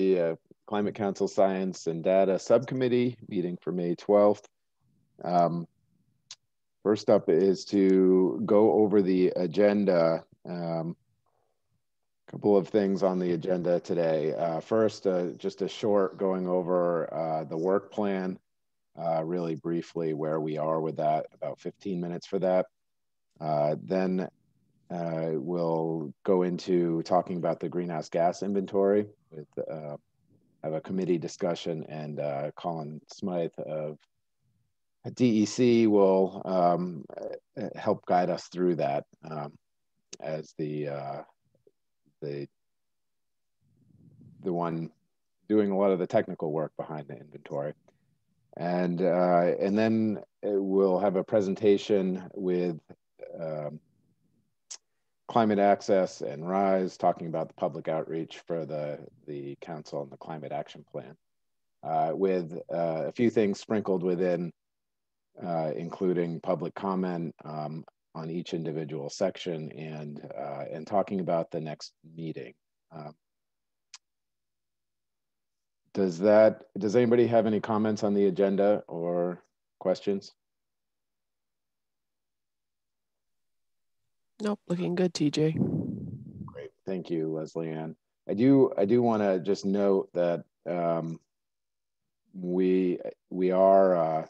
uh, Climate Council Science and Data Subcommittee meeting for May 12th. Um, first up is to go over the agenda. Um, couple of things on the agenda today. Uh, first, uh, just a short going over uh, the work plan, uh, really briefly where we are with that, about 15 minutes for that. Uh, then we'll go into talking about the greenhouse gas inventory with have a committee discussion and Colin Smythe of DEC will um, help guide us through that um, as the the the one doing a lot of the technical work behind the inventory. And, uh, and then we'll have a presentation with um, Climate Access and RISE talking about the public outreach for the, the Council and the Climate Action Plan, uh, with uh, a few things sprinkled within, uh, including public comment um, on each individual section and uh, and talking about the next meeting. Um, does that does anybody have any comments on the agenda or questions? Nope, looking good, TJ. Great, thank you, Leslie Ann. I do I do want to just note that um, we we are uh,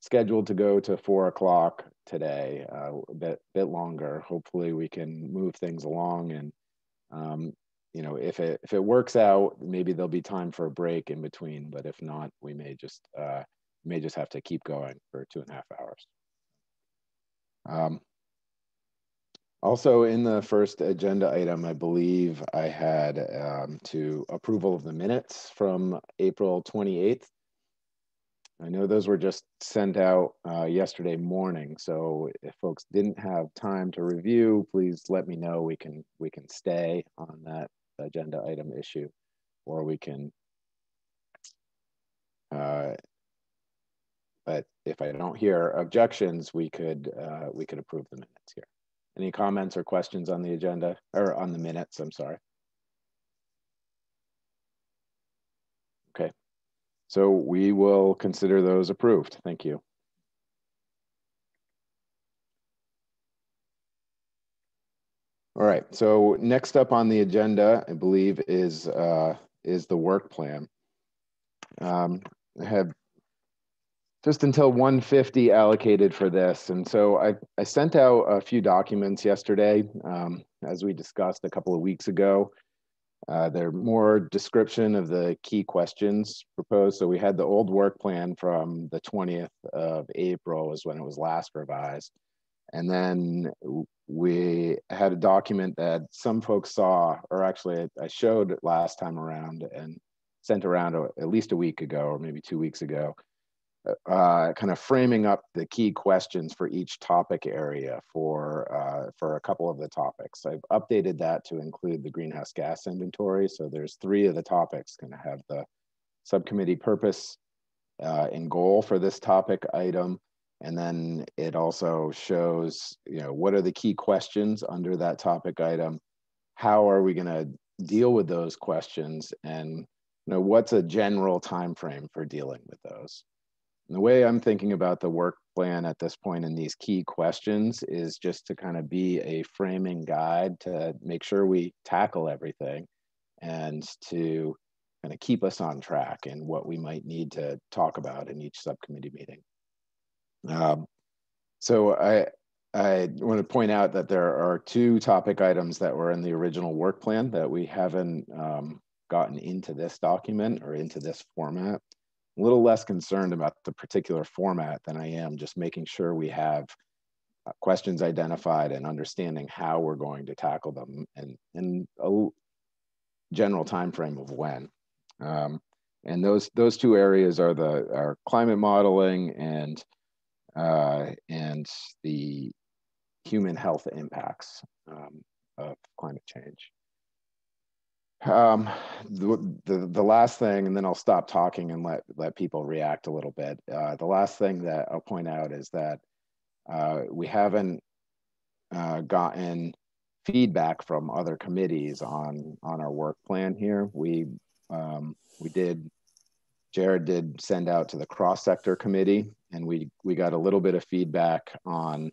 scheduled to go to four o'clock today, uh, a bit bit longer. Hopefully, we can move things along, and um, you know, if it if it works out, maybe there'll be time for a break in between. But if not, we may just uh, may just have to keep going for two and a half hours. Um, also, in the first agenda item, I believe I had um, to approval of the minutes from April 28th. I know those were just sent out uh, yesterday morning, so if folks didn't have time to review, please let me know. We can we can stay on that agenda item issue, or we can. Uh, but if I don't hear objections, we could uh, we could approve the minutes here. Any comments or questions on the agenda or on the minutes? I'm sorry. Okay. So we will consider those approved. Thank you. All right, so next up on the agenda, I believe, is uh, is the work plan. Um, I have just until 150 allocated for this. And so I, I sent out a few documents yesterday, um, as we discussed a couple of weeks ago. Uh, they're more description of the key questions proposed. So we had the old work plan from the 20th of April is when it was last revised. And then we had a document that some folks saw, or actually I showed last time around and sent around at least a week ago, or maybe two weeks ago, uh, kind of framing up the key questions for each topic area for uh, for a couple of the topics. I've updated that to include the greenhouse gas inventory. So there's three of the topics going to have the subcommittee purpose uh, and goal for this topic item. And then it also shows, you know, what are the key questions under that topic item? How are we going to deal with those questions? And, you know, what's a general time frame for dealing with those? And the way I'm thinking about the work plan at this point in these key questions is just to kind of be a framing guide to make sure we tackle everything and to kind of keep us on track and what we might need to talk about in each subcommittee meeting. Um, so I, I want to point out that there are two topic items that were in the original work plan that we haven't um, gotten into this document or into this format a little less concerned about the particular format than I am just making sure we have uh, questions identified and understanding how we're going to tackle them and in a general time frame of when. Um, and those those two areas are the our climate modeling and uh, and the human health impacts um, of climate change. Um, the, the, the last thing, and then I'll stop talking and let let people react a little bit. Uh, the last thing that I'll point out is that uh, we haven't uh, gotten feedback from other committees on on our work plan here. We um, we did, Jared did send out to the cross sector committee and we, we got a little bit of feedback on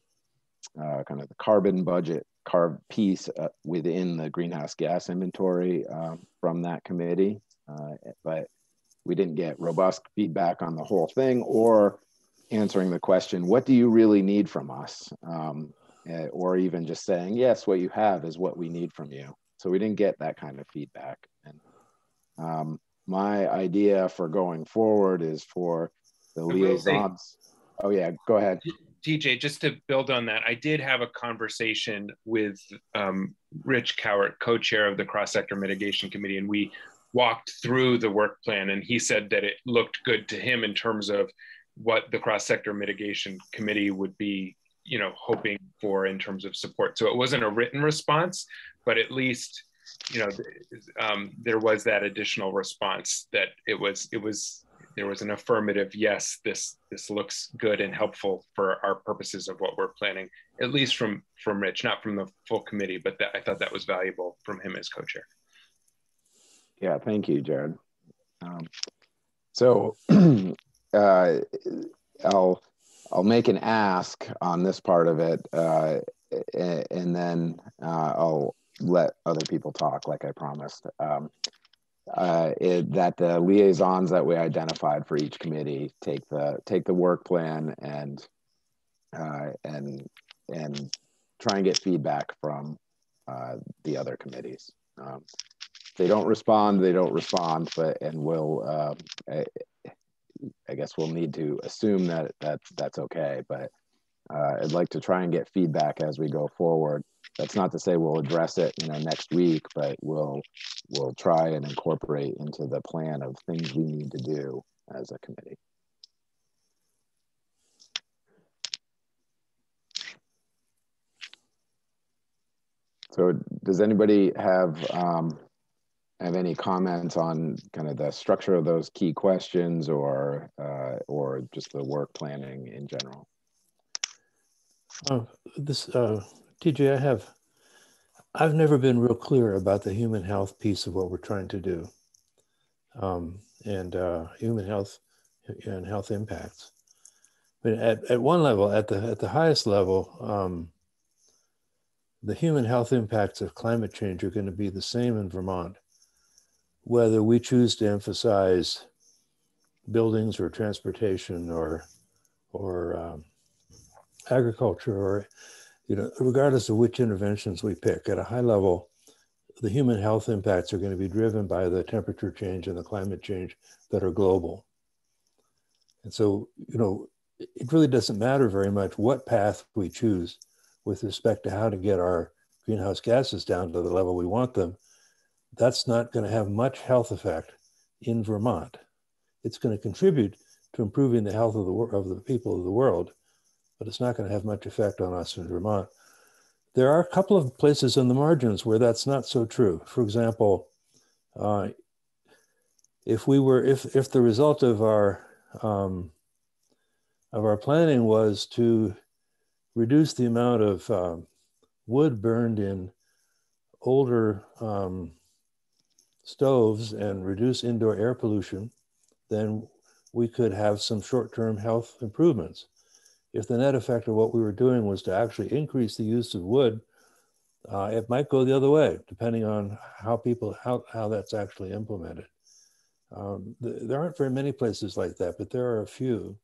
uh, kind of the carbon budget carb piece uh, within the greenhouse gas inventory um, from that committee. Uh, but we didn't get robust feedback on the whole thing or answering the question, what do you really need from us? Um, eh, or even just saying, yes, what you have is what we need from you. So we didn't get that kind of feedback. And um, my idea for going forward is for the liaisons. Oh yeah, go ahead. TJ, just to build on that, I did have a conversation with um, Rich Cowart, co-chair of the cross-sector mitigation committee, and we walked through the work plan. And he said that it looked good to him in terms of what the cross-sector mitigation committee would be, you know, hoping for in terms of support. So it wasn't a written response, but at least, you know, um, there was that additional response that it was it was there was an affirmative yes this this looks good and helpful for our purposes of what we're planning at least from from rich not from the full committee but that, i thought that was valuable from him as co-chair. Yeah thank you jared. Um, so uh, i'll i'll make an ask on this part of it uh, and then uh, i'll let other people talk like i promised. Um, uh, it, that the liaisons that we identified for each committee take the take the work plan and uh, and and try and get feedback from uh, the other committees. Um, they don't respond, they don't respond, but and we'll uh, I, I, guess we'll need to assume that that that's okay. But uh, I'd like to try and get feedback as we go forward that's not to say we'll address it, you know, next week, but we'll we'll try and incorporate into the plan of things we need to do as a committee. So does anybody have um, have any comments on kind of the structure of those key questions or uh, or just the work planning in general? Uh, this uh, TJ, I have, I've never been real clear about the human health piece of what we're trying to do, um, and uh, human health and health impacts. But at, at one level, at the at the highest level, um, the human health impacts of climate change are going to be the same in Vermont, whether we choose to emphasize buildings or transportation or or um, agriculture or you know, regardless of which interventions we pick, at a high level, the human health impacts are going to be driven by the temperature change and the climate change that are global. And so, you know, it really doesn't matter very much what path we choose with respect to how to get our greenhouse gases down to the level we want them. That's not going to have much health effect in Vermont. It's going to contribute to improving the health of the, of the people of the world, but it's not going to have much effect on us in Vermont. There are a couple of places in the margins where that's not so true. For example, uh, if we were, if, if the result of our, um, of our planning was to reduce the amount of um, wood burned in older um, stoves and reduce indoor air pollution, then we could have some short-term health improvements if the net effect of what we were doing was to actually increase the use of wood, uh, it might go the other way, depending on how people, how, how that's actually implemented. Um, th there aren't very many places like that, but there are a few.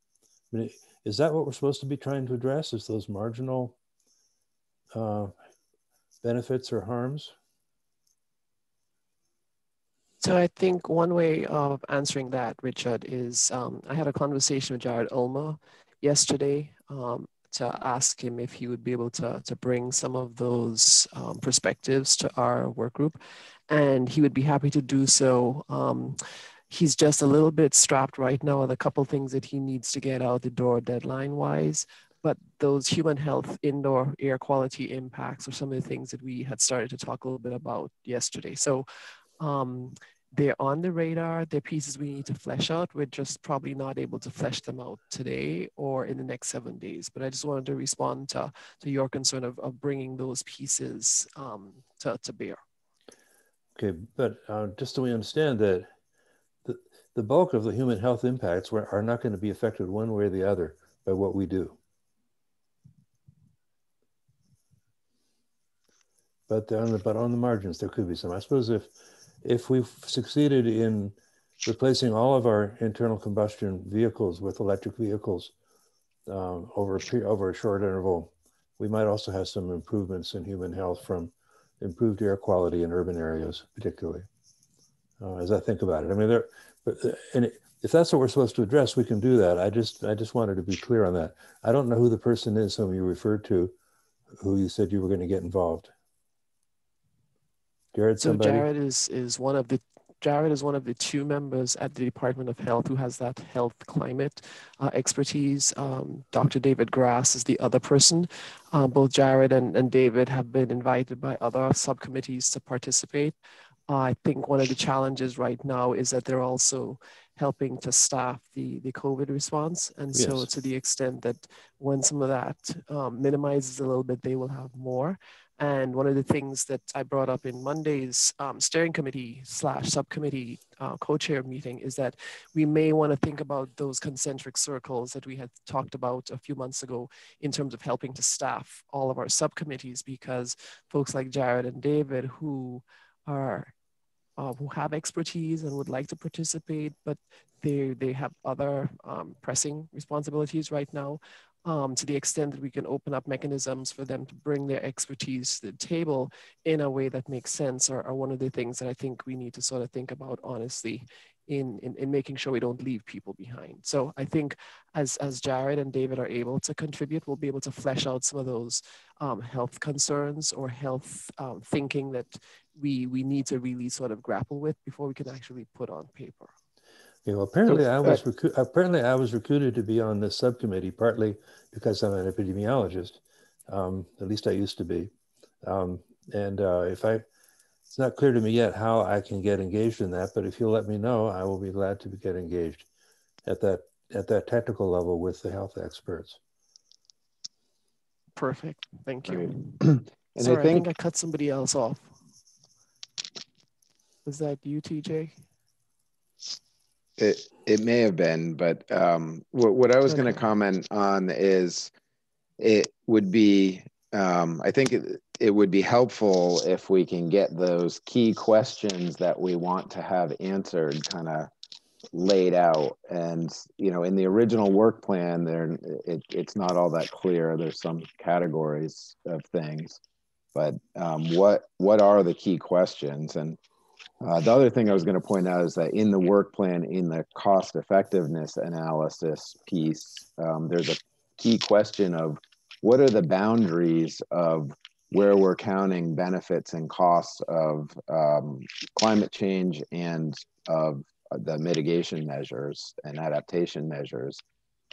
I mean, is that what we're supposed to be trying to address? Is those marginal uh, benefits or harms? So I think one way of answering that, Richard, is um, I had a conversation with Jared Ulmer yesterday um, to ask him if he would be able to, to bring some of those um, perspectives to our work group. And he would be happy to do so. Um, he's just a little bit strapped right now with a couple things that he needs to get out the door deadline wise. But those human health indoor air quality impacts are some of the things that we had started to talk a little bit about yesterday. So um, they're on the radar. They're pieces we need to flesh out. We're just probably not able to flesh them out today or in the next seven days. But I just wanted to respond to, to your concern of, of bringing those pieces um, to, to bear. Okay, but uh, just so we understand that the, the bulk of the human health impacts are not going to be affected one way or the other by what we do. But on the, but on the margins, there could be some. I suppose if if we've succeeded in replacing all of our internal combustion vehicles with electric vehicles um, over a, over a short interval, we might also have some improvements in human health from improved air quality in urban areas, particularly. Uh, as I think about it, I mean, there, but, uh, and if that's what we're supposed to address, we can do that. I just, I just wanted to be clear on that. I don't know who the person is whom you referred to, who you said you were going to get involved. Jared, so? Jared is is one of the Jared is one of the two members at the Department of Health who has that health climate uh, expertise. Um, Dr. David Grass is the other person. Uh, both Jared and, and David have been invited by other subcommittees to participate. Uh, I think one of the challenges right now is that they're also helping to staff the, the COVID response. And so, yes. to the extent that when some of that um, minimizes a little bit, they will have more. And one of the things that I brought up in Monday's um, steering committee slash subcommittee uh, co-chair meeting is that we may want to think about those concentric circles that we had talked about a few months ago in terms of helping to staff all of our subcommittees because folks like Jared and David who are uh, who have expertise and would like to participate, but they, they have other um, pressing responsibilities right now um, to the extent that we can open up mechanisms for them to bring their expertise to the table in a way that makes sense are, are one of the things that I think we need to sort of think about honestly in, in, in making sure we don't leave people behind. So I think as, as Jared and David are able to contribute, we'll be able to flesh out some of those um, health concerns or health um, thinking that we, we need to really sort of grapple with before we can actually put on paper. Yeah, well, apparently I was recu- apparently I was recruited to be on this subcommittee partly because I'm an epidemiologist. Um, at least I used to be. Um, and uh, if I, it's not clear to me yet how I can get engaged in that. But if you'll let me know, I will be glad to get engaged at that at that technical level with the health experts. Perfect. Thank you. and Sorry, I think, I think I cut somebody else off. Was that you, TJ? It it may have been, but um, what what I was okay. going to comment on is it would be um, I think it, it would be helpful if we can get those key questions that we want to have answered kind of laid out. And you know in the original work plan there it, it's not all that clear. There's some categories of things. But um, what what are the key questions? And uh, the other thing I was going to point out is that in the work plan, in the cost effectiveness analysis piece, um, there's a key question of what are the boundaries of where we're counting benefits and costs of um, climate change and of the mitigation measures and adaptation measures.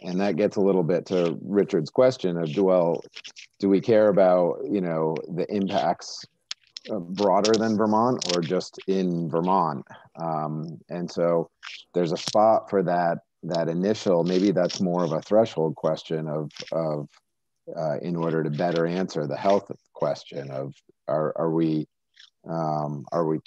And that gets a little bit to Richard's question of, well, do we care about, you know, the impacts broader than Vermont or just in Vermont. Um, and so there's a spot for that that initial, maybe that's more of a threshold question of, of uh, in order to better answer the health question of are, are we, um, are we,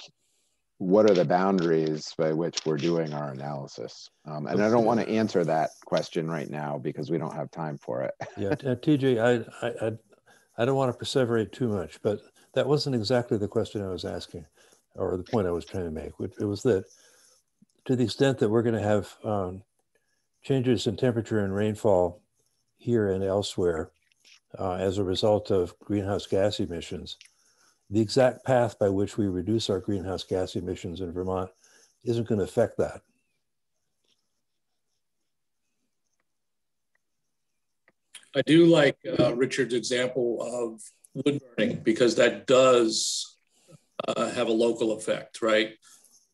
what are the boundaries by which we're doing our analysis? Um, and I don't want to answer that question right now because we don't have time for it. yeah, uh, TJ, I, I, I don't want to perseverate too much, but that wasn't exactly the question I was asking or the point I was trying to make. It was that to the extent that we're going to have um, changes in temperature and rainfall here and elsewhere uh, as a result of greenhouse gas emissions, the exact path by which we reduce our greenhouse gas emissions in Vermont isn't going to affect that. I do like uh, Richard's example of wood burning because that does uh, have a local effect, right?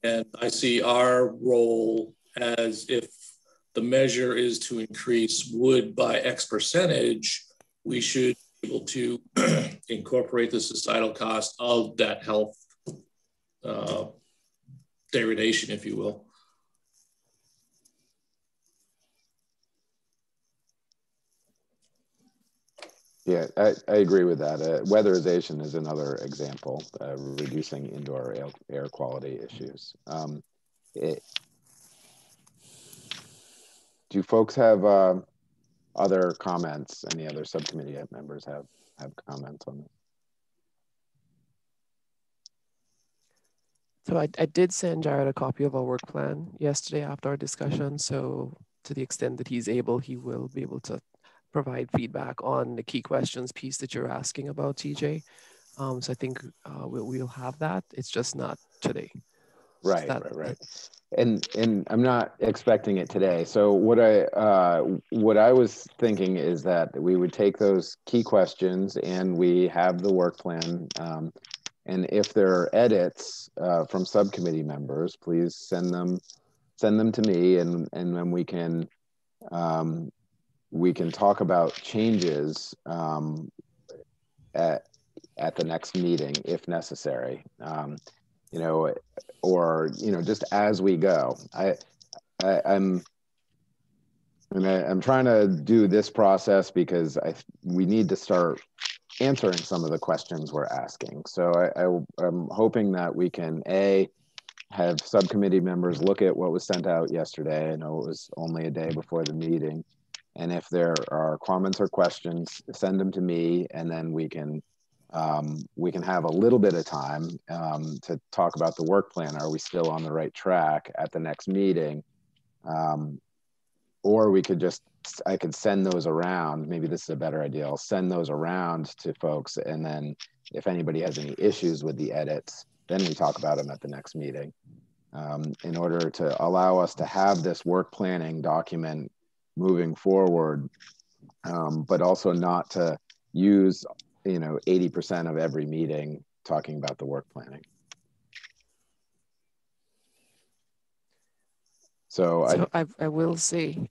And I see our role as if the measure is to increase wood by X percentage, we should be able to incorporate the societal cost of that health uh, degradation, if you will. Yeah, I, I agree with that. Uh, weatherization is another example, uh, reducing indoor air, air quality issues. Um, it, do folks have uh, other comments? Any other subcommittee members have have comments on this? So I, I did send Jared a copy of our work plan yesterday after our discussion. So to the extent that he's able, he will be able to provide feedback on the key questions piece that you're asking about, TJ. Um, so I think uh, we'll, we'll have that. It's just not today. Right, that, right, right. And and I'm not expecting it today. So what I uh, what I was thinking is that we would take those key questions and we have the work plan. Um, and if there are edits uh, from subcommittee members, please send them send them to me, and and then we can um, we can talk about changes um, at at the next meeting if necessary. Um, you know, or you know, just as we go. I, I I'm and I, am trying to do this process because I we need to start answering some of the questions we're asking. So I, I I'm hoping that we can a have subcommittee members look at what was sent out yesterday. I know it was only a day before the meeting. And if there are comments or questions, send them to me and then we can um, we can have a little bit of time um, to talk about the work plan. Are we still on the right track at the next meeting? Um, or we could just, I could send those around. Maybe this is a better idea. I'll send those around to folks. And then if anybody has any issues with the edits, then we talk about them at the next meeting. Um, in order to allow us to have this work planning document moving forward, um, but also not to use you know 80% of every meeting talking about the work planning so, so I, I, I will see.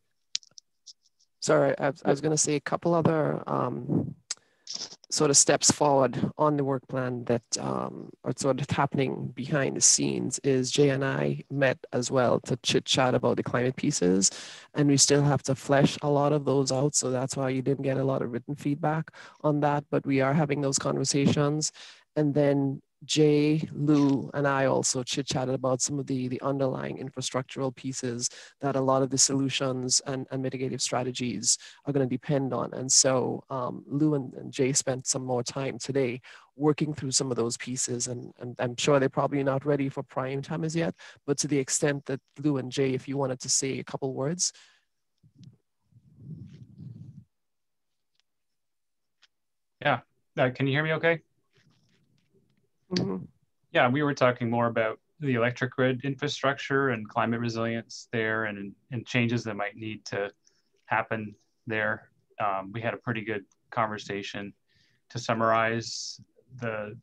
sorry i, I was going to say a couple other um, sort of steps forward on the work plan that um, are sort of happening behind the scenes is Jay and I met as well to chit chat about the climate pieces, and we still have to flesh a lot of those out. So that's why you didn't get a lot of written feedback on that, but we are having those conversations. And then Jay, Lou, and I also chit chatted about some of the, the underlying infrastructural pieces that a lot of the solutions and, and mitigative strategies are going to depend on. And so um, Lou and, and, Jay spent some more time today working through some of those pieces. And, and I'm sure they're probably not ready for prime time as yet, but to the extent that Lou and Jay, if you wanted to say a couple words. Yeah, uh, can you hear me okay? Mm-hmm. Yeah, we were talking more about the electric grid infrastructure and climate resilience there and, and changes that might need to happen there. Um, we had a pretty good conversation to summarize the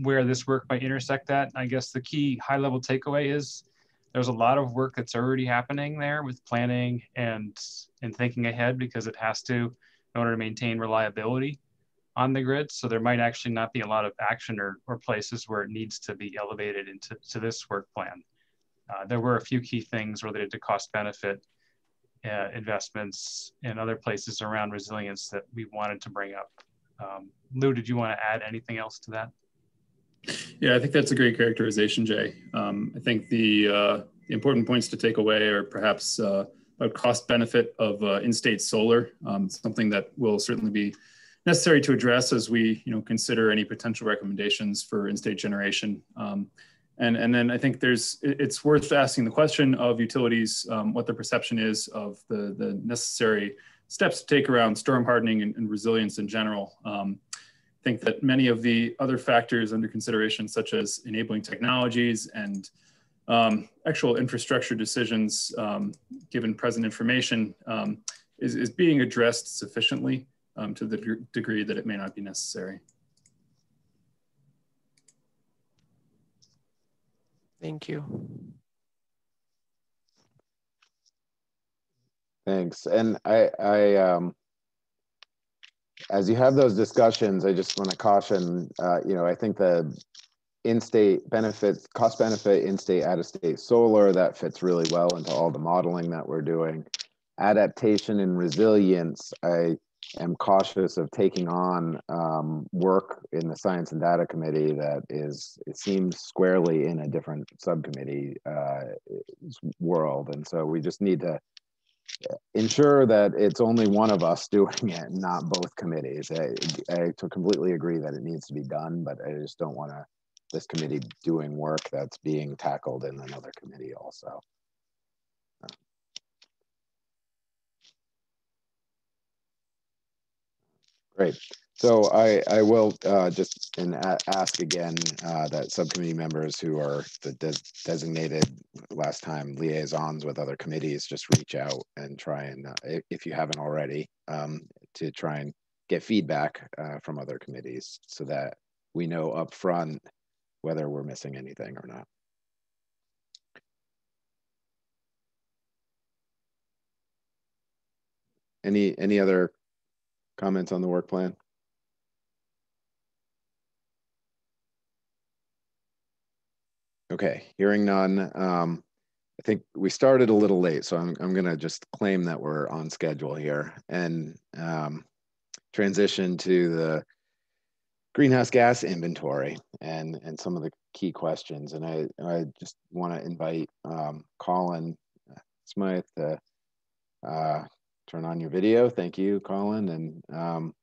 where this work might intersect that. I guess the key high level takeaway is there's a lot of work that's already happening there with planning and and thinking ahead because it has to in order to maintain reliability on the grid. So there might actually not be a lot of action or, or places where it needs to be elevated into to this work plan. Uh, there were a few key things related to cost benefit uh, investments and other places around resilience that we wanted to bring up. Um, Lou, did you want to add anything else to that? Yeah, I think that's a great characterization, Jay. Um, I think the, uh, important points to take away are perhaps uh, a cost benefit of uh, in-state solar, um, something that will certainly be necessary to address as we you know consider any potential recommendations for in-state generation. Um, and, and then I think there's it's worth asking the question of utilities um, what their perception is of the, the necessary steps to take around storm hardening and, and resilience in general. Um, I think that many of the other factors under consideration, such as enabling technologies and um, actual infrastructure decisions, um, given present information, um, is, is being addressed sufficiently um, to the degree that it may not be necessary. Thank you. Thanks. And I, I um, as you have those discussions, I just want to caution, uh, you know, I think the in-state benefits, cost benefit, in-state, out-of-state solar, that fits really well into all the modeling that we're doing. Adaptation and resilience, I am cautious of taking on um, work in the science and data committee that is it seems squarely in a different subcommittee uh, world and so we just need to ensure that it's only one of us doing it, not both committees. I, I completely agree that it needs to be done, but I just don't want to this committee doing work that's being tackled in another committee also. Great. So I, I will uh, just and ask again uh, that subcommittee members who are the des designated last time liaisons with other committees just reach out and try and, uh, if you haven't already, um, to try and get feedback uh, from other committees so that we know up front whether we're missing anything or not. Any any other comments on the work plan? Okay, hearing none. Um, I think we started a little late, so I'm, I'm going to just claim that we're on schedule here and um, transition to the greenhouse gas inventory and, and some of the key questions. And I, I just want to invite um, Colin Smith, to uh, turn on your video. Thank you, Colin. And um,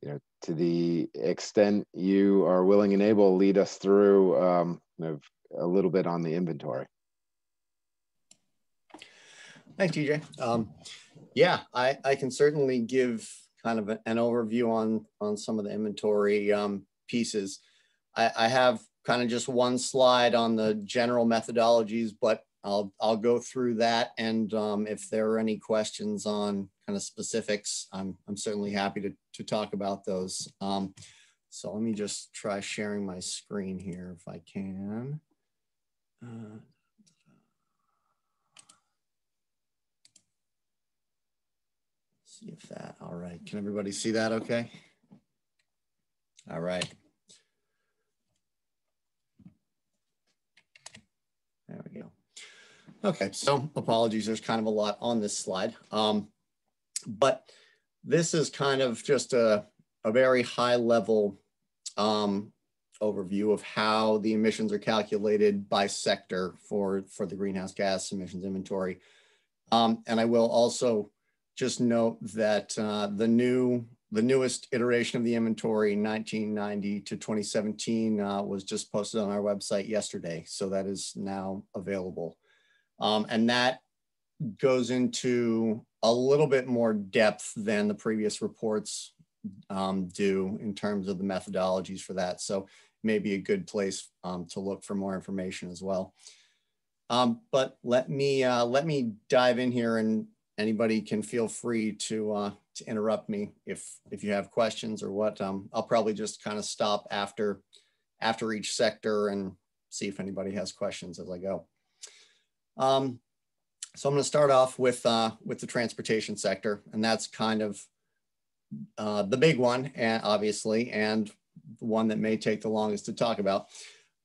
you know, to the extent you are willing and able, lead us through um, a little bit on the inventory. Thanks, TJ. Um, yeah, I, I can certainly give kind of an overview on, on some of the inventory um, pieces. I, I have kind of just one slide on the general methodologies, but I'll, I'll go through that. And um, if there are any questions on kind of specifics, I'm, I'm certainly happy to, to talk about those. Um, so let me just try sharing my screen here if I can. Uh, see if that, all right. Can everybody see that okay? All right. There we go. Okay, so apologies, there's kind of a lot on this slide. Um, but this is kind of just a, a very high level um, overview of how the emissions are calculated by sector for, for the greenhouse gas emissions inventory. Um, and I will also just note that uh, the new the newest iteration of the inventory 1990 to 2017 uh, was just posted on our website yesterday. So that is now available. Um, and that goes into a little bit more depth than the previous reports um, do in terms of the methodologies for that. So maybe a good place um, to look for more information as well. Um, but let me uh, let me dive in here, and anybody can feel free to uh, to interrupt me if if you have questions or what. Um, I'll probably just kind of stop after after each sector and see if anybody has questions as I go. Um, so I'm going to start off with uh, with the transportation sector, and that's kind of uh, the big one, and obviously, and the one that may take the longest to talk about.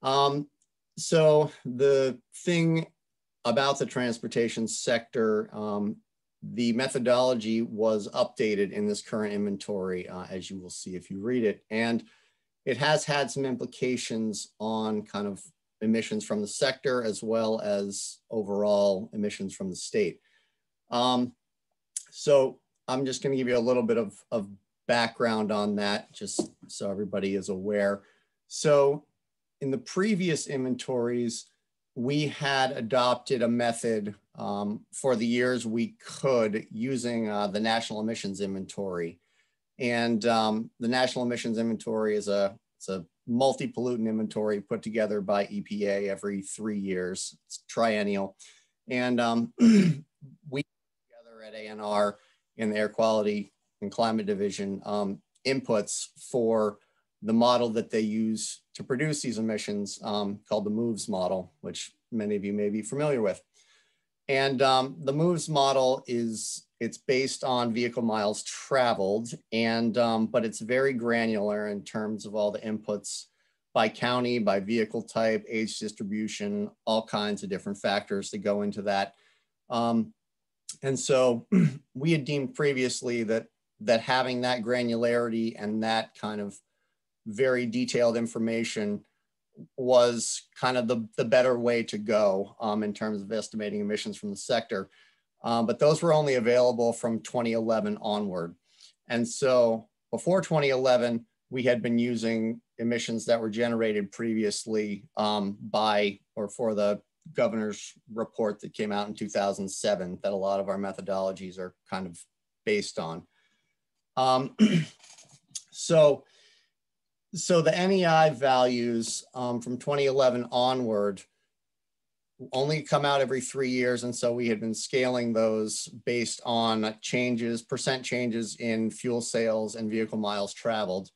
Um, so the thing about the transportation sector, um, the methodology was updated in this current inventory, uh, as you will see if you read it. And it has had some implications on kind of emissions from the sector as well as overall emissions from the state. Um, so I'm just going to give you a little bit of, of background on that, just so everybody is aware. So in the previous inventories, we had adopted a method um, for the years we could using uh, the National Emissions Inventory. And um, the National Emissions Inventory is a, it's a multi-pollutant inventory put together by EPA every three years. It's triennial. And um, we together at ANR in the air quality and climate division um, inputs for the model that they use to produce these emissions um, called the MOVES model, which many of you may be familiar with. And um, the MOVES model is, it's based on vehicle miles traveled, and um, but it's very granular in terms of all the inputs by county, by vehicle type, age distribution, all kinds of different factors that go into that. Um, and so we had deemed previously that that having that granularity and that kind of very detailed information was kind of the, the better way to go um, in terms of estimating emissions from the sector. Um, but those were only available from 2011 onward. And so before 2011, we had been using emissions that were generated previously um, by or for the governor's report that came out in 2007 that a lot of our methodologies are kind of based on. Um, so, so the NEI values um, from 2011 onward only come out every three years. And so we had been scaling those based on changes, percent changes in fuel sales and vehicle miles traveled.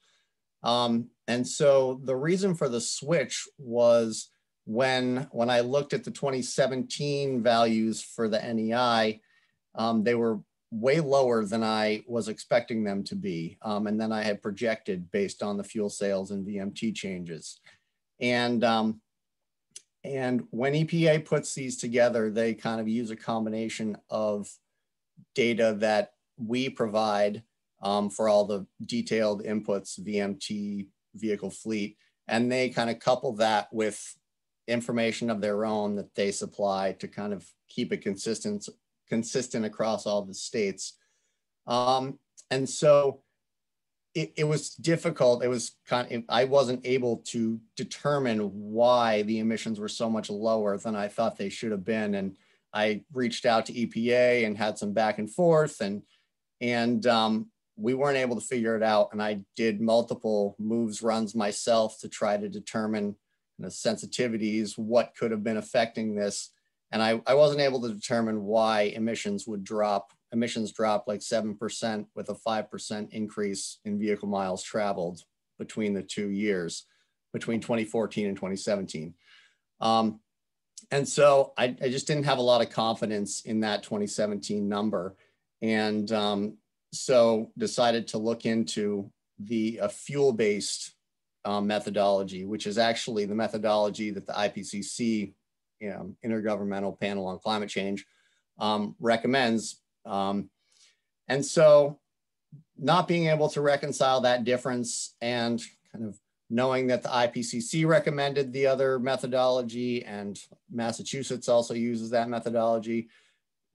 Um, and so the reason for the switch was when, when I looked at the 2017 values for the NEI, um, they were way lower than I was expecting them to be. Um, and then I had projected based on the fuel sales and VMT changes. And um, and when EPA puts these together, they kind of use a combination of data that we provide um, for all the detailed inputs, VMT, vehicle fleet, and they kind of couple that with information of their own that they supply to kind of keep it consistent, consistent across all the states. Um, and so it, it was difficult. It was kind of, I wasn't able to determine why the emissions were so much lower than I thought they should have been. And I reached out to EPA and had some back and forth and, and um, we weren't able to figure it out. And I did multiple moves runs myself to try to determine the sensitivities, what could have been affecting this. And I, I wasn't able to determine why emissions would drop emissions dropped like 7% with a 5% increase in vehicle miles traveled between the two years, between 2014 and 2017. Um, and so I, I, just didn't have a lot of confidence in that 2017 number. And um, so decided to look into the fuel-based um, methodology, which is actually the methodology that the IPCC, you know, Intergovernmental Panel on Climate Change, um, recommends um, and so not being able to reconcile that difference and kind of knowing that the IPCC recommended the other methodology and Massachusetts also uses that methodology,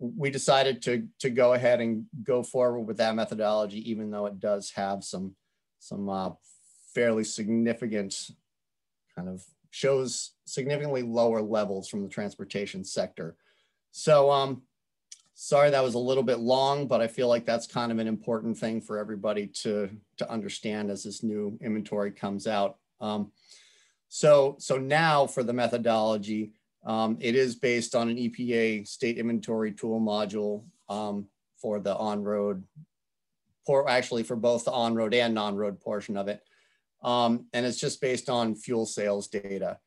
we decided to, to go ahead and go forward with that methodology, even though it does have some, some uh, fairly significant kind of shows significantly lower levels from the transportation sector. So um, Sorry that was a little bit long, but I feel like that's kind of an important thing for everybody to, to understand as this new inventory comes out. Um, so, so now for the methodology, um, it is based on an EPA state inventory tool module um, for the on-road, for actually for both the on-road and non-road portion of it. Um, and it's just based on fuel sales data.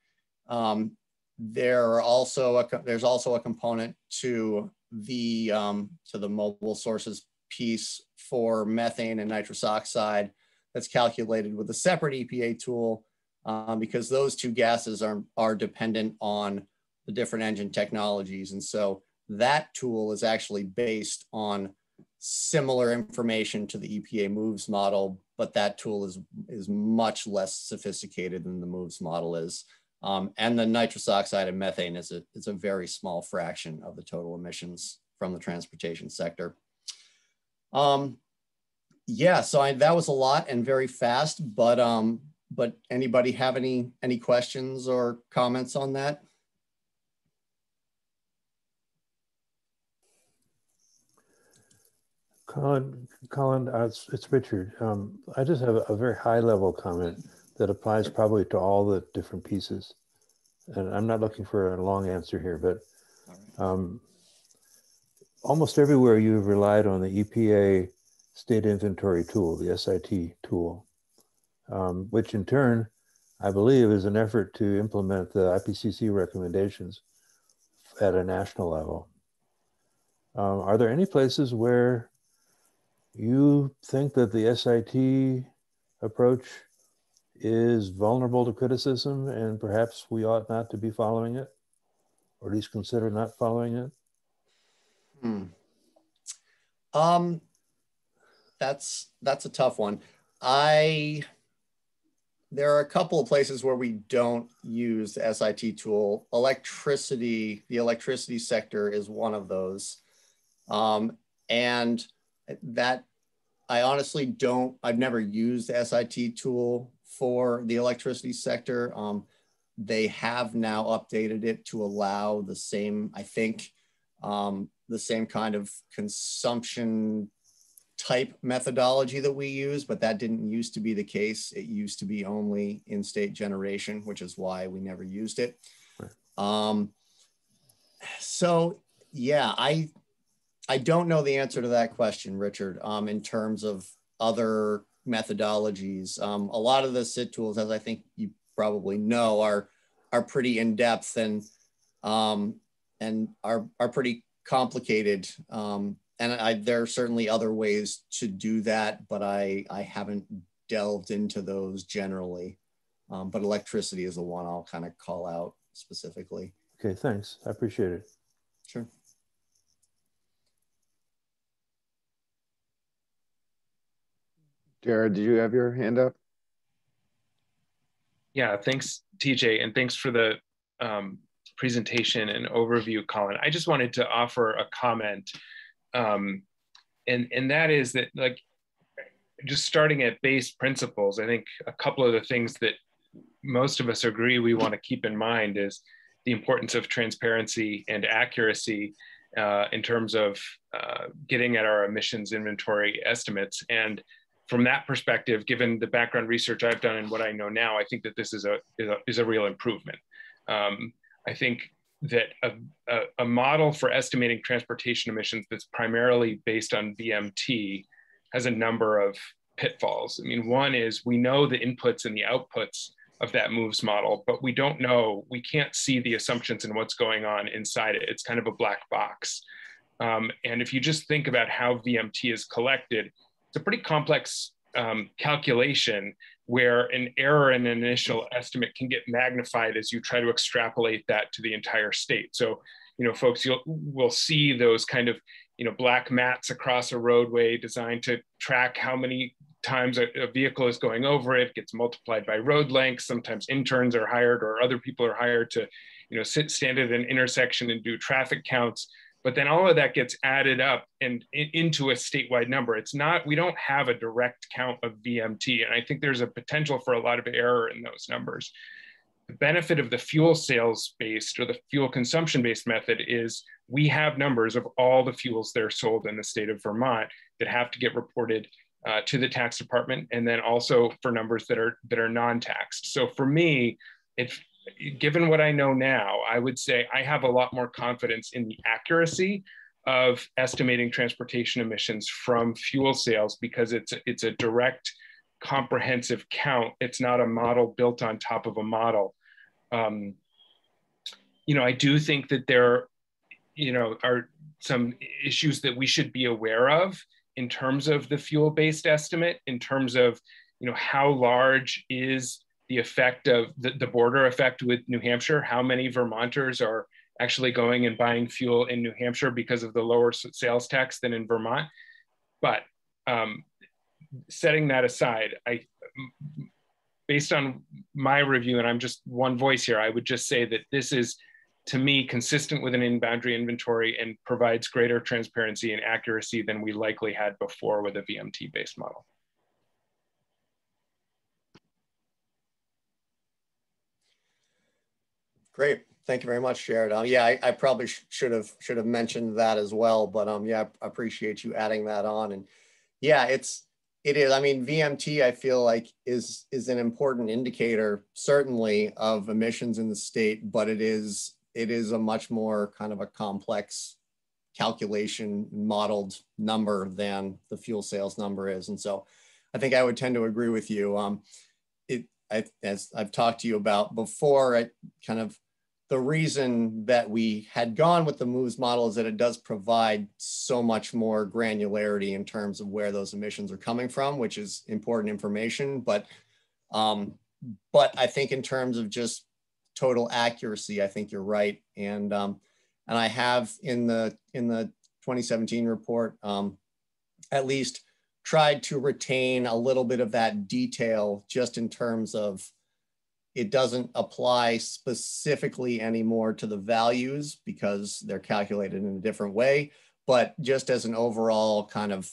Um, there are also a, there's also a component to the um, to the mobile sources piece for methane and nitrous oxide that's calculated with a separate EPA tool um, because those two gases are, are dependent on the different engine technologies. And so that tool is actually based on similar information to the EPA MOVES model, but that tool is, is much less sophisticated than the MOVES model is. Um, and the nitrous oxide and methane is a, is a very small fraction of the total emissions from the transportation sector. Um, yeah, so I, that was a lot and very fast, but um, but anybody have any any questions or comments on that? Colin, Colin, uh, it's, it's, Richard. Um, I just have a, a, very high level comment that applies probably to all the different pieces. And I'm not looking for a long answer here, but um, almost everywhere you've relied on the EPA state inventory tool, the SIT tool, um, which in turn, I believe, is an effort to implement the IPCC recommendations at a national level. Um, are there any places where you think that the SIT approach is vulnerable to criticism and perhaps we ought not to be following it or at least consider not following it? Hmm. Um, that's that's a tough one. I there are a couple of places where we don't use the SIT tool. Electricity, the electricity sector is one of those. Um, and that I honestly don't, I've never used the SIT tool for the electricity sector. Um, they have now updated it to allow the same, I think, um, the same kind of consumption type methodology that we use, but that didn't used to be the case. It used to be only in-state generation, which is why we never used it. Right. Um, so yeah, I I don't know the answer to that question, Richard. Um, in terms of other methodologies, um, a lot of the SIT tools, as I think you probably know, are are pretty in depth and um, and are are pretty complicated. Um, and I, there are certainly other ways to do that, but I I haven't delved into those generally. Um, but electricity is the one I'll kind of call out specifically. Okay, thanks. I appreciate it. Sure. Jared, did you have your hand up? Yeah, thanks, TJ, and thanks for the um, presentation and overview, Colin. I just wanted to offer a comment, um, and and that is that like just starting at base principles. I think a couple of the things that most of us agree we want to keep in mind is the importance of transparency and accuracy uh, in terms of uh, getting at our emissions inventory estimates. And from that perspective, given the background research I've done and what I know now, I think that this is a, is a, is a real improvement. Um, I think that a, a, a, model for estimating transportation emissions that's primarily based on VMT has a number of pitfalls. I mean, one is we know the inputs and the outputs of that moves model, but we don't know, we can't see the assumptions and what's going on inside it. It's kind of a black box. Um, and if you just think about how VMT is collected, it's a pretty complex um, calculation where an error in an initial estimate can get magnified as you try to extrapolate that to the entire state. So, you know, folks, you'll will see those kind of, you know, black mats across a roadway designed to track how many times a, a, vehicle is going over it gets multiplied by road length sometimes interns are hired or other people are hired to you know sit stand at an intersection and do traffic counts but then all of that gets added up and in, into a statewide number it's not we don't have a direct count of vmt and i think there's a potential for a lot of error in those numbers the benefit of the fuel sales based or the fuel consumption based method is we have numbers of all the fuels that are sold in the state of vermont that have to get reported uh, to the tax department, and then also for numbers that are that are non-taxed. So for me, if given what I know now, I would say I have a lot more confidence in the accuracy of estimating transportation emissions from fuel sales because it's it's a direct, comprehensive count. It's not a model built on top of a model. Um, you know, I do think that there, you know, are some issues that we should be aware of in terms of the fuel-based estimate, in terms of you know how large is the effect of the, the border effect with New Hampshire? How many Vermonters are actually going and buying fuel in New Hampshire because of the lower sales tax than in Vermont? But um, setting that aside, I based on my review, and I'm just one voice here, I would just say that this is to me, consistent with an in-boundary inventory and provides greater transparency and accuracy than we likely had before with a VMT-based model. Great. Thank you very much, Jared. Um, yeah, I, I probably sh should have should have mentioned that as well, but um, yeah, I appreciate you adding that on. And yeah, it's it is. I mean, VMT, I feel like is is an important indicator, certainly, of emissions in the state, but it is it is a much more kind of a complex calculation modeled number than the fuel sales number is. And so I think I would tend to agree with you. Um, it, I, as I've talked to you about before, I kind of the reason that we had gone with the moves model is that it does provide so much more granularity in terms of where those emissions are coming from, which is important information. But um, but I think in terms of just total accuracy, I think you're right. And um, and I have in the in the 2017 report um, at least tried to retain a little bit of that detail just in terms of it doesn't apply specifically anymore to the values because they're calculated in a different way, but just as an overall kind of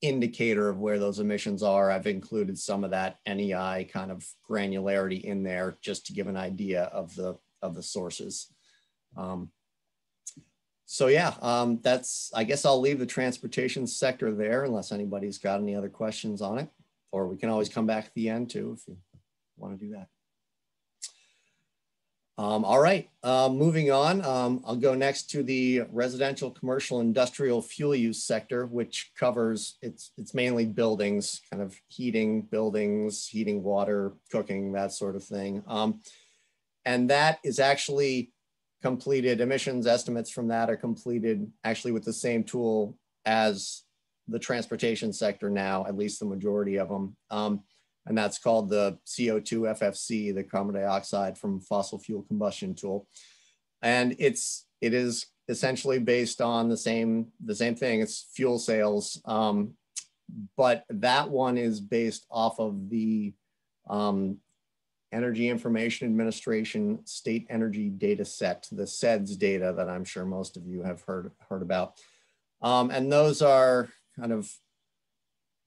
indicator of where those emissions are, I've included some of that NEI kind of granularity in there just to give an idea of the of the sources. Um, so yeah, um, that's, I guess I'll leave the transportation sector there unless anybody's got any other questions on it, or we can always come back at the end too if you want to do that. Um, all right, uh, moving on, um, I'll go next to the residential, commercial, industrial fuel use sector, which covers, it's, it's mainly buildings, kind of heating buildings, heating water, cooking, that sort of thing. Um, and that is actually completed emissions estimates from that are completed actually with the same tool as the transportation sector now, at least the majority of them. And that's called the CO2 FFC, the carbon dioxide from fossil fuel combustion tool. And it's, it is essentially based on the same, the same thing, it's fuel sales. Um, but that one is based off of the um, Energy Information Administration State Energy Data Set, the SEDS data that I'm sure most of you have heard, heard about. Um, and those are kind of,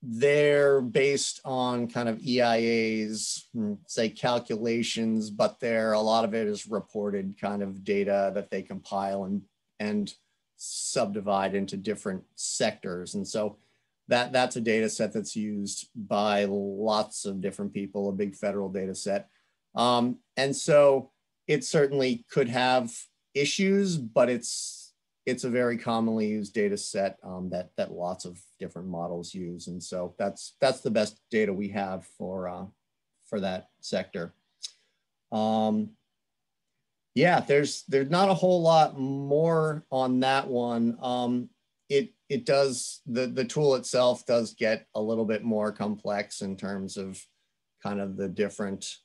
they're based on kind of EIA's, hmm, say, calculations, but there, a lot of it is reported kind of data that they compile and, and subdivide into different sectors. And so that, that's a data set that's used by lots of different people, a big federal data set. Um, and so it certainly could have issues, but it's it's a very commonly used data set um, that that lots of different models use, and so that's that's the best data we have for uh, for that sector. Um, yeah, there's there's not a whole lot more on that one. Um, it it does the the tool itself does get a little bit more complex in terms of kind of the different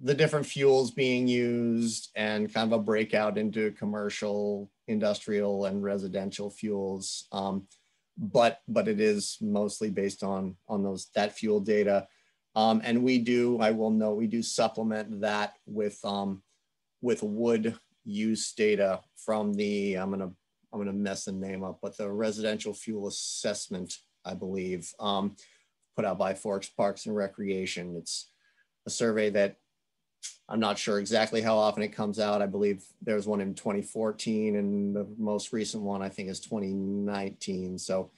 the different fuels being used and kind of a breakout into commercial, industrial, and residential fuels. Um, but but it is mostly based on on those that fuel data. Um, and we do, I will note, we do supplement that with um, with wood use data from the I'm gonna I'm gonna mess the name up, but the residential fuel assessment, I believe, um, put out by Forests Parks and Recreation. It's a survey that I'm not sure exactly how often it comes out. I believe there's one in 2014 and the most recent one I think is 2019. So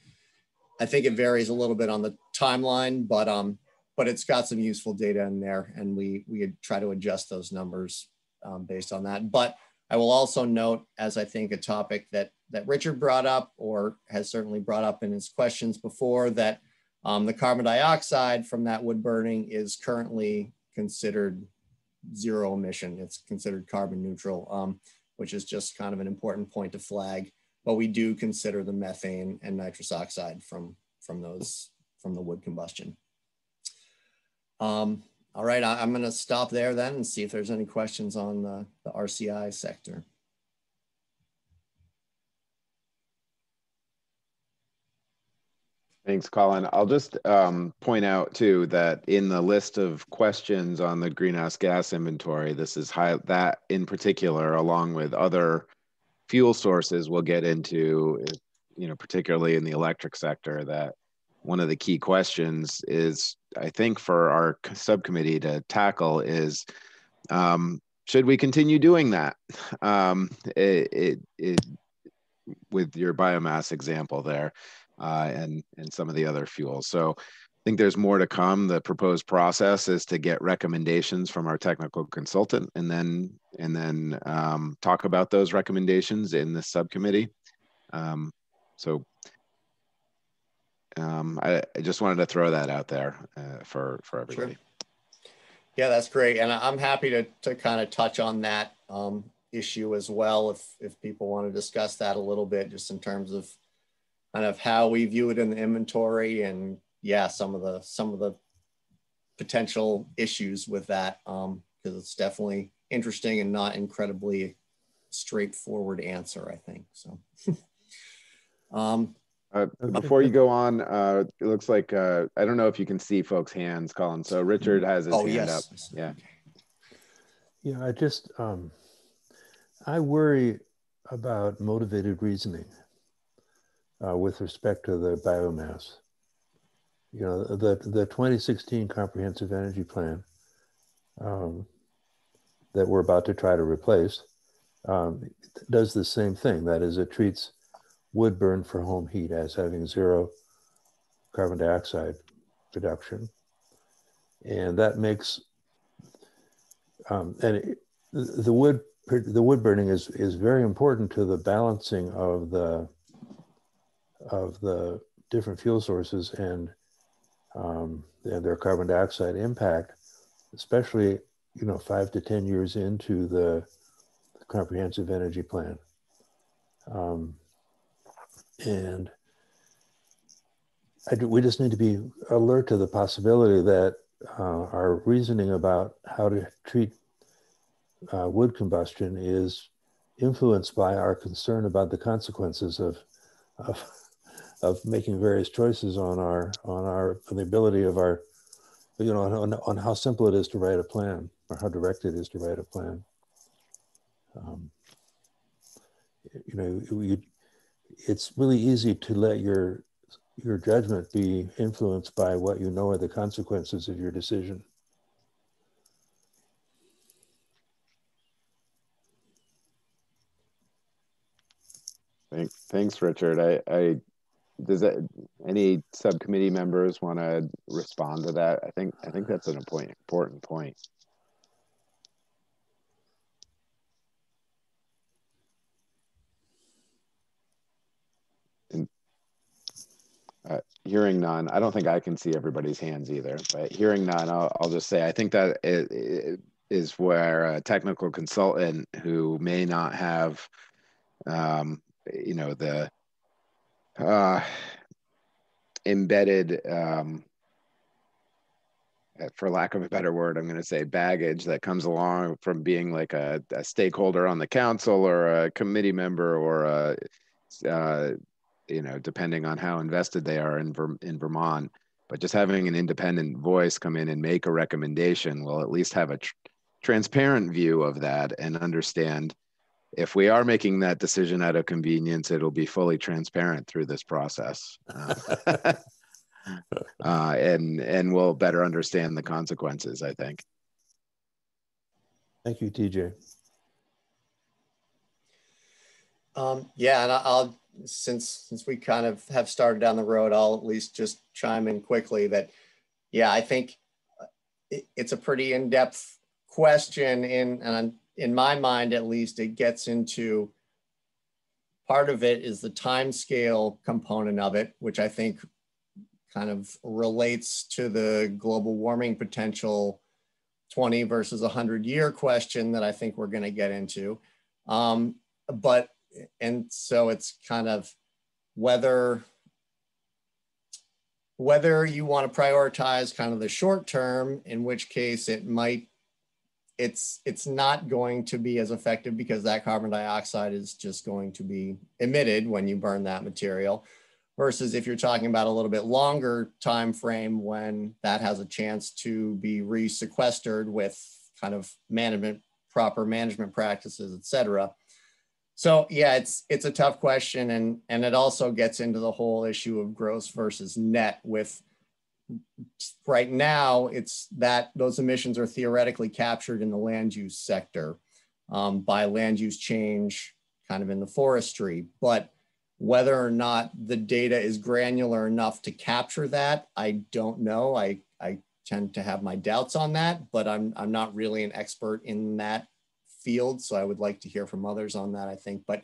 I think it varies a little bit on the timeline, but um, but it's got some useful data in there, and we we try to adjust those numbers um, based on that. But I will also note, as I think a topic that that Richard brought up or has certainly brought up in his questions before, that um, the carbon dioxide from that wood burning is currently considered zero emission. It's considered carbon neutral, um, which is just kind of an important point to flag. But we do consider the methane and nitrous oxide from, from those, from the wood combustion. Um, all right, I, am gonna stop there then and see if there's any questions on the, the RCI sector. Thanks, Colin. I'll just um, point out too that in the list of questions on the greenhouse gas inventory, this is high that in particular, along with other fuel sources, we'll get into, you know, particularly in the electric sector. That one of the key questions is, I think, for our subcommittee to tackle is, um, should we continue doing that? Um, it, it, it with your biomass example there uh, and and some of the other fuels. So I think there's more to come. The proposed process is to get recommendations from our technical consultant, and then and then um, talk about those recommendations in the subcommittee. Um, so um, I, I, just wanted to throw that out there uh, for for everybody. Sure. Yeah, that's great, and I'm happy to to kind of touch on that um, issue as well if if people want to discuss that a little bit, just in terms of kind of how we view it in the inventory and yeah, some of the some of the potential issues with that because um, it's definitely interesting and not incredibly straightforward answer, I think. So. um, uh, before you go on, uh, it looks like uh, I don't know if you can see folks' hands, Colin. So Richard has his oh, hand yes. up. Yeah. Yeah, I just um, I worry about motivated reasoning uh, with respect to the biomass. You know, the, the 2016 Comprehensive Energy Plan um, that we're about to try to replace um, does the same thing. That is, it treats wood burn for home heat as having zero carbon dioxide production. And that makes, um, and it, the wood the wood burning is is very important to the balancing of the of the different fuel sources and um, and their carbon dioxide impact, especially you know five to ten years into the, the comprehensive energy plan, um, and do, we just need to be alert to the possibility that uh, our reasoning about how to treat uh, wood combustion is influenced by our concern about the consequences of, of, of making various choices on our, on our, on the ability of our, you know, on, on how simple it is to write a plan or how direct it is to write a plan. Um, you know, you, it's really easy to let your your judgment be influenced by what you know are the consequences of your decision. Thanks, Richard. I, I does that, any subcommittee members want to respond to that? I think I think that's an important point. Uh, hearing none, I don't think I can see everybody's hands either. But hearing none, I'll, I'll just say I think that it, it is where a technical consultant who may not have um, you know the uh, embedded um, for lack of a better word i'm going to say baggage that comes along from being like a, a stakeholder on the council or a committee member or a uh, you know depending on how invested they are in, Ver- in vermont. But just having an independent voice come in and make a recommendation will at least have a tr- transparent view of that and understand if we are making that decision out of convenience, it'll be fully transparent through this process. Uh, uh, and and we'll better understand the consequences, I think. Thank you, TJ. Um, yeah, and I'll since since we kind of have started down the road, I'll at least just chime in quickly that, yeah, I think it, it's a pretty in-depth question in and in my mind at least, it gets into part of it is the time scale component of it, which I think kind of relates to the global warming potential 20 versus 100 year question that I think we're going to get into. Um, but, and so it's kind of whether whether you want to prioritize kind of the short term, in which case it might it's it's not going to be as effective because that carbon dioxide is just going to be emitted when you burn that material versus if you're talking about a little bit longer time frame when that has a chance to be resequestered with kind of management proper management practices et cetera. So yeah it's it's a tough question and and it also gets into the whole issue of gross versus net with right now it's that those emissions are theoretically captured in the land use sector um, by land use change kind of in the forestry. But whether or not the data is granular enough to capture that i don't know. I i tend to have my doubts on that but i'm i'm not really an expert in that field so i would like to hear from others on that i think. But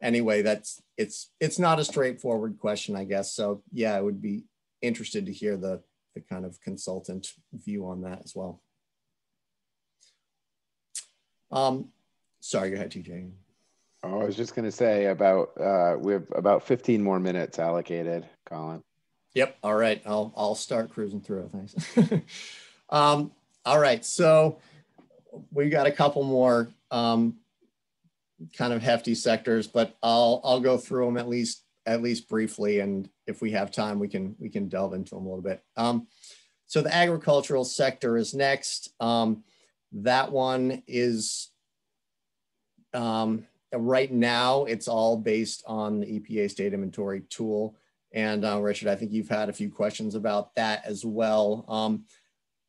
anyway that's it's it's not a straightforward question i guess. So yeah it would be interested to hear the, the kind of consultant view on that as well. Um, sorry, go ahead, TJ. Oh, I was just going to say about uh, we have about 15 more minutes allocated, Colin. Yep. All right. I'll I'll start cruising through. Thanks. um, all right. So we got a couple more um, kind of hefty sectors, but I'll I'll go through them at least at least briefly, and if we have time, we can we can delve into them a little bit. Um, so the agricultural sector is next. Um, that one is um, right now, it's all based on the EPA state inventory tool. And uh, Richard, I think you've had a few questions about that as well. Um,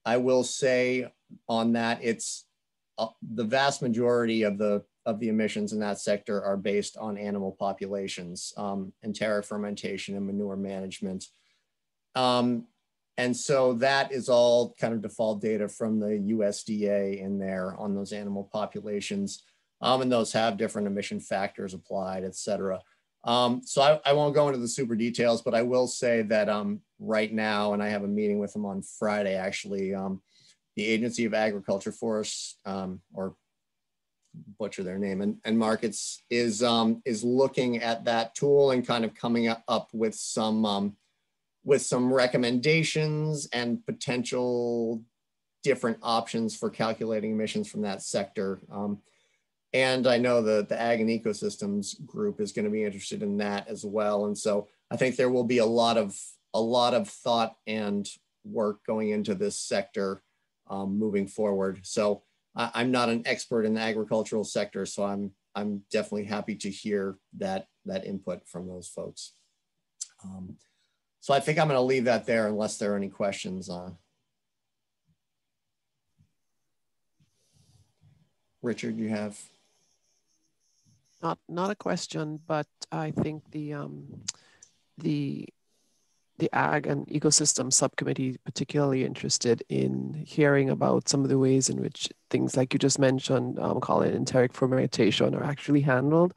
I will say on that, it's uh, the vast majority of the of the emissions in that sector are based on animal populations, um, enteric fermentation and manure management. Um, and so that is all kind of default data from the USDA in there on those animal populations. Um, and those have different emission factors applied, et cetera. Um, so I, I, won't go into the super details, but I will say that um, right now, and I have a meeting with them on Friday actually, um, the Agency of Agriculture Forests, um, or butcher their name, and, and markets is um, is looking at that tool and kind of coming up with some um, with some recommendations and potential different options for calculating emissions from that sector. Um, and I know the, the Ag and Ecosystems group is going to be interested in that as well. And so I think there will be a lot of a lot of thought and work going into this sector um, moving forward. So I, am not an expert in the agricultural sector, so I'm I'm definitely happy to hear that that input from those folks. Um, so I think I'm going to leave that there unless there are any questions. Richard, you have not not a question, but I think the um, the the ag and ecosystem subcommittee particularly interested in hearing about some of the ways in which things like you just mentioned, um, Colin, enteric fermentation are actually handled,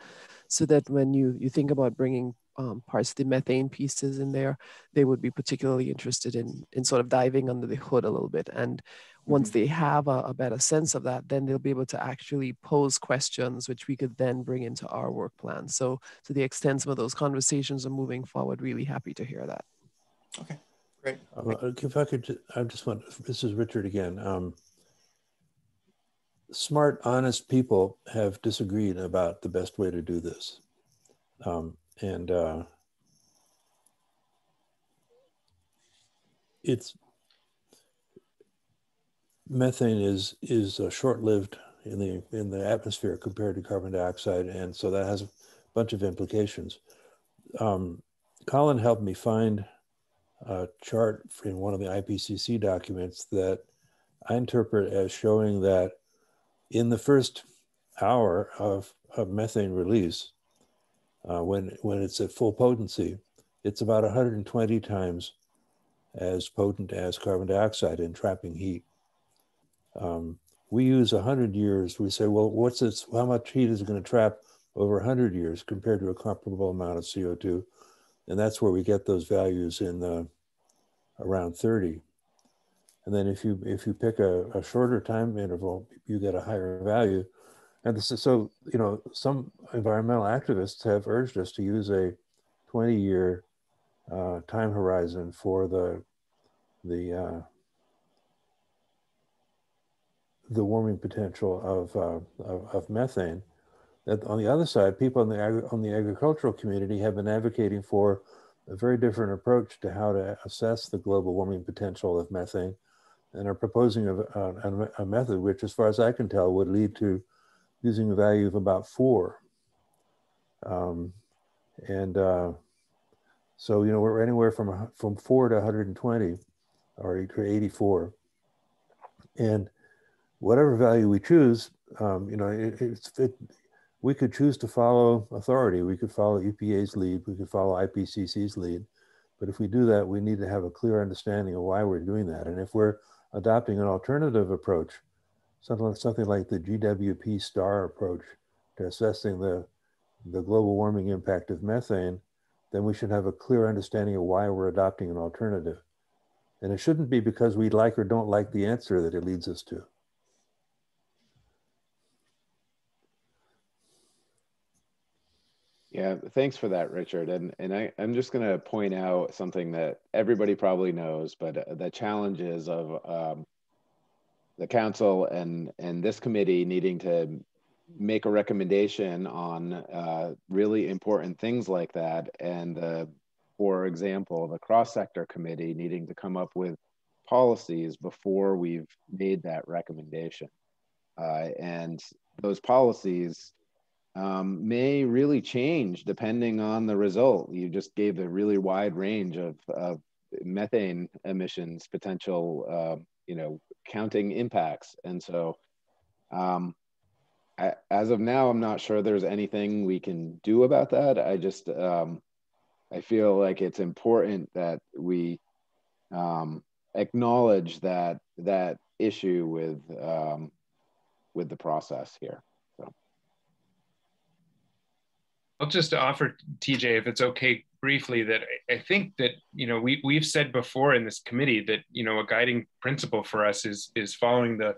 so that when you you think about bringing um, parts of the methane pieces in there, they would be particularly interested in in sort of diving under the hood a little bit. And once mm-hmm. they have a, a, better sense of that then they'll be able to actually pose questions which we could then bring into our work plan. So to the extent some of those conversations are moving forward really happy to hear that okay great um, if i could i just want this is richard again um, smart honest people have disagreed about the best way to do this um, and uh, it's methane is is uh, short-lived in the in the atmosphere compared to carbon dioxide, and so that has a bunch of implications. Um, Colin helped me find a chart in one of the IPCC documents that I interpret as showing that in the first hour of, of methane release, uh, when when it's at full potency, it's about 120 times as potent as carbon dioxide in trapping heat. Um, we use 100 years. We say, well, what's this? How much heat is it going to trap over 100 years compared to a comparable amount of CO2? And that's where we get those values in the, around 30. And then if you if you pick a, a shorter time interval, you get a higher value. And is, so, you know, some environmental activists have urged us to use a 20 year uh, time horizon for the, the uh, the warming potential of, uh, of, of, methane. That on the other side, people in the, on the agricultural community have been advocating for a very different approach to how to assess the global warming potential of methane and are proposing a, a, a method which, as far as I can tell, would lead to using a value of about four. Um, and uh, so, you know, we're anywhere from, from four to 120 or 84. And whatever value we choose, um, you know, it, it's, it, we could choose to follow authority. We could follow EPA's lead. We could follow IPCC's lead. But if we do that, we need to have a clear understanding of why we're doing that. And if we're adopting an alternative approach, something, something like the GWP STAR approach to assessing the, the global warming impact of methane, then we should have a clear understanding of why we're adopting an alternative. And it shouldn't be because we like or don't like the answer that it leads us to. Yeah, thanks for that, Richard. And and I, I'm just going to point out something that everybody probably knows, but uh, the challenges of um, the council and and this committee needing to make a recommendation on uh, really important things like that, and for example, the cross-sector committee needing to come up with policies before we've made that recommendation, uh, and those policies um, may really change depending on the result. You just gave a really wide range of, of methane emissions potential, uh, you know, counting impacts. And so um, I, as of now, I'm not sure there's anything we can do about that. I just, um, I feel like it's important that we um, acknowledge that that issue with um, with the process here. So. I'll just offer TJ, if it's okay, briefly that I think that you know we we've said before in this committee that you know a guiding principle for us is is following the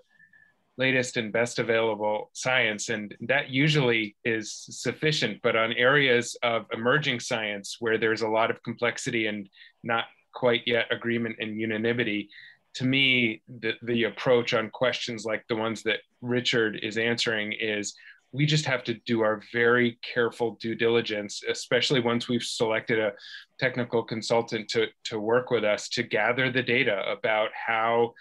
latest and best available science. And that usually is sufficient. But on areas of emerging science where there's a lot of complexity and not quite yet agreement and unanimity to me, the, the approach on questions like the ones that Richard is answering is we just have to do our very careful due diligence, especially once we've selected a technical consultant to, to work with us to gather the data about how,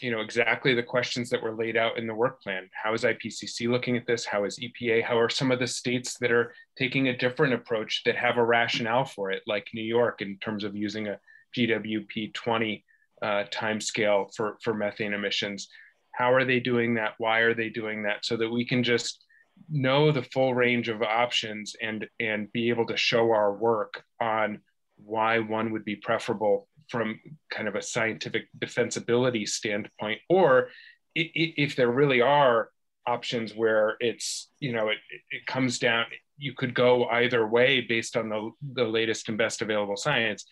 you know, exactly the questions that were laid out in the work plan. How is IPCC looking at this? How is EPA? How are some of the states that are taking a different approach that have a rationale for it, like New York in terms of using a GWP 20 uh, time scale for, for methane emissions. How are they doing that? Why are they doing that? So that we can just know the full range of options and, and be able to show our work on why one would be preferable from kind of a scientific defensibility standpoint, or if there really are options where it's, you know, it, it comes down, you could go either way based on the, the latest and best available science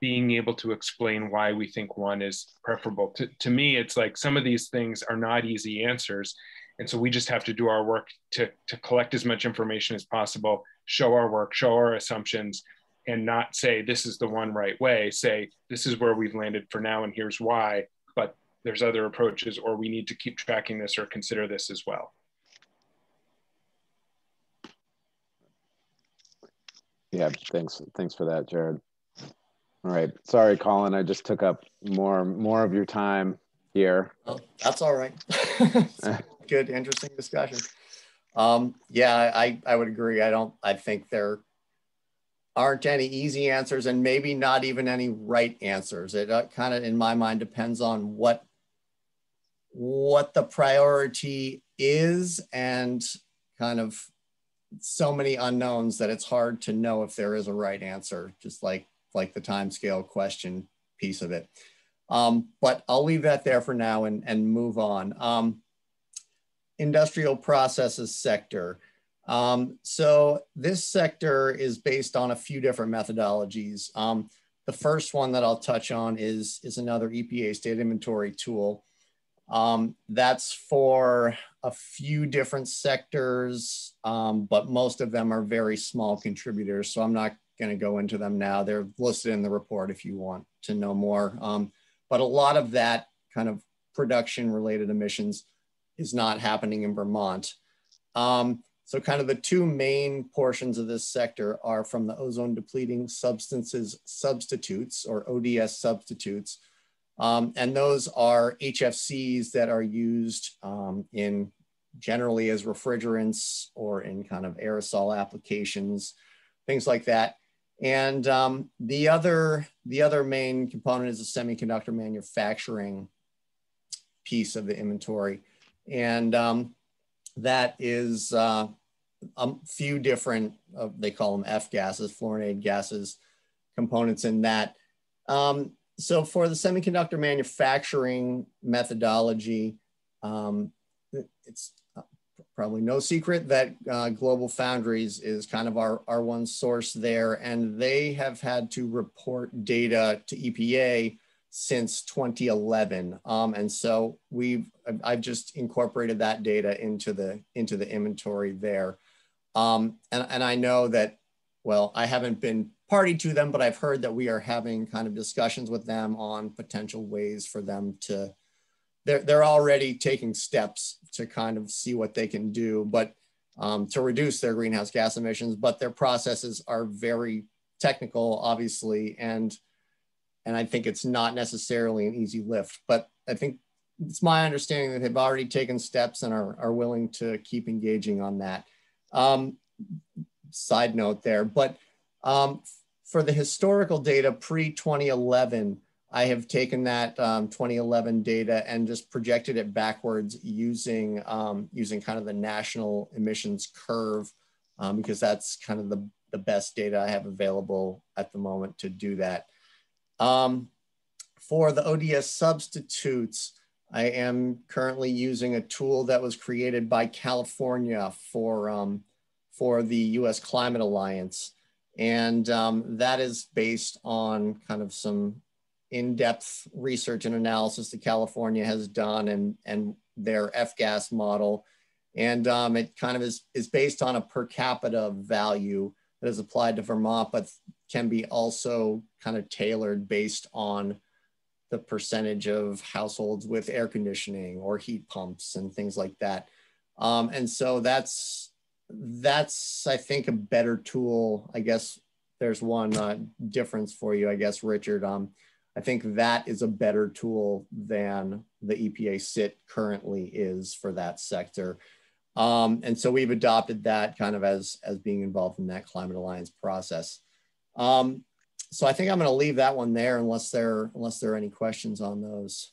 being able to explain why we think one is preferable. To, to me, it's like some of these things are not easy answers. And so we just have to do our work to, to collect as much information as possible, show our work, show our assumptions, and not say this is the one right way. Say this is where we've landed for now, and here's why. But there's other approaches, or we need to keep tracking this or consider this as well. Yeah, thanks. Thanks for that, Jared. All right. Sorry, Colin. I just took up more more of your time here. Oh, that's all right. Good, interesting discussion. Um, yeah, I, I would agree. I don't, I think there aren't any easy answers and maybe not even any right answers. It uh, kind of, in my mind, depends on what, what the priority is and kind of so many unknowns that it's hard to know if there is a right answer, just like like the time scale question piece of it. Um, but I'll leave that there for now and, and move on. Um, industrial processes sector. Um, so this sector is based on a few different methodologies. Um, the first one that I'll touch on is, is another EPA state inventory tool. Um, that's for a few different sectors, um, but most of them are very small contributors. So I'm not going to go into them now. They're listed in the report if you want to know more. Um, but a lot of that kind of production related emissions is not happening in Vermont. Um, so kind of the two main portions of this sector are from the ozone depleting substances substitutes or ODS substitutes. Um, and those are HFCs that are used um, in generally as refrigerants or in kind of aerosol applications, things like that. And um, the other the other main component is the semiconductor manufacturing piece of the inventory, and um, that is uh, a few different uh, they call them F gases, fluorinated gases, components in that. Um, so for the semiconductor manufacturing methodology, um, it's probably no secret that uh, GlobalFoundries is kind of our, our one source there, and they have had to report data to EPA since 2011. Um, and so we've I've just incorporated that data into the into the inventory there. Um, and, and I know that, well, I haven't been party to them, but I've heard that we are having kind of discussions with them on potential ways for them to they're, they're already taking steps to kind of see what they can do, but um, to reduce their greenhouse gas emissions, but their processes are very technical, obviously, and and I think it's not necessarily an easy lift. But I think it's my understanding that they've already taken steps and are, are willing to keep engaging on that. Um, side note there, but um, for the historical data pre-2011, I have taken that um, 2011 data and just projected it backwards using, um, using kind of the national emissions curve um, because that's kind of the, the best data I have available at the moment to do that. Um, for the ODS substitutes, I am currently using a tool that was created by California for, um, for the US Climate Alliance. And um, that is based on kind of some in-depth research and analysis that California has done and, and their F-gas model. And um, it kind of is, is based on a per capita value that is applied to Vermont, but can be also kind of tailored based on the percentage of households with air conditioning or heat pumps and things like that. Um, and so that's, that's, I think, a better tool. I guess there's one uh, difference for you, I guess, Richard. Um, I think that is a better tool than the EPA SIT currently is for that sector. Um, and so we've adopted that kind of as, as being involved in that climate alliance process. Um, so I think I'm going to leave that one there unless there, unless there are any questions on those.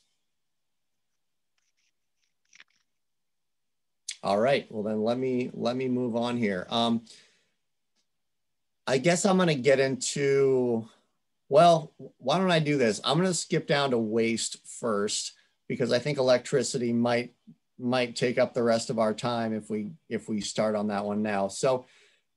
All right, well then let me, let me move on here. Um, I guess I'm going to get into well, why don't I do this? I'm going to skip down to waste first because I think electricity might might take up the rest of our time if we if we start on that one now. So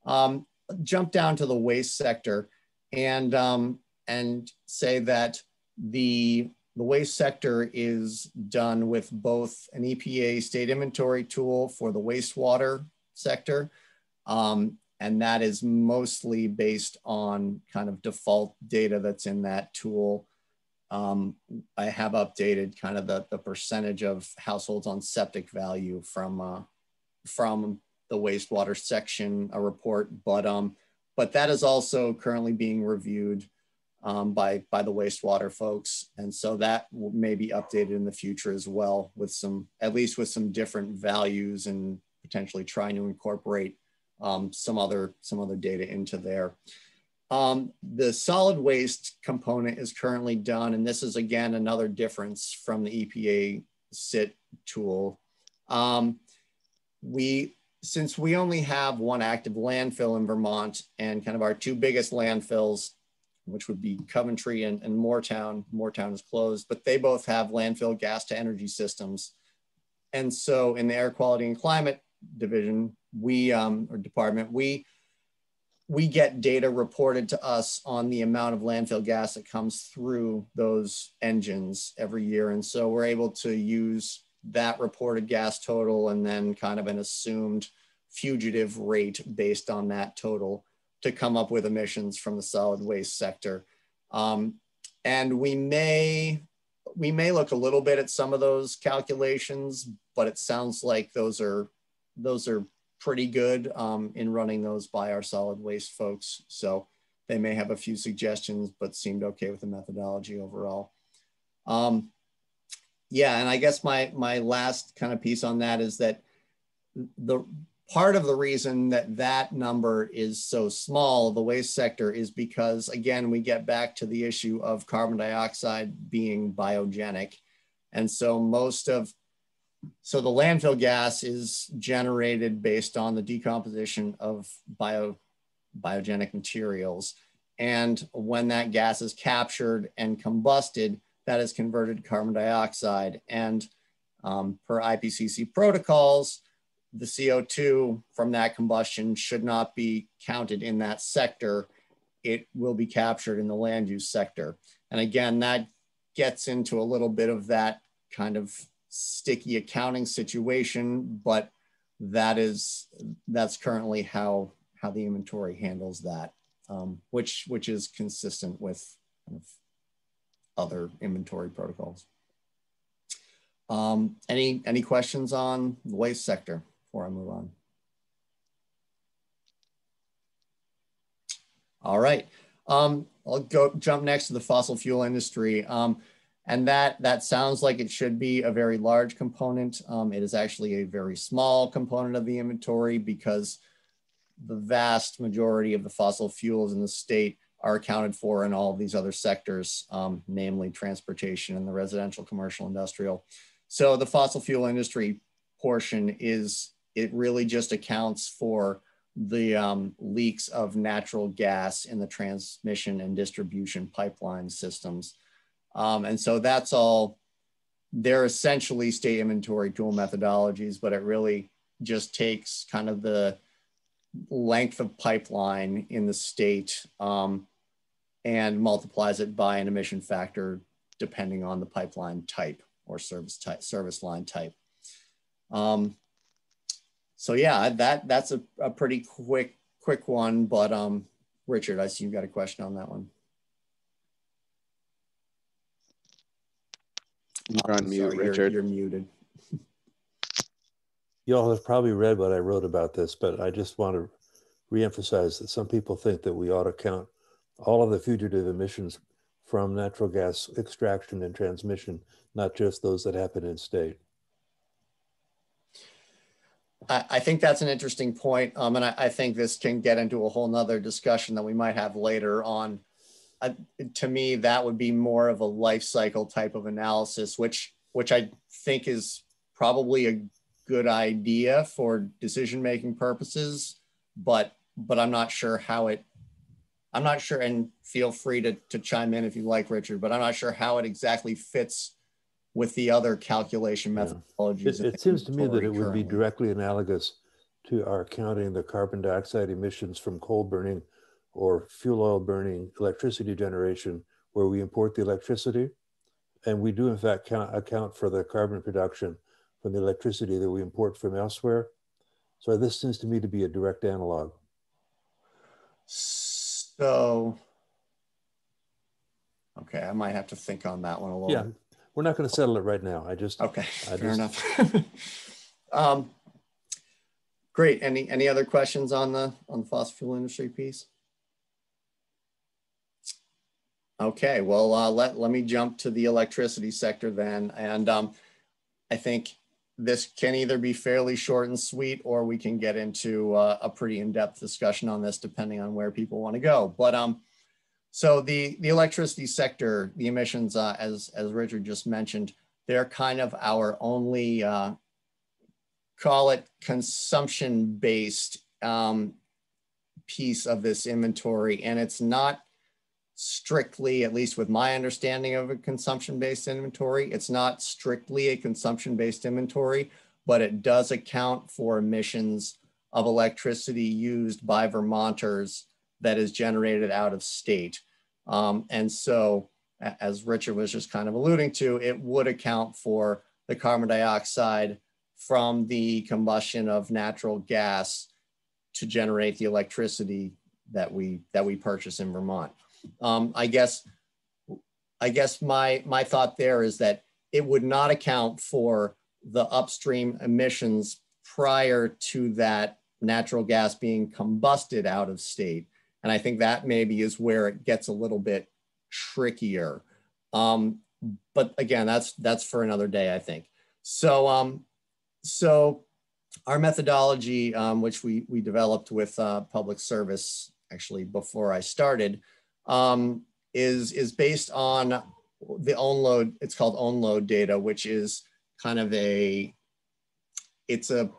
um, jump down to the waste sector and um, and say that the the waste sector is done with both an EPA state inventory tool for the wastewater sector um, and that is mostly based on kind of default data that's in that tool. Um, I have updated kind of the, the percentage of households on septic value from, uh, from the wastewater section a report, but, um, but that is also currently being reviewed um, by, by the wastewater folks. And so that may be updated in the future as well with some, at least with some different values and potentially trying to incorporate um, some other some other data into there. Um, the solid waste component is currently done, and this is again another difference from the EPA SIT tool. Um, we since we only have one active landfill in Vermont, and kind of our two biggest landfills, which would be Coventry and, and Moretown. Moretown is closed, but they both have landfill gas to energy systems. And so in the air quality and climate division, we um, or department, we we get data reported to us on the amount of landfill gas that comes through those engines every year. And so we're able to use that reported gas total and then kind of an assumed fugitive rate based on that total to come up with emissions from the solid waste sector. Um, and we may we may look a little bit at some of those calculations, but it sounds like those are those are pretty good um, in running those by our solid waste folks. So they may have a few suggestions, but seemed okay with the methodology overall. Um, yeah, and I guess my my last kind of piece on that is that the part of the reason that that number is so small, the waste sector, is because again we get back to the issue of carbon dioxide being biogenic, and so most of so the landfill gas is generated based on the decomposition of bio, biogenic materials. And when that gas is captured and combusted, that is converted to carbon dioxide. And um, per IPCC protocols, the CO2 from that combustion should not be counted in that sector. It will be captured in the land use sector. And again, that gets into a little bit of that kind of sticky accounting situation, but that is that's currently how how the inventory handles that, um, which which is consistent with kind of other inventory protocols. Um, any any questions on the waste sector before I move on? All right, um, I'll go jump next to the fossil fuel industry. Um, and that, that sounds like it should be a very large component. Um, it is actually a very small component of the inventory because the vast majority of the fossil fuels in the state are accounted for in all these other sectors, um, namely transportation and the residential, commercial, industrial. So the fossil fuel industry portion is, it really just accounts for the um, leaks of natural gas in the transmission and distribution pipeline systems. Um, and so that's all, they're essentially state inventory tool methodologies, but it really just takes kind of the length of pipeline in the state um, and multiplies it by an emission factor depending on the pipeline type or service type, service line type. Um, so yeah, that that's a, a pretty quick quick one. But um, Richard, I see you've got a question on that one. You're on mute, Sorry, Richard. You're, you're muted. You all have probably read what I wrote about this, but I just want to reemphasize that some people think that we ought to count all of the fugitive emissions from natural gas extraction and transmission, not just those that happen in state. I, I think that's an interesting point, um, and I, I, think this can get into a whole nother discussion that we might have later on. To me, that would be more of a life cycle type of analysis, which which I think is probably a good idea for decision making purposes, but but I'm not sure how it. I'm not sure, and feel free to to chime in if you like, Richard. But I'm not sure how it exactly fits with the other calculation methodologies. Yeah. It, it seems to me that it would be directly analogous to our counting the carbon dioxide emissions from coal burning or fuel oil burning electricity generation, where we import the electricity. And we do, in fact, count, account for the carbon production from the electricity that we import from elsewhere. So this seems to me to be a direct analog. So, okay, I might have to think on that one a little. Yeah, we're not going to settle it right now. I just okay, I fair just... enough. um, great. Any any other questions on the on the fossil fuel industry piece? Okay, well, uh, let let me jump to the electricity sector then, and um, I think this can either be fairly short and sweet, or we can get into uh, a pretty in-depth discussion on this, depending on where people want to go. But um, so the, the electricity sector, the emissions, uh, as, as Richard just mentioned, they're kind of our only, uh, call it consumption-based um, piece of this inventory. And it's not strictly, at least with my understanding of a consumption-based inventory, it's not strictly a consumption-based inventory, but it does account for emissions of electricity used by Vermonters that is generated out of state. Um, and so, as Richard was just kind of alluding to, it would account for the carbon dioxide from the combustion of natural gas to generate the electricity that we that we purchase in Vermont. Um, I guess I guess my my thought there is that it would not account for the upstream emissions prior to that natural gas being combusted out of state. And I think that maybe is where it gets a little bit trickier. Um, but again, that's that's for another day, I think. So um, so our methodology, um, which we we developed with uh, public service actually before I started, um, is is based on the own load. It's called own load data, which is kind of a it's a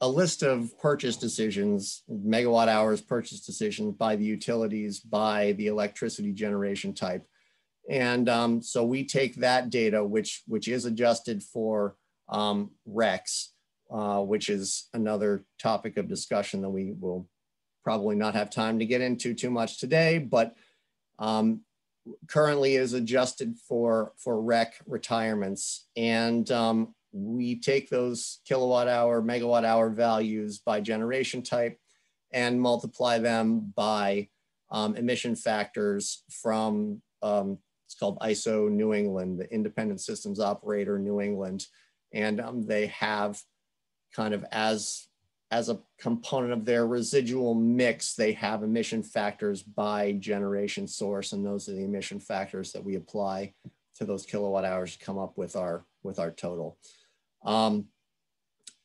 a list of purchase decisions, megawatt hours purchase decisions by the utilities, by the electricity generation type. And um, so we take that data, which, which is adjusted for um, RECs, uh, which is another topic of discussion that we will probably not have time to get into too much today, but um, currently is adjusted for, for REC retirements. And um, we take those kilowatt hour, megawatt hour values by generation type and multiply them by um, emission factors from, um, it's called ISO New England, the Independent Systems Operator New England. And um, they have kind of as, as a component of their residual mix, they have emission factors by generation source. And those are the emission factors that we apply to those kilowatt hours to come up with our, with our total. Um,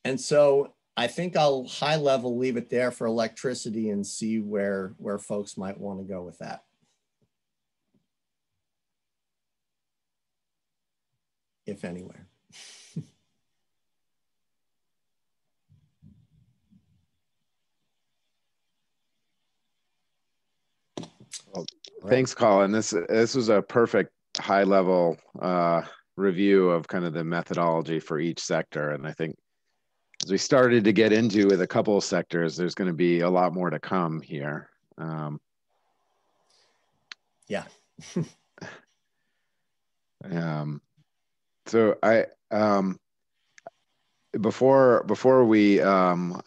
and so I think I'll high level leave it there for electricity and see where, where folks might want to go with that. If anywhere. Well, thanks, Colin. This this was a perfect high level uh, review of kind of the methodology for each sector, and I think as we started to get into with a couple of sectors, there's going to be a lot more to come here. Um, yeah. um, so I um, before before we um,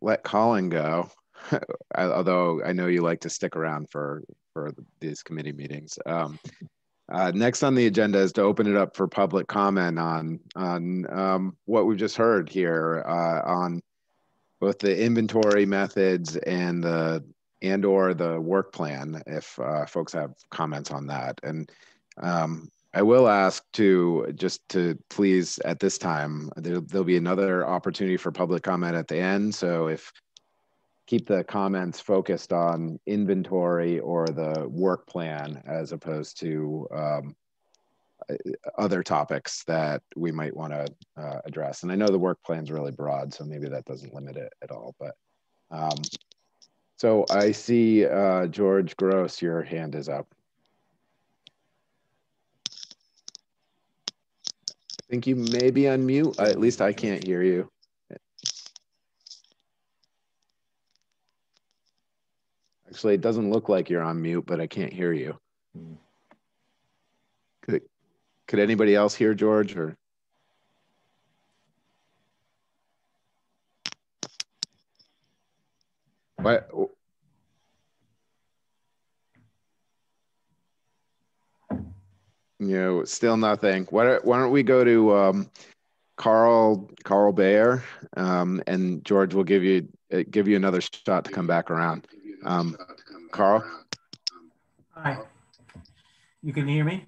let Colin go, although I know you like to stick around for for these committee meetings. Um, uh, next on the agenda is to open it up for public comment on on um, what we've just heard here uh, on both the inventory methods and the and or the work plan. If uh, folks have comments on that, and um, I will ask to just to please at this time there, there'll be another opportunity for public comment at the end. So if keep the comments focused on inventory or the work plan as opposed to um, uh, other topics that we might want to uh, address. And I know the work plan is really broad, so maybe that doesn't limit it at all. But um, so I see uh, George Gross, your hand is up. I think you may be on mute. At least I can't hear you. Actually, it doesn't look like you're on mute, but I can't hear you. Hmm. Could, could anybody else hear George or? What? You know, still nothing. Why, why don't we go to um, Carl Carl Bayer, um, and George will give you uh, give you another shot to come back around. Um, Carl? Hi. You can hear me?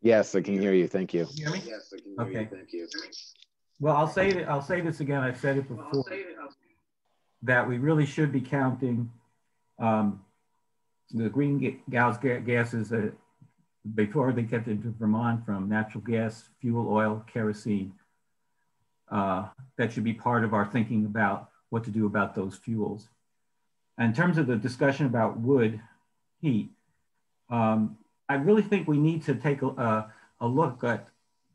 Yes, I can hear you. Thank you. you hear me? Yes, I can hear okay. you. Thank you. Well, I'll say it, I'll say this again. I've said it before that we really should be counting um, the greenhouse gases that before they get into Vermont from natural gas, fuel oil, kerosene. Uh, that should be part of our thinking about what to do about those fuels in terms of the discussion about wood heat, um, I really think we need to take a, a look at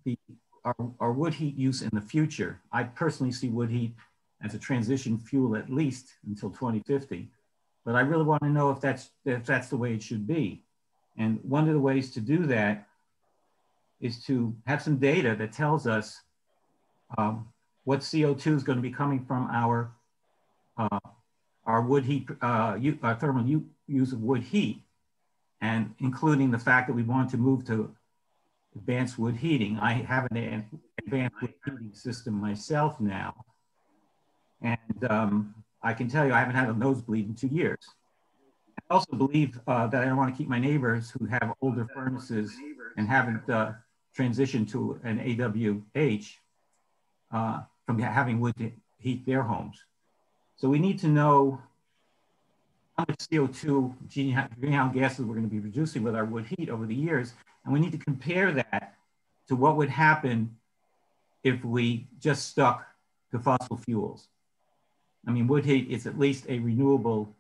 the, our, our, wood heat use in the future. I personally see wood heat as a transition fuel at least until 2050, but I really want to know if that's, if that's the way it should be. And one of the ways to do that is to have some data that tells us um, what CO2 is going to be coming from our uh, our wood heat, uh, our thermal use of wood heat, and including the fact that we want to move to advanced wood heating. I have an advanced wood heating system myself now. And um, I can tell you I haven't had a nosebleed in two years. I also believe uh, that I don't want to keep my neighbors who have older furnaces and haven't uh, transitioned to an AWH uh, from having wood to heat their homes. So we need to know how much CO2 greenhouse gases we're going to be reducing with our wood heat over the years. And we need to compare that to what would happen if we just stuck to fossil fuels. I mean, wood heat is at least a renewable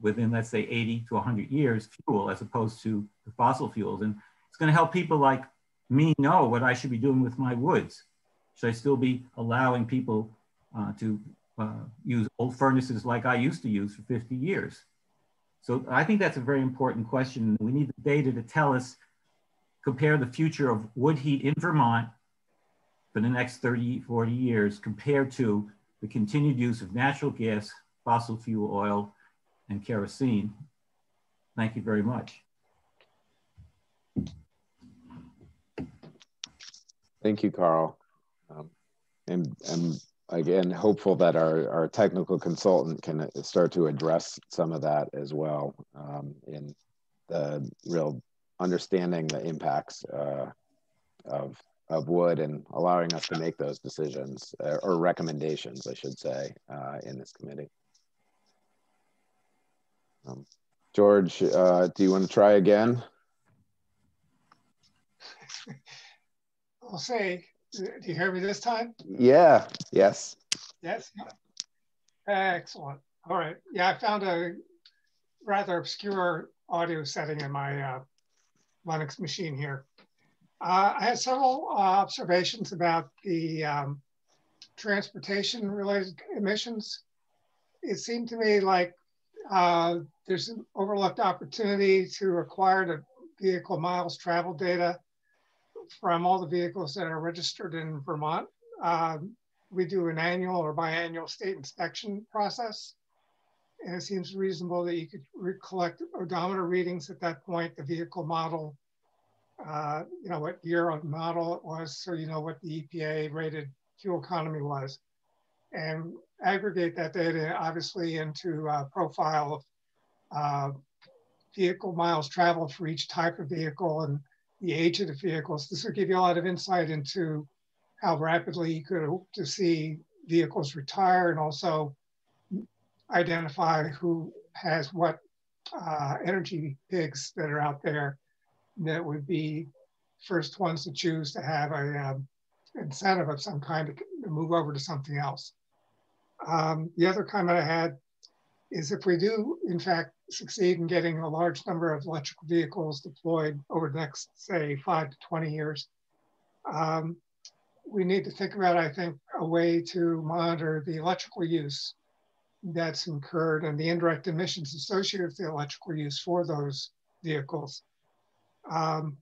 within, let's say, 80 to 100 years fuel as opposed to the fossil fuels. And it's going to help people like me know what I should be doing with my woods. Should I still be allowing people uh, to uh, use old furnaces like I used to use for 50 years? So I think that's a very important question. We need the data to tell us, compare the future of wood heat in Vermont for the next 30, 40 years compared to the continued use of natural gas, fossil fuel oil, and kerosene. Thank you very much. Thank you, Carl. Um, and, and again hopeful that our, our technical consultant can start to address some of that as well um, in the real understanding the impacts uh, of of wood and allowing us to make those decisions uh, or recommendations, I should say, uh, in this committee. Um, George, uh, do you want to try again? I'll say, do you hear me this time? Yeah, yes. Yes? Excellent. All right. Yeah, I found a rather obscure audio setting in my uh, Linux machine here. Uh, I had several uh, observations about the um, transportation related emissions. It seemed to me like uh, there's an overlooked opportunity to acquire the vehicle miles travel data from all the vehicles that are registered in Vermont. Um, we do an annual or biannual state inspection process. And it seems reasonable that you could collect odometer readings at that point, the vehicle model, uh, you know, what year of model it was, so you know what the EPA rated fuel economy was. And aggregate that data obviously into a profile of uh, vehicle miles traveled for each type of vehicle and the age of the vehicles. This will give you a lot of insight into how rapidly you could hope to see vehicles retire and also identify who has what uh, energy pigs that are out there that would be first ones to choose to have a um, incentive of some kind to, to move over to something else. Um, the other comment I had is if we do, in fact, succeed in getting a large number of electrical vehicles deployed over the next, say, five to 20 years, um, we need to think about, I think, a way to monitor the electrical use that's incurred and the indirect emissions associated with the electrical use for those vehicles. Um,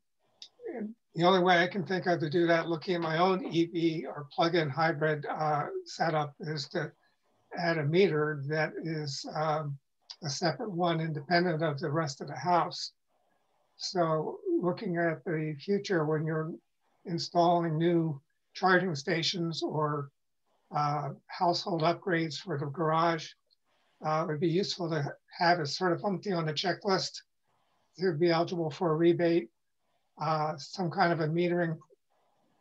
the only way I can think of to do that, looking at my own EV or plug-in hybrid uh, setup, is to add a meter that is um, a separate one independent of the rest of the house. So looking at the future when you're installing new charging stations or uh, household upgrades for the garage, uh, it would be useful to have as sort of something on the checklist to be eligible for a rebate, uh, some kind of a metering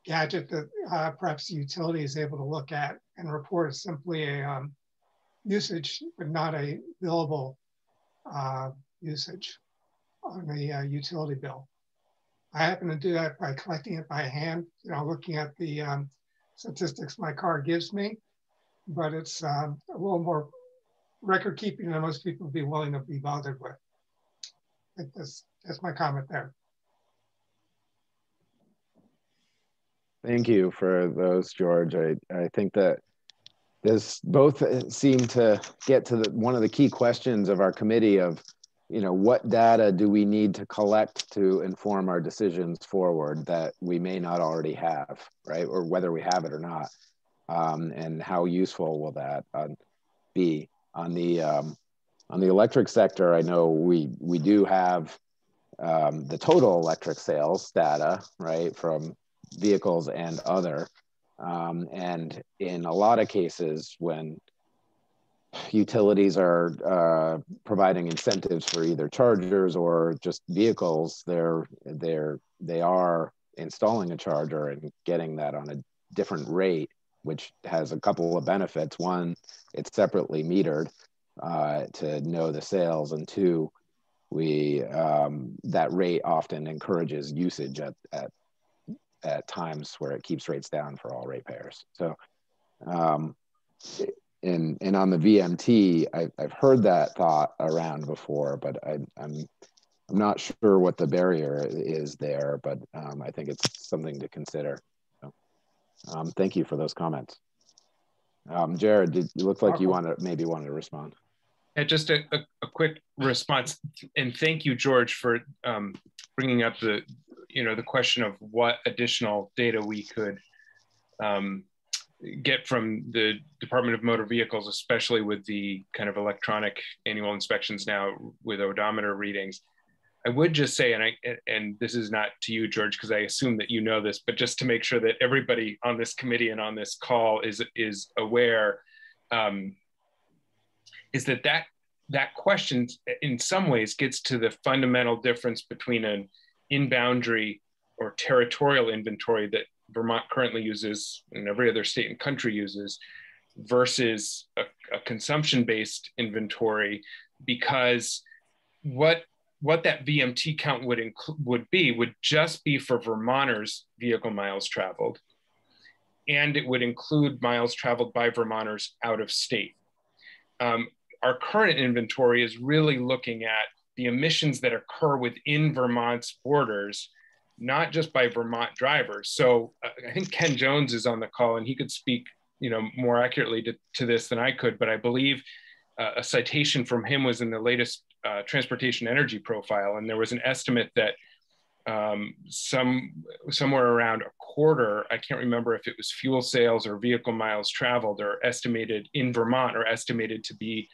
gadget that uh, perhaps the utility is able to look at and report as simply a um, usage, but not a billable uh, usage on the uh, utility bill. I happen to do that by collecting it by hand, you know, looking at the um, statistics my car gives me, but it's um, a little more record keeping than most people would be willing to be bothered with. I think that's, that's my comment there. Thank you for those, George. I, I think that this both seem to get to the, one of the key questions of our committee of, you know, what data do we need to collect to inform our decisions forward that we may not already have, right? Or whether we have it or not. Um, and how useful will that uh, be on the um, on the electric sector? I know we we do have um, the total electric sales data, right, from vehicles and other. Um, and in a lot of cases, when utilities are uh, providing incentives for either chargers or just vehicles, they're they're they are installing a charger and getting that on a different rate, which has a couple of benefits. One, it's separately metered uh, to know the sales, and two, we um, that rate often encourages usage at, at at times where it keeps rates down for all ratepayers. So, um, and and on the VMT, I, have heard that thought around before, but I, I'm, I'm not sure what the barrier is there, but um, I think it's something to consider. So, um, thank you for those comments. Um, Jared, did you look like you wanted maybe wanted to respond? Yeah, just a, a, a quick response, and thank you, George, for um, bringing up the you know the question of what additional data we could um, get from the Department of Motor Vehicles, especially with the kind of electronic annual inspections now with odometer readings. I would just say, and I and this is not to you, George, because I assume that you know this, but just to make sure that everybody on this committee and on this call is is aware, um, is that that that question in some ways gets to the fundamental difference between an in boundary or territorial inventory that Vermont currently uses and every other state and country uses versus a, a consumption-based inventory because what what that VMT count would include would be would just be for Vermonters vehicle miles traveled and it would include miles traveled by Vermonters out of state. Um, our current inventory is really looking at the emissions that occur within Vermont's borders, not just by Vermont drivers. So uh, I think Ken Jones is on the call and he could speak you know, more accurately to, to this than I could, but I believe uh, a citation from him was in the latest uh, transportation energy profile. And there was an estimate that um, some somewhere around a quarter, I can't remember if it was fuel sales or vehicle miles traveled or estimated in Vermont or estimated to be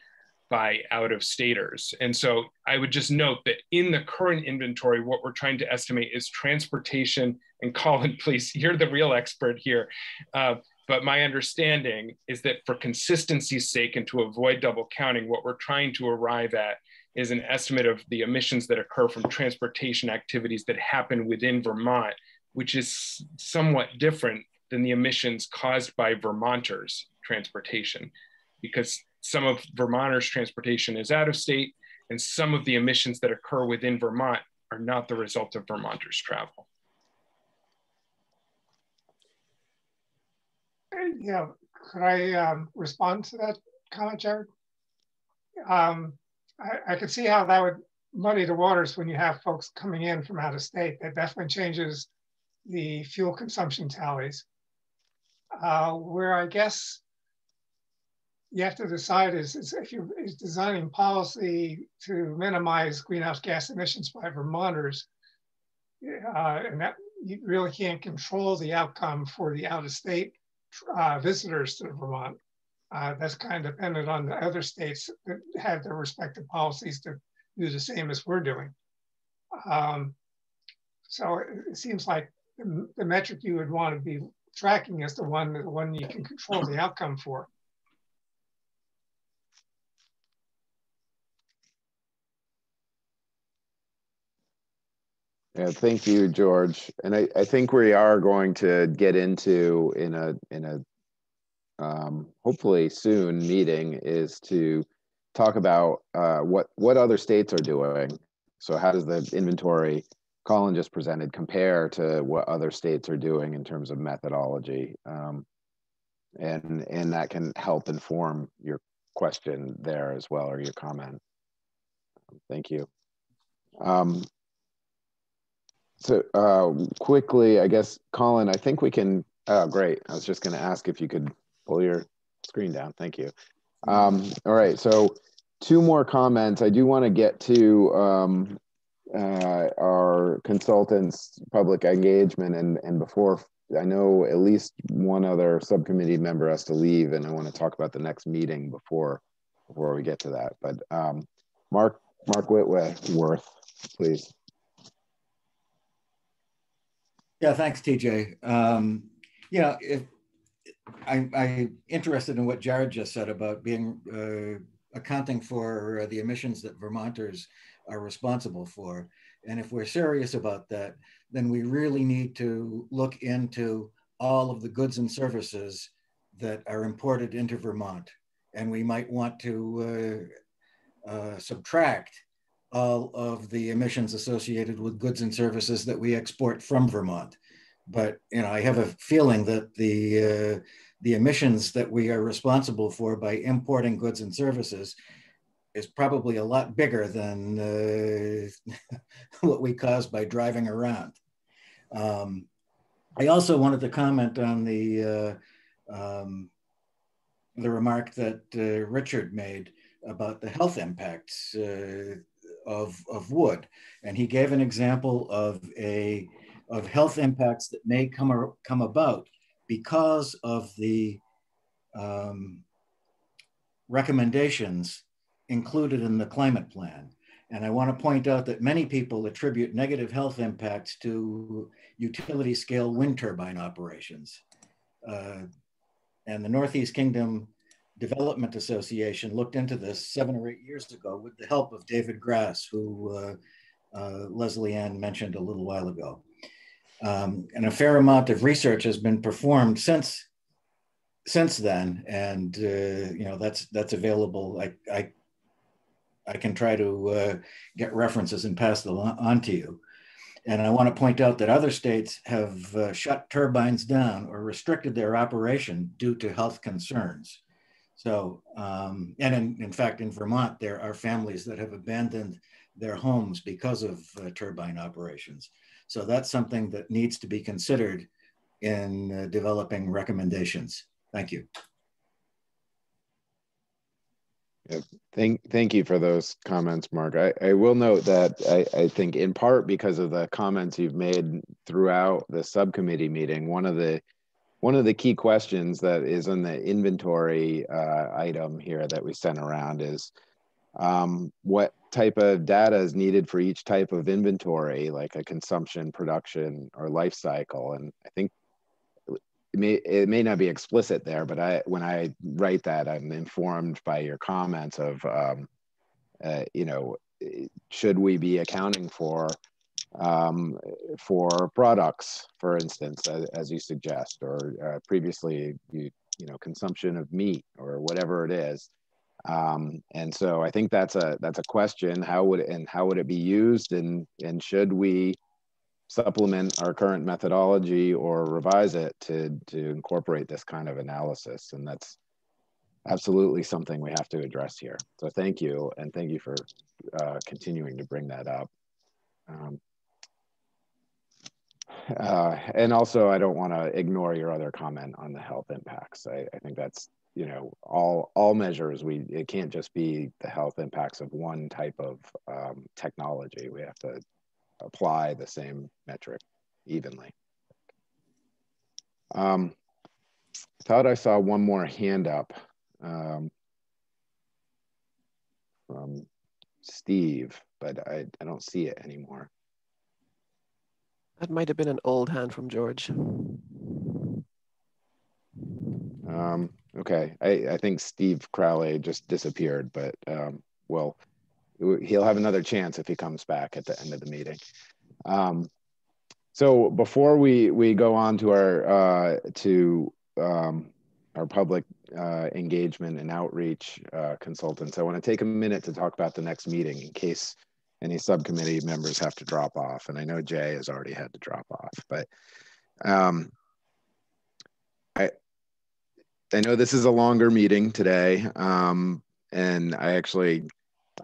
by out of staters. And so I would just note that in the current inventory, what we're trying to estimate is transportation. And Colin, please, you're the real expert here. Uh, but my understanding is that for consistency's sake and to avoid double counting, what we're trying to arrive at is an estimate of the emissions that occur from transportation activities that happen within Vermont, which is somewhat different than the emissions caused by Vermonters' transportation, because some of Vermonters' transportation is out of state, and some of the emissions that occur within Vermont are not the result of Vermonters' travel. Yeah, could I um, respond to that comment, Jared? Um, I, I could see how that would muddy the waters when you have folks coming in from out of state. That definitely changes the fuel consumption tallies. Uh, where I guess you have to decide is, is if you're is designing policy to minimize greenhouse gas emissions by Vermonters, uh, and that you really can't control the outcome for the out-of-state uh, visitors to Vermont. Uh, that's kind of dependent on the other states that have their respective policies to do the same as we're doing. Um, so it, it, seems like the, the, metric you would want to be tracking is the one, the one you can control the outcome for. Yeah, thank you, George. And I, I think we are going to get into in a in a um, hopefully soon meeting is to talk about uh, what what other states are doing. So how does the inventory Colin just presented compare to what other states are doing in terms of methodology? Um, and and that can help inform your question there as well or your comment. Thank you. Um, so uh, quickly, I guess, Colin, I think we can, oh, great. I was just gonna ask if you could pull your screen down. Thank you. Um, all right, so two more comments. I do want to get to um, uh, our consultants' public engagement, and and before I know at least one other subcommittee member has to leave, and I want to talk about the next meeting before before we get to that. But um, Mark Mark Whitworth, please. Yeah, thanks, TJ. Um, you know, if I, I'm interested in what Jared just said about being uh, accounting for the emissions that Vermonters are responsible for. And if we're serious about that, then we really need to look into all of the goods and services that are imported into Vermont. And we might want to uh, uh subtract all of the emissions associated with goods and services that we export from Vermont but you know, I have a feeling that the uh, the emissions that we are responsible for by importing goods and services is probably a lot bigger than uh, what we cause by driving around. Um, I also wanted to comment on the uh, um, the remark that uh, Richard made about the health impacts uh, of, of wood. And he gave an example of a of health impacts that may come, or, come about because of the um, recommendations included in the climate plan. And I want to point out that many people attribute negative health impacts to utility scale wind turbine operations. Uh, and the Northeast Kingdom Development Association looked into this seven or eight years ago with the help of David Grass, who uh, uh, Leslie Ann mentioned a little while ago. Um, and a fair amount of research has been performed since since then, and uh, you know that's that's available. I I, I can try to uh, get references and pass them on to you. And I want to point out that other states have uh, shut turbines down or restricted their operation due to health concerns. So, um, and in, in, fact, in Vermont, there are families that have abandoned their homes because of uh, turbine operations. So that's something that needs to be considered in uh, developing recommendations. Thank you. Yeah, thank, thank you for those comments, Mark. I, I will note that I, I think in part because of the comments you've made throughout the subcommittee meeting, one of the one of the key questions that is in the inventory uh, item here that we sent around is um, what type of data is needed for each type of inventory, like a consumption, production, or life cycle. And I think it may, it may not be explicit there, but I when I write that, I'm informed by your comments of, um, uh, you know, should we be accounting for um, for products, for instance, as, as you suggest, or uh, previously you you know consumption of meat or whatever it is. Um, and so I think that's a that's a question. How would it, and how would it be used, and and should we supplement our current methodology or revise it to to incorporate this kind of analysis? And that's absolutely something we have to address here. So thank you, and thank you for uh, continuing to bring that up. Um, uh, and also, I don't want to ignore your other comment on the health impacts. I, I, think that's you know all all measures. We it can't just be the health impacts of one type of um, technology. We have to apply the same metric evenly. Um, thought I saw one more hand up um, from Steve, but I, I don't see it anymore. That might have been an old hand from George. Um, okay, I, I think Steve Crowley just disappeared, but um, well, he'll have another chance if he comes back at the end of the meeting. Um, so before we we go on to our uh, to um, our public uh, engagement and outreach uh, consultants, I want to take a minute to talk about the next meeting in case any subcommittee members have to drop off. And I know Jay has already had to drop off, but um, I, I know this is a longer meeting today. Um, and I actually,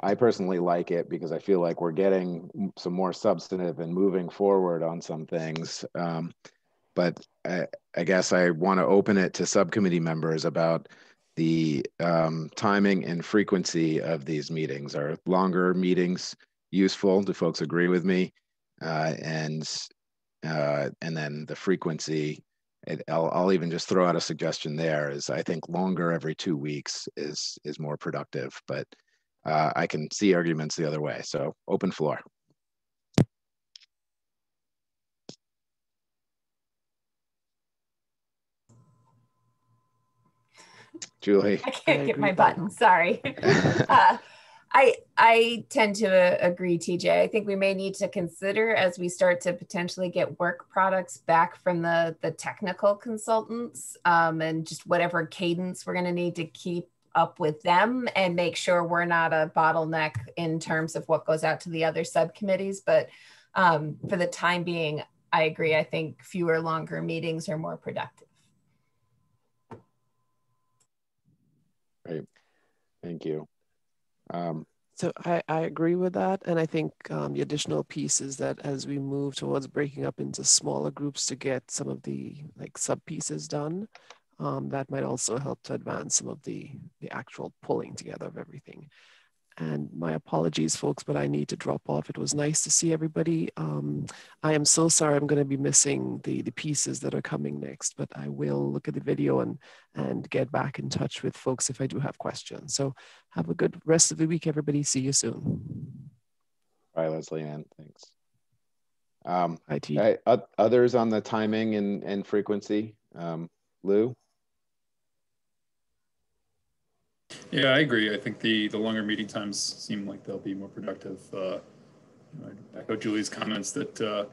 I personally like it because I feel like we're getting some more substantive and moving forward on some things. Um, but I, I, guess I want to open it to subcommittee members about the um, timing and frequency of these meetings. Are longer meetings useful. Do folks agree with me? Uh, and uh, and then the frequency. It, I'll, I'll even just throw out a suggestion there. Is I think longer every two weeks is is more productive, but uh, I can see arguments the other way. So open floor. Julie. I can't get my button. Sorry. uh, I I tend to uh, agree, TJ. I think we may need to consider as we start to potentially get work products back from the the technical consultants, um, and just whatever cadence we're going to need to keep up with them and make sure we're not a bottleneck in terms of what goes out to the other subcommittees. But um, for the time being, I agree. I think fewer, longer meetings are more productive. Right. Thank you. Um, so I, I agree with that. And I think um, the additional piece is that as we move towards breaking up into smaller groups to get some of the like sub pieces done, um, that might also help to advance some of the, the actual pulling together of everything. And my apologies, folks, but I need to drop off. It was nice to see everybody. Um, I am so sorry I'm going to be missing the, the pieces that are coming next, but I will look at the video and, and get back in touch with folks if I do have questions. So have a good rest of the week, everybody. See you soon. Bye, Leslie Ann. Thanks. Um, I, others on the timing and, and frequency? Um, Lou? Yeah, I agree. I think the the longer meeting times seem like they'll be more productive. Uh, I echo Julie's comments that uh,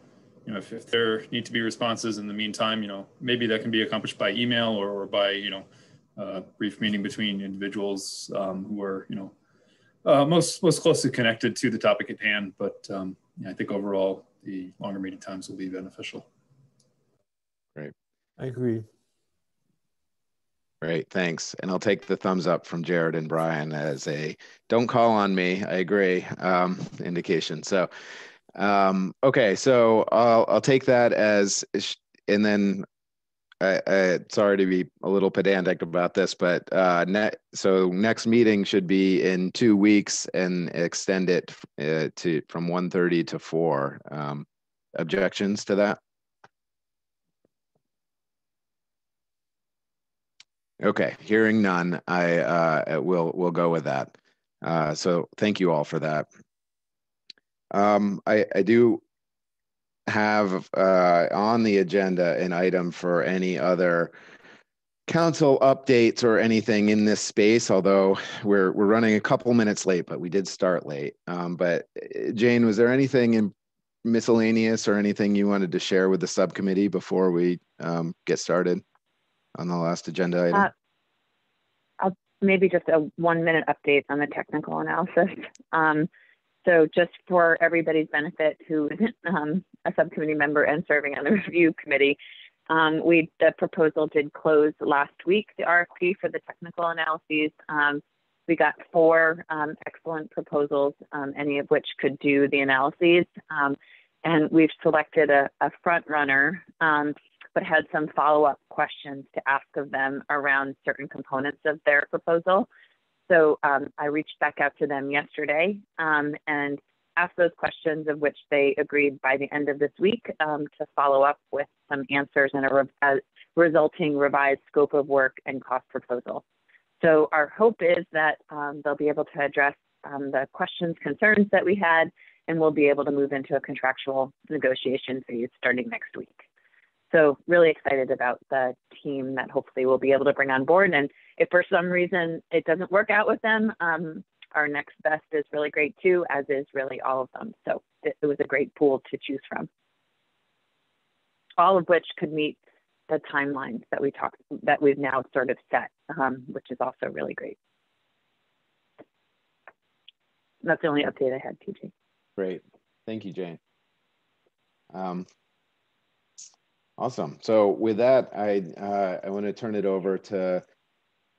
you know, if, if there need to be responses in the meantime, you know, maybe that can be accomplished by email or, or by, you know, a brief meeting between individuals um, who are, you know, uh, most most closely connected to the topic at hand. But um, yeah, I think overall the longer meeting times will be beneficial. Great. I agree. Great, thanks. And I'll take the thumbs up from Jared and Brian as a don't call on me. I agree um, indication. So, um, okay, so I'll I'll take that as, and then I, I, sorry to be a little pedantic about this, but uh, net, so next meeting should be in two weeks and extend it uh, to from 1.30 to 4. Um, objections to that? Okay, hearing none, I uh, will will go with that. Uh, so thank you all for that. Um, I, I do have uh, on the agenda an item for any other council updates or anything in this space, although we're, we're running a couple minutes late, but we did start late. Um, but uh, Jane, was there anything in miscellaneous or anything you wanted to share with the subcommittee before we um, get started on the last agenda item? Uh, I'll maybe just a one minute update on the technical analysis. Um, so just for everybody's benefit who isn't um, a subcommittee member and serving on the review committee, um, we the proposal did close last week, the RFP for the technical analyses. Um, we got four um, excellent proposals, um, any of which could do the analyses. Um, and we've selected a, a front runner, but had some follow-up questions to ask of them around certain components of their proposal. So um, I reached back out to them yesterday um, and asked those questions, of which they agreed by the end of this week um, to follow up with some answers and a, re a, resulting revised scope of work and cost proposal. So our hope is that um, they'll be able to address um, the questions, concerns that we had, and we'll be able to move into a contractual negotiation phase starting next week. So really excited about the team that hopefully we'll be able to bring on board. And if for some reason it doesn't work out with them, um, our next best is really great too, as is really all of them. So it, it was a great pool to choose from. All of which could meet the timelines that we talked that we've now sort of set, um, which is also really great. That's the only update I had, TJ. Great. Thank you, Jane. Um, Awesome. So with that, I uh, I want to turn it over to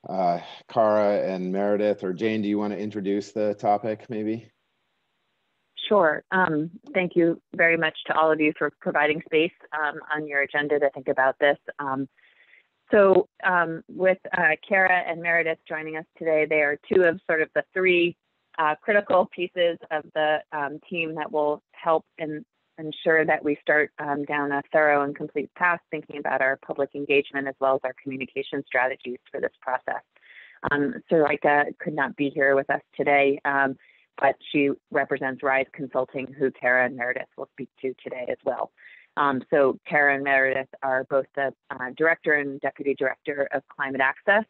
uh, Cara and Meredith or Jane. Do you want to introduce the topic, maybe? Sure. Um, thank you very much to all of you for providing space um, on your agenda to think about this. Um, so um, with uh, Cara and Meredith joining us today, they are two of sort of the three uh, critical pieces of the um, team that will help in ensure that we start um, down a thorough and complete path thinking about our public engagement as well as our communication strategies for this process. Um, Sarika could not be here with us today, um, but she represents Rise Consulting, who Cara and Meredith will speak to today as well. Um, so Cara and Meredith are both the uh, director and deputy director of Climate Access.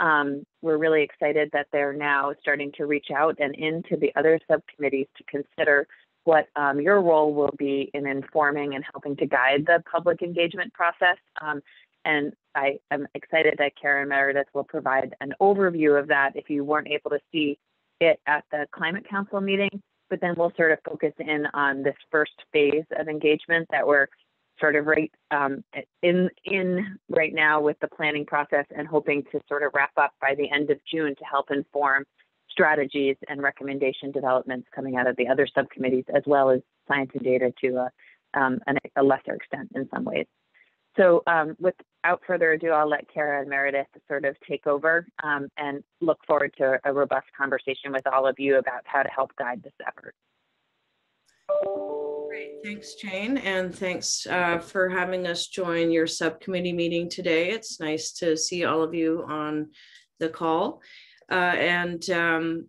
Um, we're really excited that they're now starting to reach out and into the other subcommittees to consider what um, your role will be in informing and helping to guide the public engagement process. Um, and I am excited that Cara and Meredith will provide an overview of that if you weren't able to see it at the Climate Council meeting. But then we'll sort of focus in on this first phase of engagement that we're sort of right um, in in right now with the planning process and hoping to sort of wrap up by the end of June to help inform strategies and recommendation developments coming out of the other subcommittees, as well as science and data to a, um, an, a lesser extent in some ways. So um, without further ado, I'll let Cara and Meredith sort of take over um, and look forward to a robust conversation with all of you about how to help guide this effort. Great, thanks Jane, and thanks uh, for having us join your subcommittee meeting today. It's nice to see all of you on the call. Uh, and um,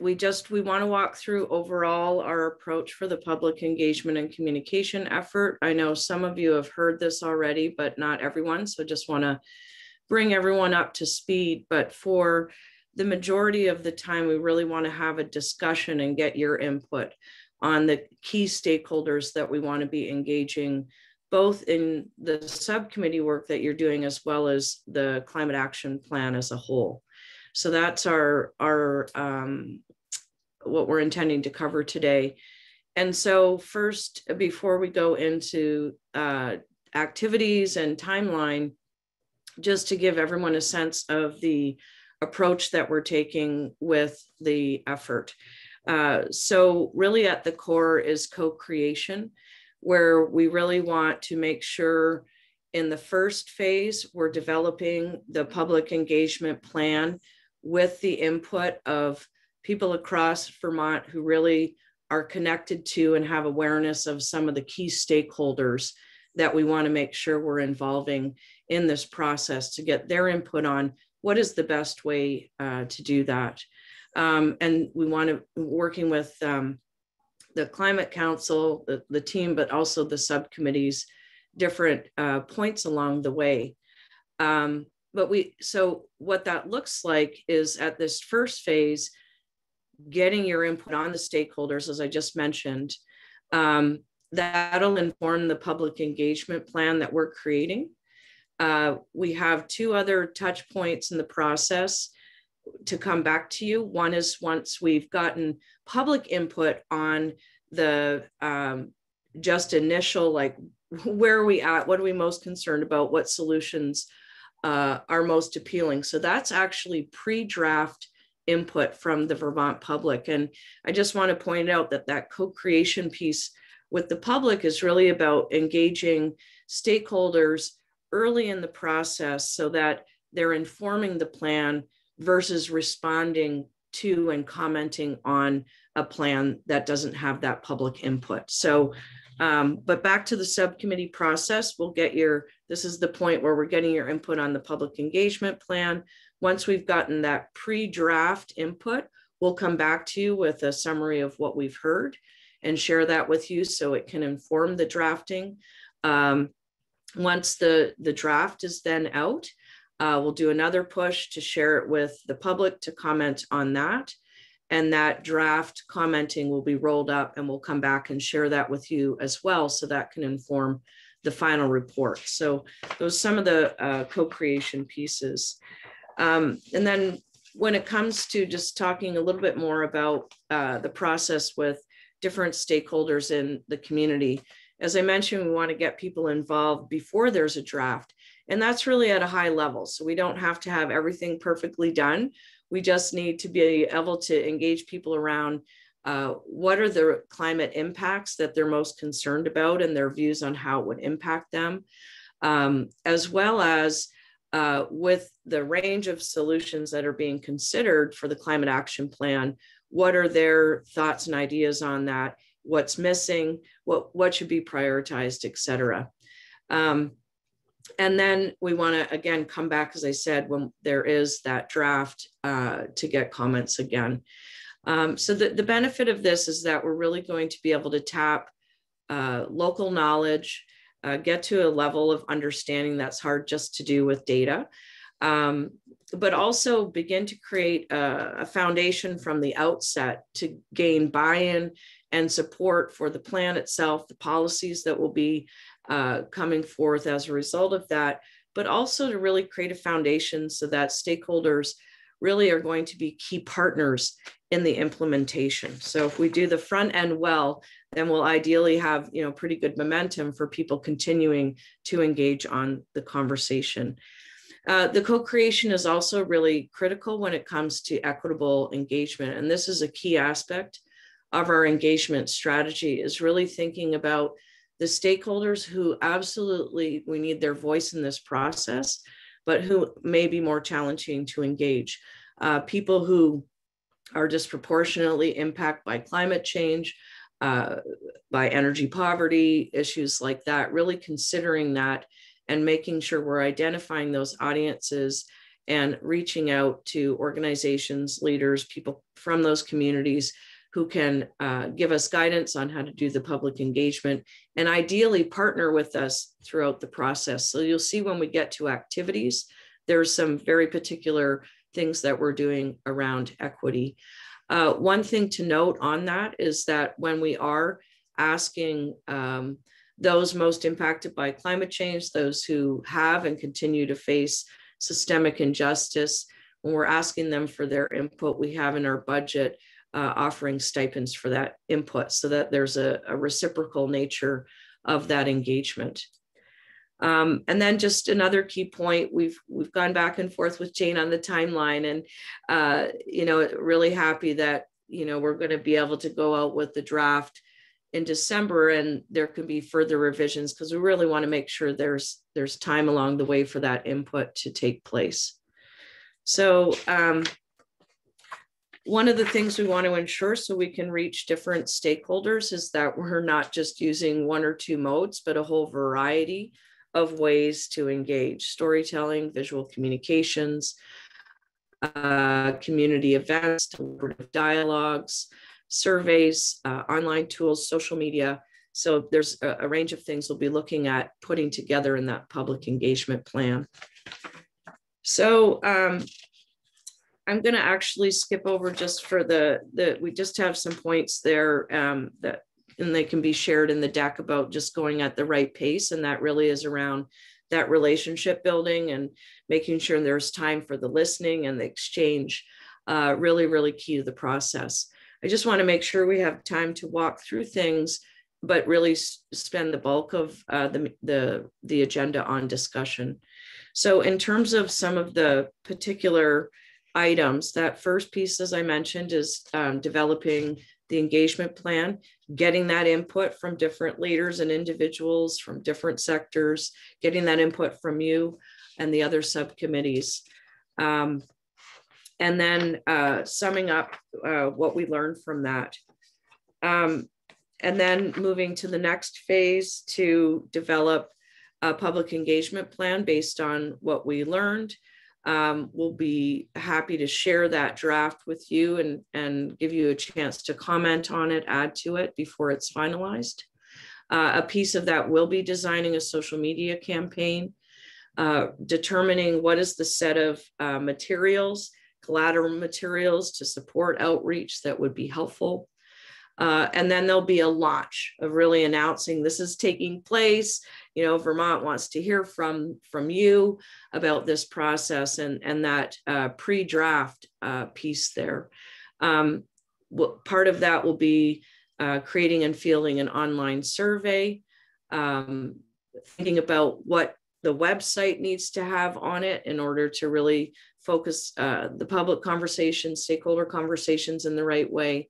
we just, we wanna walk through overall our approach for the public engagement and communication effort. I know some of you have heard this already, but not everyone. So just wanna bring everyone up to speed. But for the majority of the time, we really wanna have a discussion and get your input. on the key stakeholders that we want to be engaging both in the subcommittee work that you're doing as well as the climate action plan as a whole. So that's our, our um, what we're intending to cover today. And so first, before we go into uh, activities and timeline, just to give everyone a sense of the approach that we're taking with the effort. Uh, so really at the core is co-creation, where we really want to make sure in the first phase, we're developing the public engagement plan with the input of people across Vermont who really are connected to and have awareness of some of the key stakeholders that we want to make sure we're involving in this process to get their input on what is the best way uh, to do that. Um, and we want to working with um, the climate council, the, the, team, but also the subcommittees, different uh, points along the way. Um, but we, so what that looks like is at this first phase, getting your input on the stakeholders, as I just mentioned, um, that'll inform the public engagement plan that we're creating. Uh, we have two other touch points in the process to come back to you. One is once we've gotten public input on the um, just initial, like where are we at? What are we most concerned about? What solutions uh, are most appealing? So that's actually pre-draft input from the Vermont public. And I just want to point out that that co-creation piece with the public is really about engaging stakeholders early in the process so that they're informing the plan versus responding to and commenting on a plan that doesn't have that public input. So, um, but back to the subcommittee process, we'll get your, this is the point where we're getting your input on the public engagement plan. Once we've gotten that pre-draft input, we'll come back to you with a summary of what we've heard and share that with you so it can inform the drafting. Um, once the, the draft is then out, uh, we'll do another push to share it with the public to comment on that. And that draft commenting will be rolled up and we'll come back and share that with you as well. So that can inform the final report. So those some of the uh, co-creation pieces. Um, and then when it comes to just talking a little bit more about uh, the process with different stakeholders in the community, as I mentioned, we want to get people involved before there's a draft. And that's really at a high level. So we don't have to have everything perfectly done. We just need to be able to engage people around uh, what are the climate impacts that they're most concerned about and their views on how it would impact them, um, as well as uh, with the range of solutions that are being considered for the climate action plan, what are their thoughts and ideas on that? What's missing? What, what should be prioritized, et cetera. Um, and then we want to again come back, as I said, when there is that draft uh, to get comments again. Um, so the, the benefit of this is that we're really going to be able to tap uh, local knowledge, uh, get to a level of understanding that's hard just to do with data, um, but also begin to create a, a foundation from the outset to gain buy-in and support for the plan itself, the policies that will be uh, coming forth as a result of that, but also to really create a foundation so that stakeholders really are going to be key partners in the implementation. So if we do the front end well, then we'll ideally have you know pretty good momentum for people continuing to engage on the conversation. Uh, the co-creation is also really critical when it comes to equitable engagement. And this is a key aspect of our engagement strategy is really thinking about the stakeholders who absolutely we need their voice in this process, but who may be more challenging to engage. Uh, people who are disproportionately impacted by climate change, uh, by energy poverty, issues like that, really considering that and making sure we're identifying those audiences and reaching out to organizations, leaders, people from those communities who can uh, give us guidance on how to do the public engagement and ideally partner with us throughout the process. So you'll see when we get to activities, there's some very particular things that we're doing around equity. Uh, one thing to note on that is that when we are asking um, those most impacted by climate change, those who have and continue to face systemic injustice, when we're asking them for their input, we have in our budget uh, offering stipends for that input so that there's a, a reciprocal nature of that engagement. Um, and then just another key point, we've we've gone back and forth with Jane on the timeline, and uh, you know, really happy that you know we're going to be able to go out with the draft in December, and there can be further revisions because we really want to make sure there's there's time along the way for that input to take place. So um, one of the things we want to ensure so we can reach different stakeholders is that we're not just using one or two modes, but a whole variety of ways to engage storytelling, visual communications, uh, community events, dialogues, surveys, uh, online tools, social media. So there's a, a, range of things we'll be looking at putting together in that public engagement plan. So um, I'm going to actually skip over just for the, the we just have some points there um, that and they can be shared in the deck about just going at the right pace. And that really is around that relationship building and making sure there's time for the listening and the exchange. Uh, really, really key to the process. I just want to make sure we have time to walk through things, but really spend the bulk of uh, the, the, the agenda on discussion. So in terms of some of the particular items, that first piece, as I mentioned, is um, developing the engagement plan, getting that input from different leaders and individuals from different sectors, getting that input from you and the other subcommittees. Um, and then uh, summing up uh, what we learned from that. Um, and then moving to the next phase to develop a public engagement plan based on what we learned um, we'll be happy to share that draft with you and, and give you a chance to comment on it, add to it before it's finalized. Uh, a piece of that will be designing a social media campaign, uh, determining what is the set of uh, materials, collateral materials to support outreach that would be helpful. Uh, and then there'll be a launch of really announcing this is taking place you know vermont wants to hear from from you about this process and and that uh, pre-draft uh, piece there. Um, what, part of that will be uh, creating and fielding an online survey um, thinking about what the website needs to have on it in order to really focus uh, the public conversations stakeholder conversations in the right way.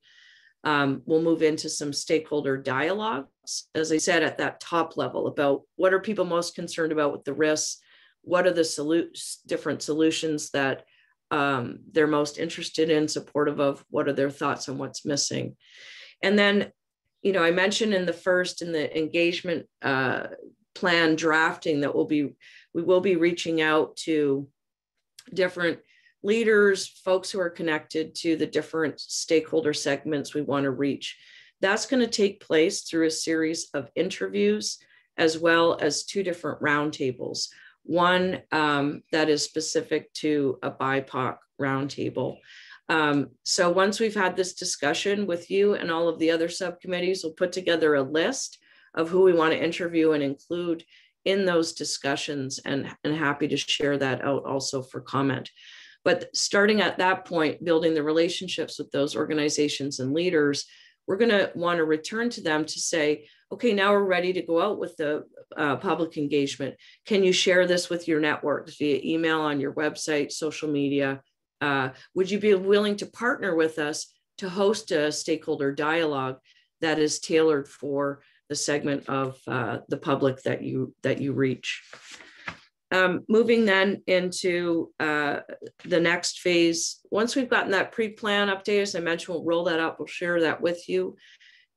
Um, we'll move into some stakeholder dialogues, as I said, at that top level about what are people most concerned about with the risks, what are the solu- different solutions that um, they're most interested in, supportive of, what are their thoughts on what's missing. And then, you know, I mentioned in the first in the engagement uh, plan drafting that we'll be, we will be reaching out to different leaders, folks who are connected to the different stakeholder segments we want to reach. That's going to take place through a series of interviews as well as two different roundtables. One um, that is specific to a BIPOC roundtable. Um, so once we've had this discussion with you and all of the other subcommittees, we'll put together a list of who we want to interview and include in those discussions and, and happy to share that out also for comment. But starting at that point, building the relationships with those organizations and leaders, we're going to want to return to them to say, okay, now we're ready to go out with the uh, public engagement. Can you share this with your networks via email on your website, social media? Uh, would you be willing to partner with us to host a stakeholder dialogue that is tailored for the segment of uh, the public that you that you reach? Um, moving then into uh, the next phase, once we've gotten that pre-plan update, as I mentioned, we'll roll that up, we'll share that with you.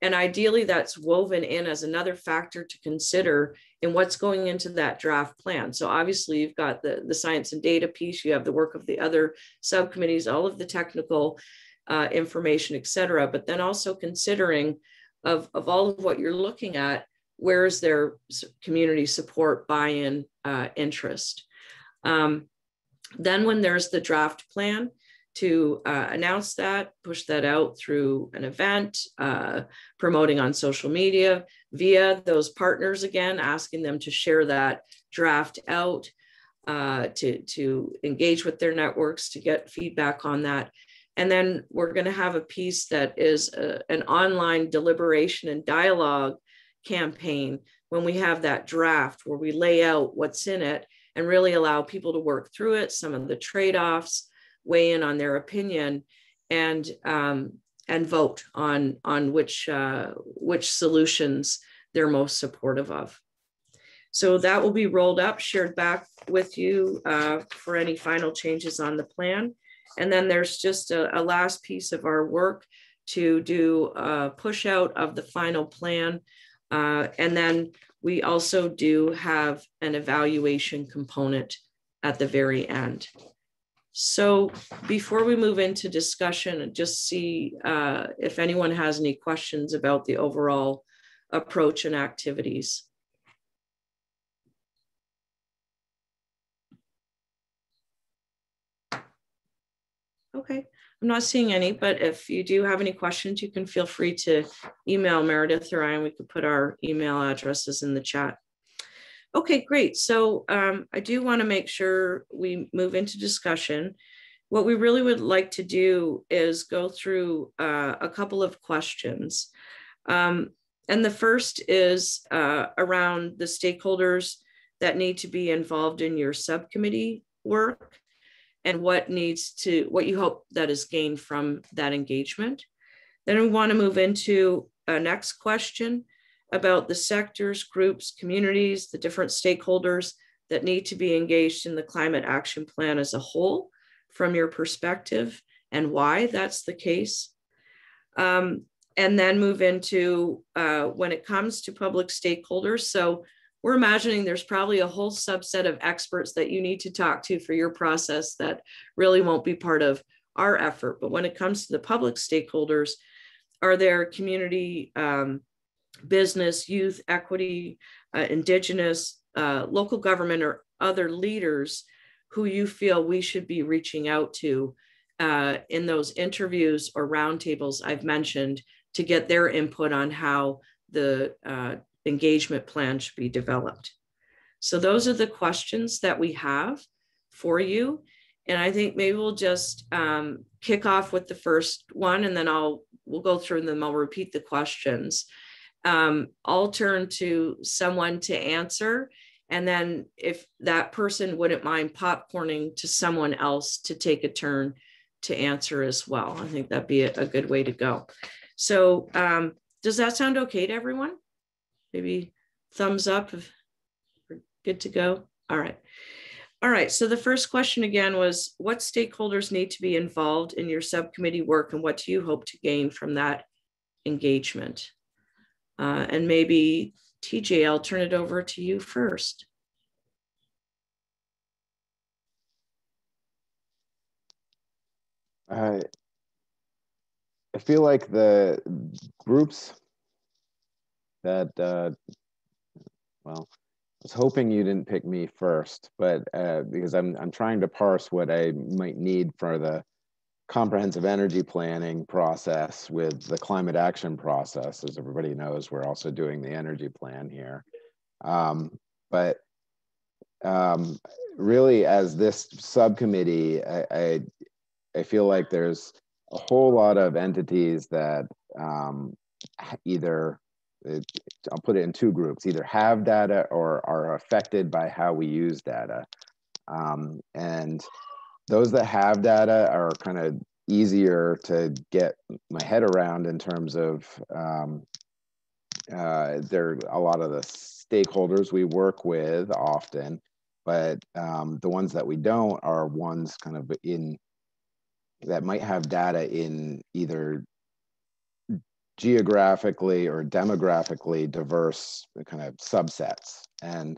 And ideally that's woven in as another factor to consider in what's going into that draft plan. So obviously you've got the, the science and data piece, you have the work of the other subcommittees, all of the technical uh, information, et cetera, but then also considering of, of all of what you're looking at, where is their community support, buy-in, uh, interest? Um, then when there's the draft plan, to uh, announce that, push that out through an event, uh, promoting on social media via those partners again, asking them to share that draft out, uh, to, to engage with their networks, to get feedback on that. And then we're going to have a piece that is a, an online deliberation and dialogue campaign when we have that draft where we lay out what's in it and really allow people to work through it, some of the trade offs, weigh in on their opinion, and um, and vote on on which uh, which solutions they're most supportive of. So that will be rolled up, shared back with you uh, for any final changes on the plan. And then there's just a, a last piece of our work to do a push out of the final plan. Uh, and then we also do have an evaluation component at the very end. So before we move into discussion, just see uh, if anyone has any questions about the overall approach and activities. Okay, I'm not seeing any, but if you do have any questions, you can feel free to email Meredith or I, and we could put our email addresses in the chat. Okay, great. So um, I do want to make sure we move into discussion. What we really would like to do is go through uh, a couple of questions. Um, and the first is uh, around the stakeholders that need to be involved in your subcommittee work and what needs to, what you hope that is gained from that engagement. Then we want to move into a next question about the sectors, groups, communities, the different stakeholders that need to be engaged in the climate action plan as a whole from your perspective and why that's the case. Um, and then move into uh, when it comes to public stakeholders. So we're imagining there's probably a whole subset of experts that you need to talk to for your process that really won't be part of our effort. But when it comes to the public stakeholders, are there community, um, business, youth, equity, uh, indigenous, uh, local government, or other leaders who you feel we should be reaching out to uh, in those interviews or roundtables I've mentioned to get their input on how the uh, engagement plan should be developed. So those are the questions that we have for you. And I think maybe we'll just um, kick off with the first one and then I'll we'll go through them. I'll repeat the questions. Um, I'll turn to someone to answer. And then if that person wouldn't mind popcorning to someone else to take a turn to answer as well. I think that'd be a, a good way to go. So um, does that sound okay to everyone? Maybe thumbs up if we're good to go. All right. All right, so the first question again was what stakeholders need to be involved in your subcommittee work and what do you hope to gain from that engagement? Uh, and maybe TJ, I'll turn it over to you first. I, I feel like the groups that uh, well I was hoping you didn't pick me first, but uh, because I'm I'm trying to parse what I might need for the comprehensive energy planning process with the climate action process. As everybody knows, we're also doing the energy plan here. Um, but um, really, as this subcommittee, I, I, I feel like there's a whole lot of entities that um, either it, I'll put it in two groups, either have data or are affected by how we use data. Um, and those that have data are kind of easier to get my head around in terms of um, uh, a lot of the stakeholders we work with often, but um, the ones that we don't are ones kind of in that might have data in either geographically or demographically diverse kind of subsets and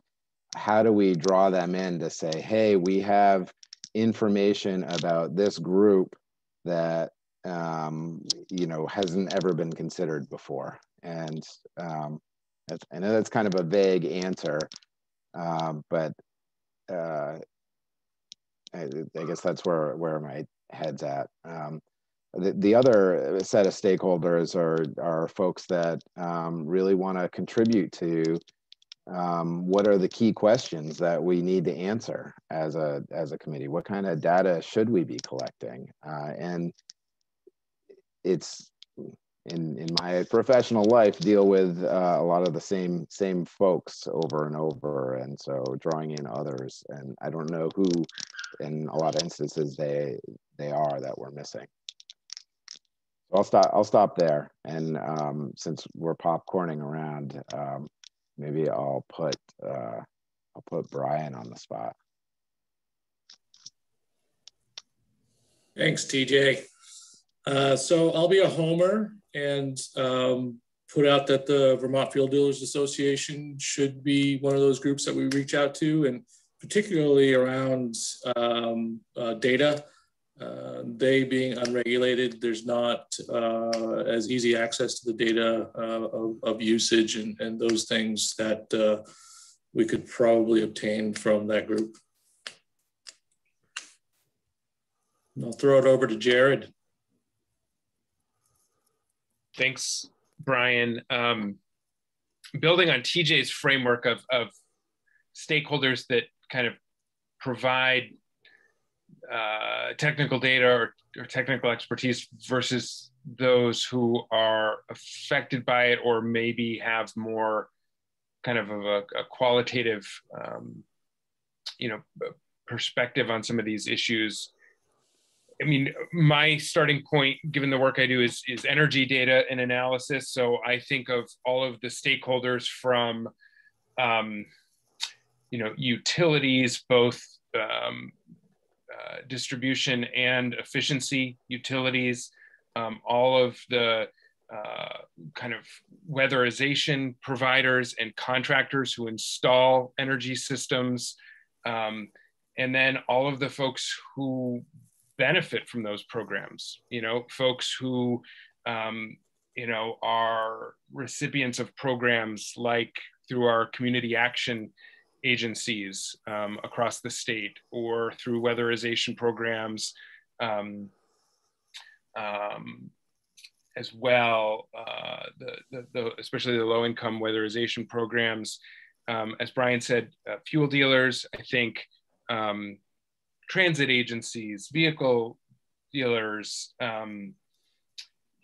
how do we draw them in to say hey we have information about this group that um, you know hasn't ever been considered before and um, i know that's kind of a vague answer um, but uh, I, I, guess that's where where my heads at. Um, the, the other set of stakeholders are, are folks that um, really want to contribute to um, what are the key questions that we need to answer as a, as a committee? What kind of data should we be collecting? Uh, and it's in, in my professional life deal with uh, a lot of the same same folks over and over and so drawing in others and i don't know who in a lot of instances they they are that we're missing I'll stop. I'll stop there. And um, since we're popcorning around, um, maybe I'll put uh, I'll put Brian on the spot. Thanks, TJ. Uh, so I'll be a homer and um, put out that the Vermont Fuel Dealers Association should be one of those groups that we reach out to, and particularly around um, uh, data uh, they being unregulated, there's not uh, as easy access to the data uh, of, of, usage and, and those things that uh, we could probably obtain from that group. And I'll throw it over to Jared. Thanks, Brian. Um, building on TJ's framework of, of stakeholders that kind of provide uh, technical data or, or, technical expertise versus those who are affected by it or maybe have more kind of a, a qualitative um, you know perspective on some of these issues. I mean my starting point given the work i do is is energy data and analysis. So i think of all of the stakeholders from um, you know utilities both um, uh, distribution and efficiency utilities, um, all of the uh, kind of weatherization providers and contractors who install energy systems, um, and then all of the folks who benefit from those programs. You know, folks who um, you know are recipients of programs like through our community action agencies um, across the state or through weatherization programs um, um, as well, uh, the, the, the, especially the low income weatherization programs. Um, as Brian said, uh, fuel dealers, I think um, transit agencies, vehicle dealers, um,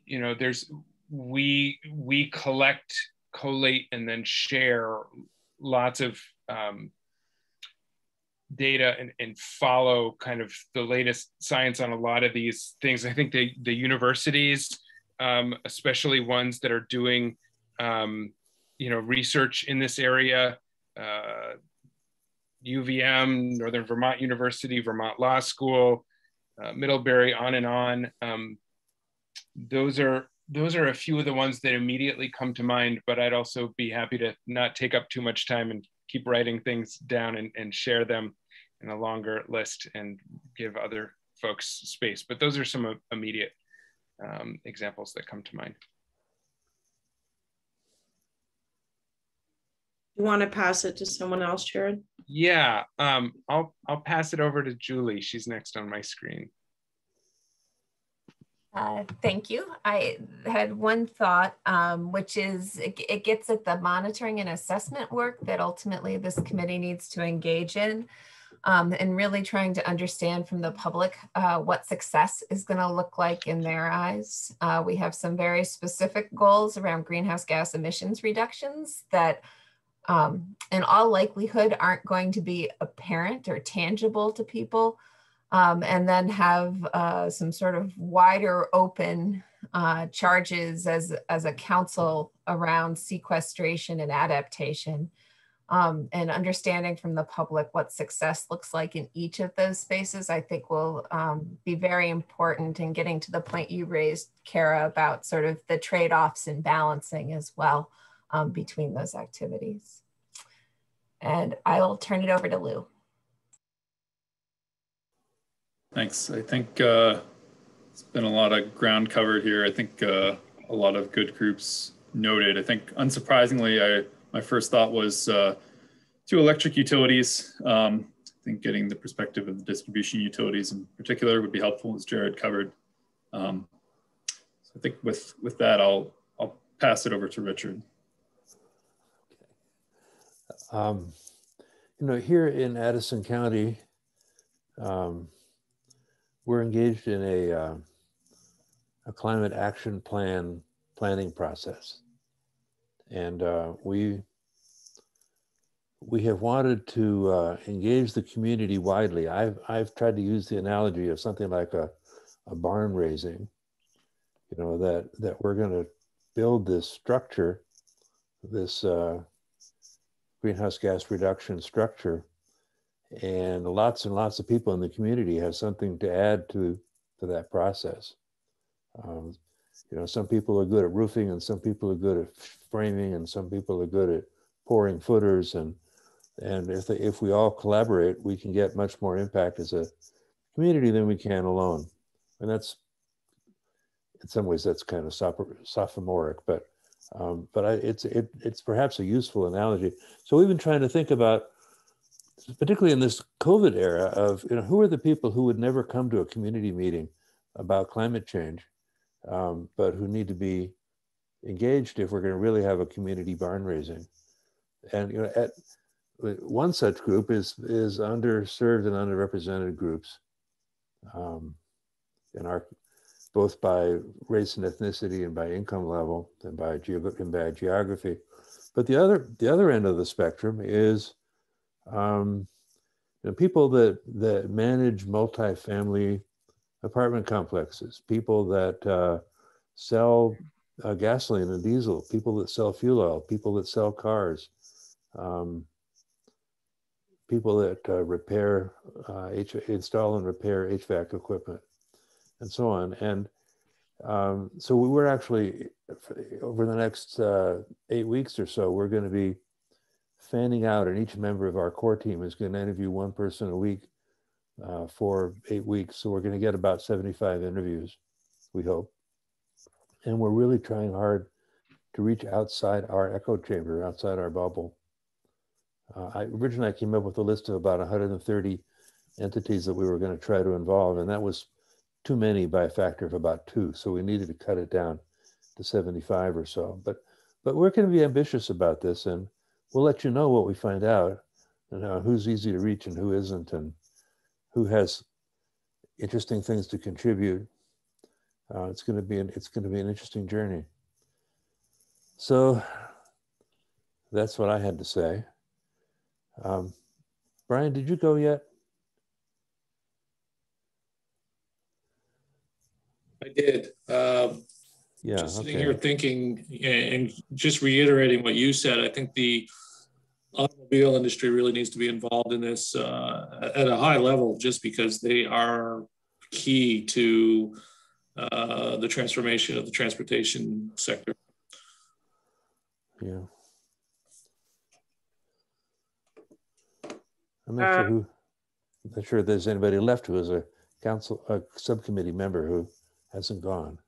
you know, there's, we, we collect, collate, and then share lots of um, data and, and follow kind of the latest science on a lot of these things. I think the, the universities, um, especially ones that are doing, um, you know, research in this area, uh, UVM, Northern Vermont University, Vermont Law School, uh, Middlebury, on and on. Um, those are those are a few of the ones that immediately come to mind, but I'd also be happy to not take up too much time and keep writing things down and, and share them in a longer list and give other folks space. But those are some immediate um, examples that come to mind. You want to pass it to someone else, Jared? Yeah, um, I'll I'll pass it over to Julie. She's next on my screen. Uh, thank you. I had one thought, um, which is it, it, gets at the monitoring and assessment work that ultimately this committee needs to engage in um, and really trying to understand from the public uh, what success is going to look like in their eyes. Uh, we have some very specific goals around greenhouse gas emissions reductions that um, in all likelihood aren't going to be apparent or tangible to people um, and then have uh, some sort of wider open uh, charges as, as a council around sequestration and adaptation um, and understanding from the public what success looks like in each of those spaces, I think will um, be very important in getting to the point you raised, Cara, about sort of the trade-offs and balancing as well um, between those activities. And I'll turn it over to Lou. Thanks. I think uh, it's been a lot of ground covered here. I think uh, a lot of good groups noted. I think unsurprisingly, I my first thought was uh, to electric utilities. Um, I think getting the perspective of the distribution utilities in particular would be helpful, as Jared covered. Um, so I think with with that, I'll I'll pass it over to Richard. Um, you know, here in Addison County, um, we're engaged in a, uh, a climate action plan planning process. And uh, we, we have wanted to uh, engage the community widely. I've, I've tried to use the analogy of something like a, a barn raising, you know, that, that we're going to build this structure, this uh, greenhouse gas reduction structure and lots and lots of people in the community have something to add to to that process. Um, you know, some people are good at roofing, and some people are good at framing, and some people are good at pouring footers, and and if they, if we all collaborate, we can get much more impact as a community than we can alone. And that's in some ways that's kind of sophomoric, but um, but I, it's it, it's perhaps a useful analogy. So we've been trying to think about particularly in this COVID era of, you know, who are the people who would never come to a community meeting about climate change, um, but who need to be engaged if we're going to really have a community barn raising. And, you know, at one such group is, is underserved and underrepresented groups um, in our, both by race and ethnicity and by income level and by, geog- and by geography. But the other, the other end of the spectrum is um, you know, people that that manage multifamily apartment complexes, people that uh, sell uh, gasoline and diesel, people that sell fuel oil, people that sell cars, um, people that uh, repair, uh, H- install and repair HVAC equipment, and so on. And um, so we were actually over the next uh, eight weeks or so, we're going to be fanning out, and each member of our core team is going to interview one person a week uh, for eight weeks. So we're going to get about 75 interviews, we hope. And we're really trying hard to reach outside our echo chamber, outside our bubble. Uh, I, originally, I came up with a list of about 130 entities that we were going to try to involve, and that was too many by a factor of about two. So we needed to cut it down to 75 or so. But but we're going to be ambitious about this, and we'll let you know what we find out and uh, who's easy to reach and who isn't and who has interesting things to contribute. Uh, it's going to be an, it's going to be an interesting journey. So that's what I had to say. Um, Brian, did you go yet? I did. Um, yeah, just sitting okay. here thinking and just reiterating what you said, I think the automobile industry really needs to be involved in this uh, at a high level just because they are key to uh, the transformation of the transportation sector. Yeah. I'm not uh, sure who, I'm not sure if there's anybody left who is a council, a subcommittee member who hasn't gone.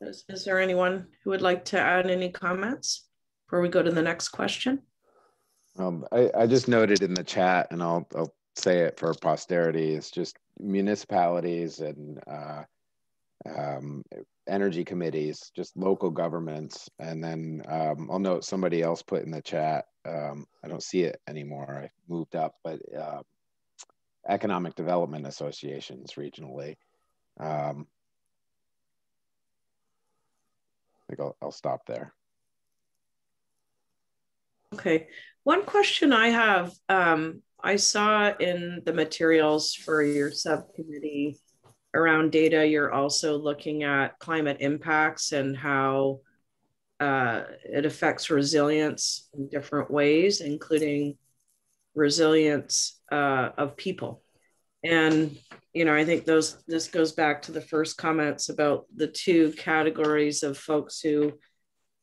Is, is there anyone who would like to add any comments before we go to the next question? Um, I, I just noted in the chat, and I'll, I'll say it for posterity, it's just municipalities and uh, um, energy committees, just local governments. And then um, I'll note somebody else put in the chat, um, I don't see it anymore, I moved up, but uh, economic development associations regionally. Um, think I'll, I'll stop there. Okay. One question I have, um, I saw in the materials for your subcommittee around data, you're also looking at climate impacts and how uh, it affects resilience in different ways, including resilience uh, of people. And you know, I think those this goes back to the first comments about the two categories of folks who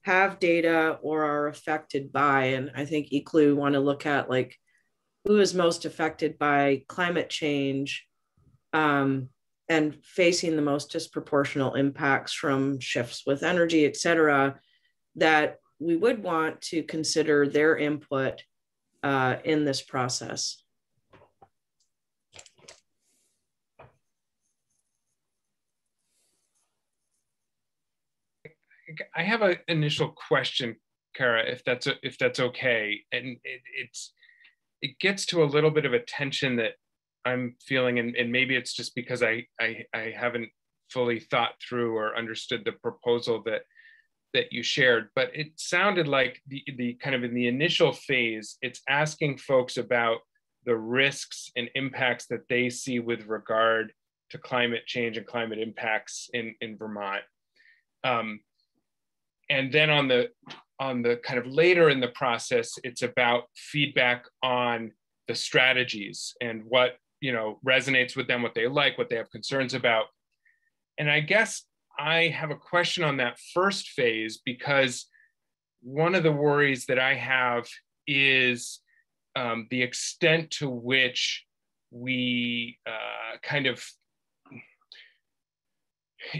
have data or are affected by. And I think equally we want to look at like who is most affected by climate change um, and facing the most disproportional impacts from shifts with energy, et cetera, that we would want to consider their input uh, in this process. I have an initial question, Cara, if that's a, if that's okay, and it, it's it gets to a little bit of a tension that I'm feeling, and, and maybe it's just because I, I I haven't fully thought through or understood the proposal that that you shared, but it sounded like the the kind of in the initial phase, it's asking folks about the risks and impacts that they see with regard to climate change and climate impacts in in Vermont. Um, and then on the on the kind of later in the process it's about feedback on the strategies and what you know resonates with them what they like what they have concerns about. And i guess i have a question on that first phase because one of the worries that i have is um, the extent to which we uh, kind of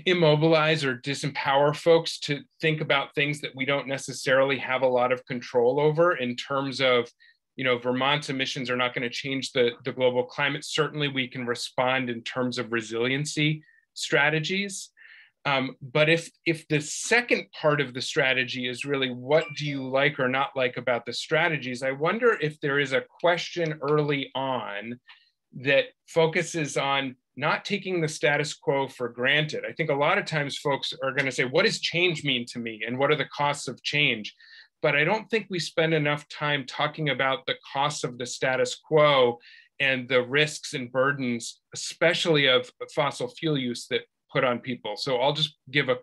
immobilize or disempower folks to think about things that we don't necessarily have a lot of control over in terms of you know vermont's emissions are not going to change the, the global climate. Certainly we can respond in terms of resiliency strategies. Um, but if if the second part of the strategy is really what do you like or not like about the strategies i wonder if there is a question early on that focuses on not taking the status quo for granted. I think a lot of times folks are going to say, What does change mean to me? And what are the costs of change? But I don't think we spend enough time talking about the costs of the status quo and the risks and burdens, especially of fossil fuel use that put on people. So I'll just give a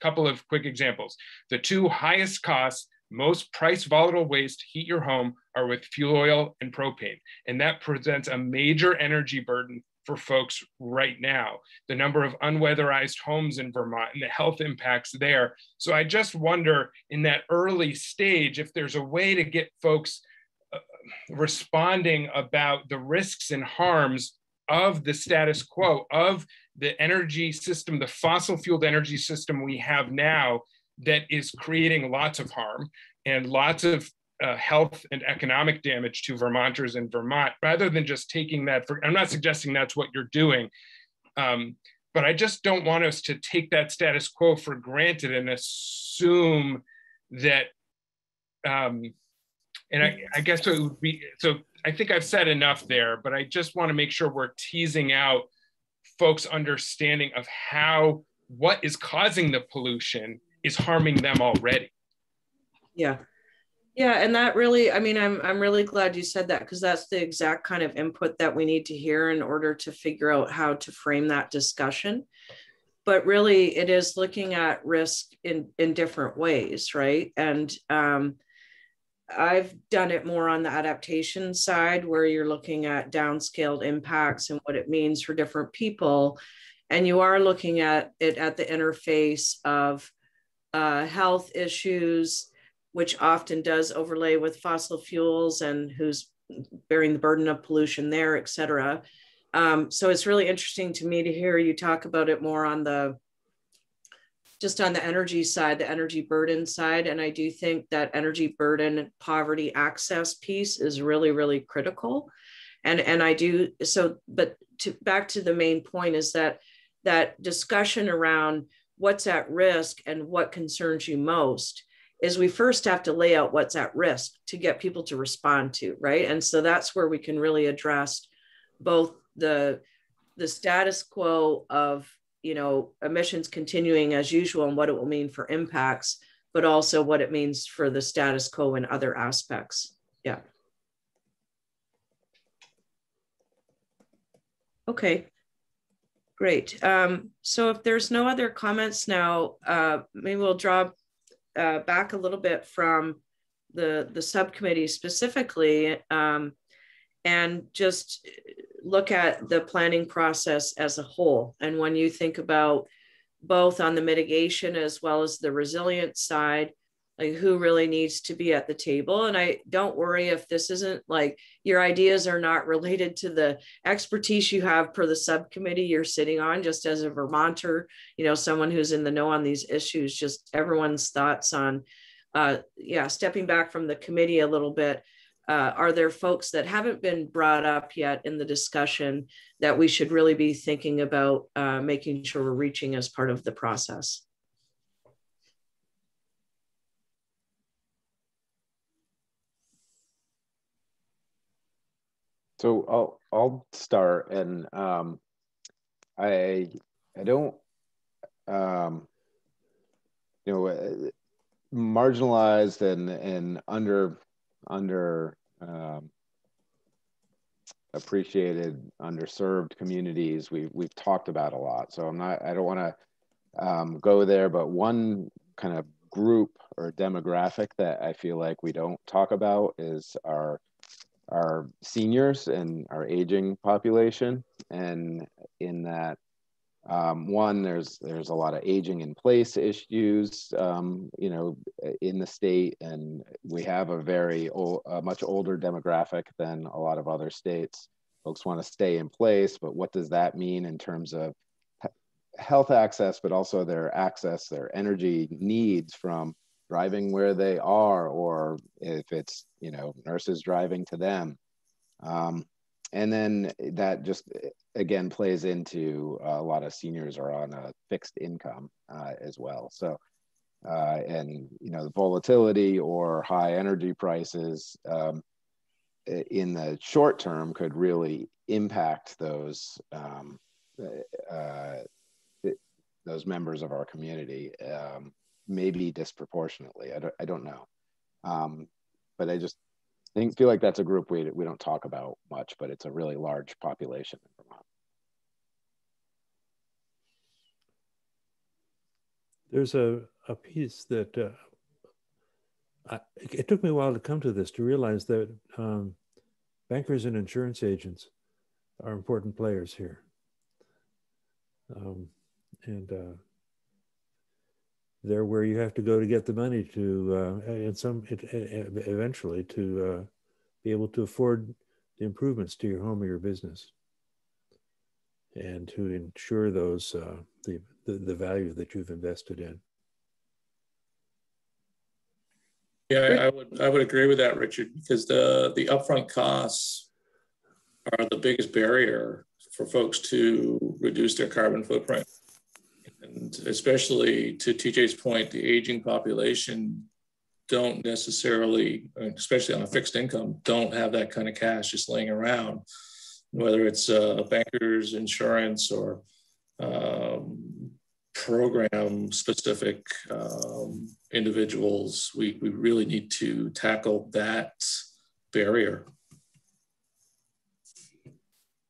couple of quick examples. The two highest costs most price volatile ways to heat your home are with fuel oil and propane. And that presents a major energy burden for folks right now, the number of unweatherized homes in Vermont and the health impacts there. So I just wonder in that early stage if there's a way to get folks uh, responding about the risks and harms of the status quo, of the energy system, the fossil fueled energy system we have now that is creating lots of harm and lots of uh, health and economic damage to Vermonters in Vermont, rather than just taking that for, I'm not suggesting that's what you're doing, um, but I just don't want us to take that status quo for granted and assume that, um, and I, I guess it would be, so I think I've said enough there, but I just want to make sure we're teasing out folks' understanding of how, what is causing the pollution is harming them already. Yeah. Yeah, and that really, I mean, I'm I'm really glad you said that because that's the exact kind of input that we need to hear in order to figure out how to frame that discussion. But really, it is looking at risk in in different ways, right? And um, I've done it more on the adaptation side, where you're looking at downscaled impacts and what it means for different people, and you are looking at it at the interface of uh, health issues which often does overlay with fossil fuels and who's bearing the burden of pollution there, et cetera. Um, so it's really interesting to me to hear you talk about it more on the just on the energy side, the energy burden side. And I do think that energy burden poverty access piece is really, really critical. And, and I do so, but to back to the main point is that that discussion around what's at risk and what concerns you most is we first have to lay out what's at risk to get people to respond to right? And so that's where we can really address both the the status quo of you know emissions continuing as usual and what it will mean for impacts but also what it means for the status quo and other aspects. Yeah. Okay. Great. Um, so if there's no other comments now uh, maybe we'll draw uh, back a little bit from the the subcommittee specifically um, and just look at the planning process as a whole. And when you think about both on the mitigation as well as the resilience side like who really needs to be at the table and i don't worry if this isn't like your ideas are not related to the expertise you have per the subcommittee you're sitting on just as a vermonter you know someone who's in the know on these issues just everyone's thoughts on uh yeah stepping back from the committee a little bit uh, are there folks that haven't been brought up yet in the discussion that we should really be thinking about uh, making sure we're reaching as part of the process? So I'll I'll start, and um, I I don't um, you know uh, marginalized and and under under um, appreciated underserved communities we've we've talked about a lot. So i'm not i don't want to um, go there but one kind of group or demographic that i feel like we don't talk about is our our seniors and our aging population and in that um, one, there's there's a lot of aging in place issues, um, you know, in the state, and we have a very old, a much older demographic than a lot of other states. Folks want to stay in place, but what does that mean in terms of health access, but also their access, their energy needs from driving where they are, or if it's you know nurses driving to them. Um, and then that just again plays into a lot of seniors are on a fixed income uh, as well. So, uh, and you know, the volatility or high energy prices um, in the short term could really impact those um, uh, those members of our community, um, maybe disproportionately. I don't, I don't know, um, but I just think feel like that's a group we we don't talk about much, but it's a really large population in Vermont. There's a, a piece that uh, I, it took me a while to come to this to realize that um, bankers and insurance agents are important players here. Um, and uh, they're where you have to go to get the money to, uh, and some it, eventually to uh, be able to afford the improvements to your home or your business, and to ensure those uh, the, the the value that you've invested in. Yeah, I would I would agree with that, Richard, because the the upfront costs are the biggest barrier for folks to reduce their carbon footprint and especially to TJ's point, the aging population don't necessarily, especially on a fixed income, don't have that kind of cash just laying around, whether it's uh, bankers, insurance, or um, program specific um, individuals. We, we really need to tackle that barrier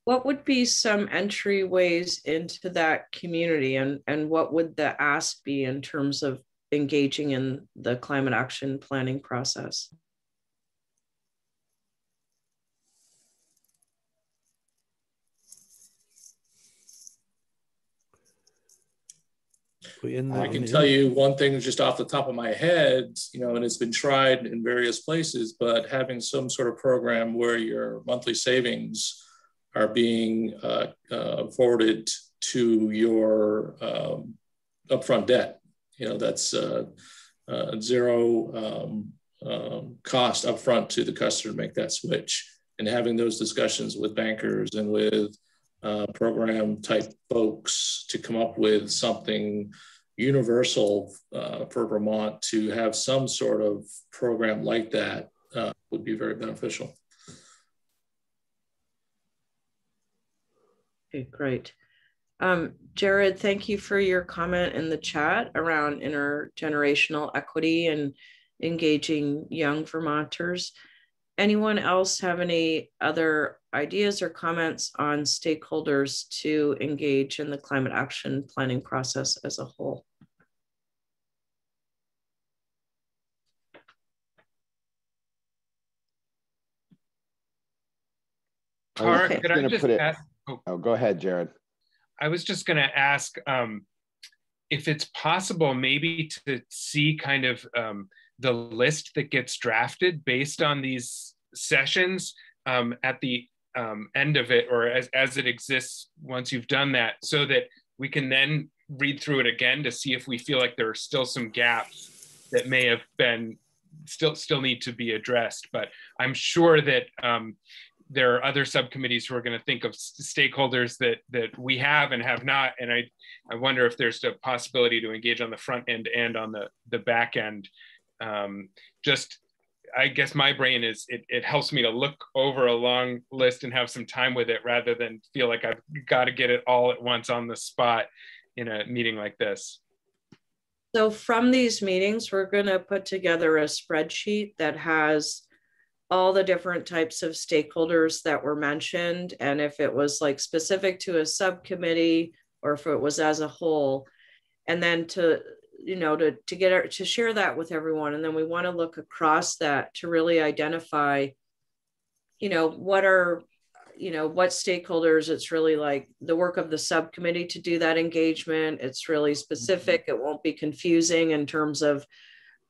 what would be some entryways into that community and, and what would the ask be in terms of engaging in the climate action planning process? The, I can tell you one thing just off the top of my head, you know, and it's been tried in various places, but having some sort of program where your monthly savings are being uh, uh, forwarded to your um, upfront debt. You know, that's uh, uh zero um, um, cost upfront to the customer to make that switch. And having those discussions with bankers and with uh, program type folks to come up with something universal uh, for Vermont to have some sort of program like that would be very beneficial. Okay, great. Um, Jared, thank you for your comment in the chat around intergenerational equity and engaging young Vermonters. Anyone else have any other ideas or comments on stakeholders to engage in the climate action planning process as a whole? Tara, okay. could I just ask, Oh, oh go ahead, Jared. I was just going to ask um, if it's possible maybe to see kind of um, the list that gets drafted based on these sessions um, at the um, end of it or as, as it exists once you've done that so that we can then read through it again to see if we feel like there are still some gaps that may have been still still need to be addressed. But I'm sure that um, there are other subcommittees who are going to think of stakeholders that that we have and have not. And I I wonder if there's a possibility to engage on the front end and on the the back end. Um, just I guess my brain is it, it helps me to look over a long list and have some time with it rather than feel like I've got to get it all at once on the spot in a meeting like this. So from these meetings, we're going to put together a spreadsheet that has all the different types of stakeholders that were mentioned. And if it was like specific to a subcommittee or if it was as a whole, and then to, you know, to, to get our, to share that with everyone. And then we want to look across that to really identify, you know, what are you know what stakeholders it's really like the work of the subcommittee to do that engagement it's really mm-hmm. specific it won't be confusing in terms of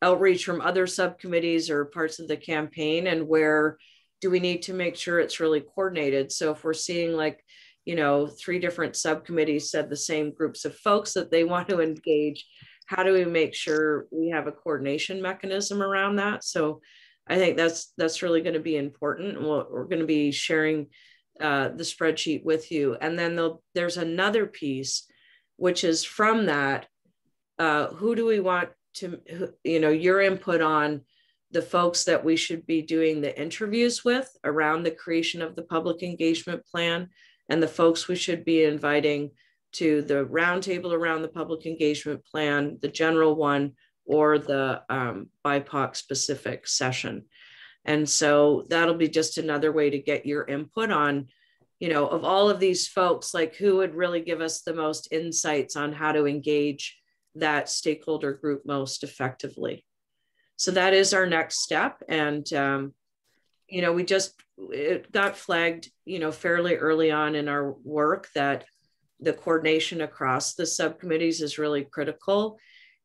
outreach from other subcommittees or parts of the campaign and where do we need to make sure it's really coordinated so if we're seeing like you know three different subcommittees said the same groups of folks that they want to engage how do we make sure we have a coordination mechanism around that so i think that's that's really going to be important we're, we're going to be sharing uh, the spreadsheet with you. And then there's another piece, which is from that, uh, who do we want to, you know, your input on the folks that we should be doing the interviews with around the creation of the public engagement plan and the folks we should be inviting to the roundtable around the public engagement plan, the general one, or the um, BIPOC specific session. And so that'll be just another way to get your input on, you know, of all of these folks, like who would really give us the most insights on how to engage that stakeholder group most effectively. So that is our next step. And, um, you know, we just, it got flagged, you know, fairly early on in our work that the coordination across the subcommittees is really critical.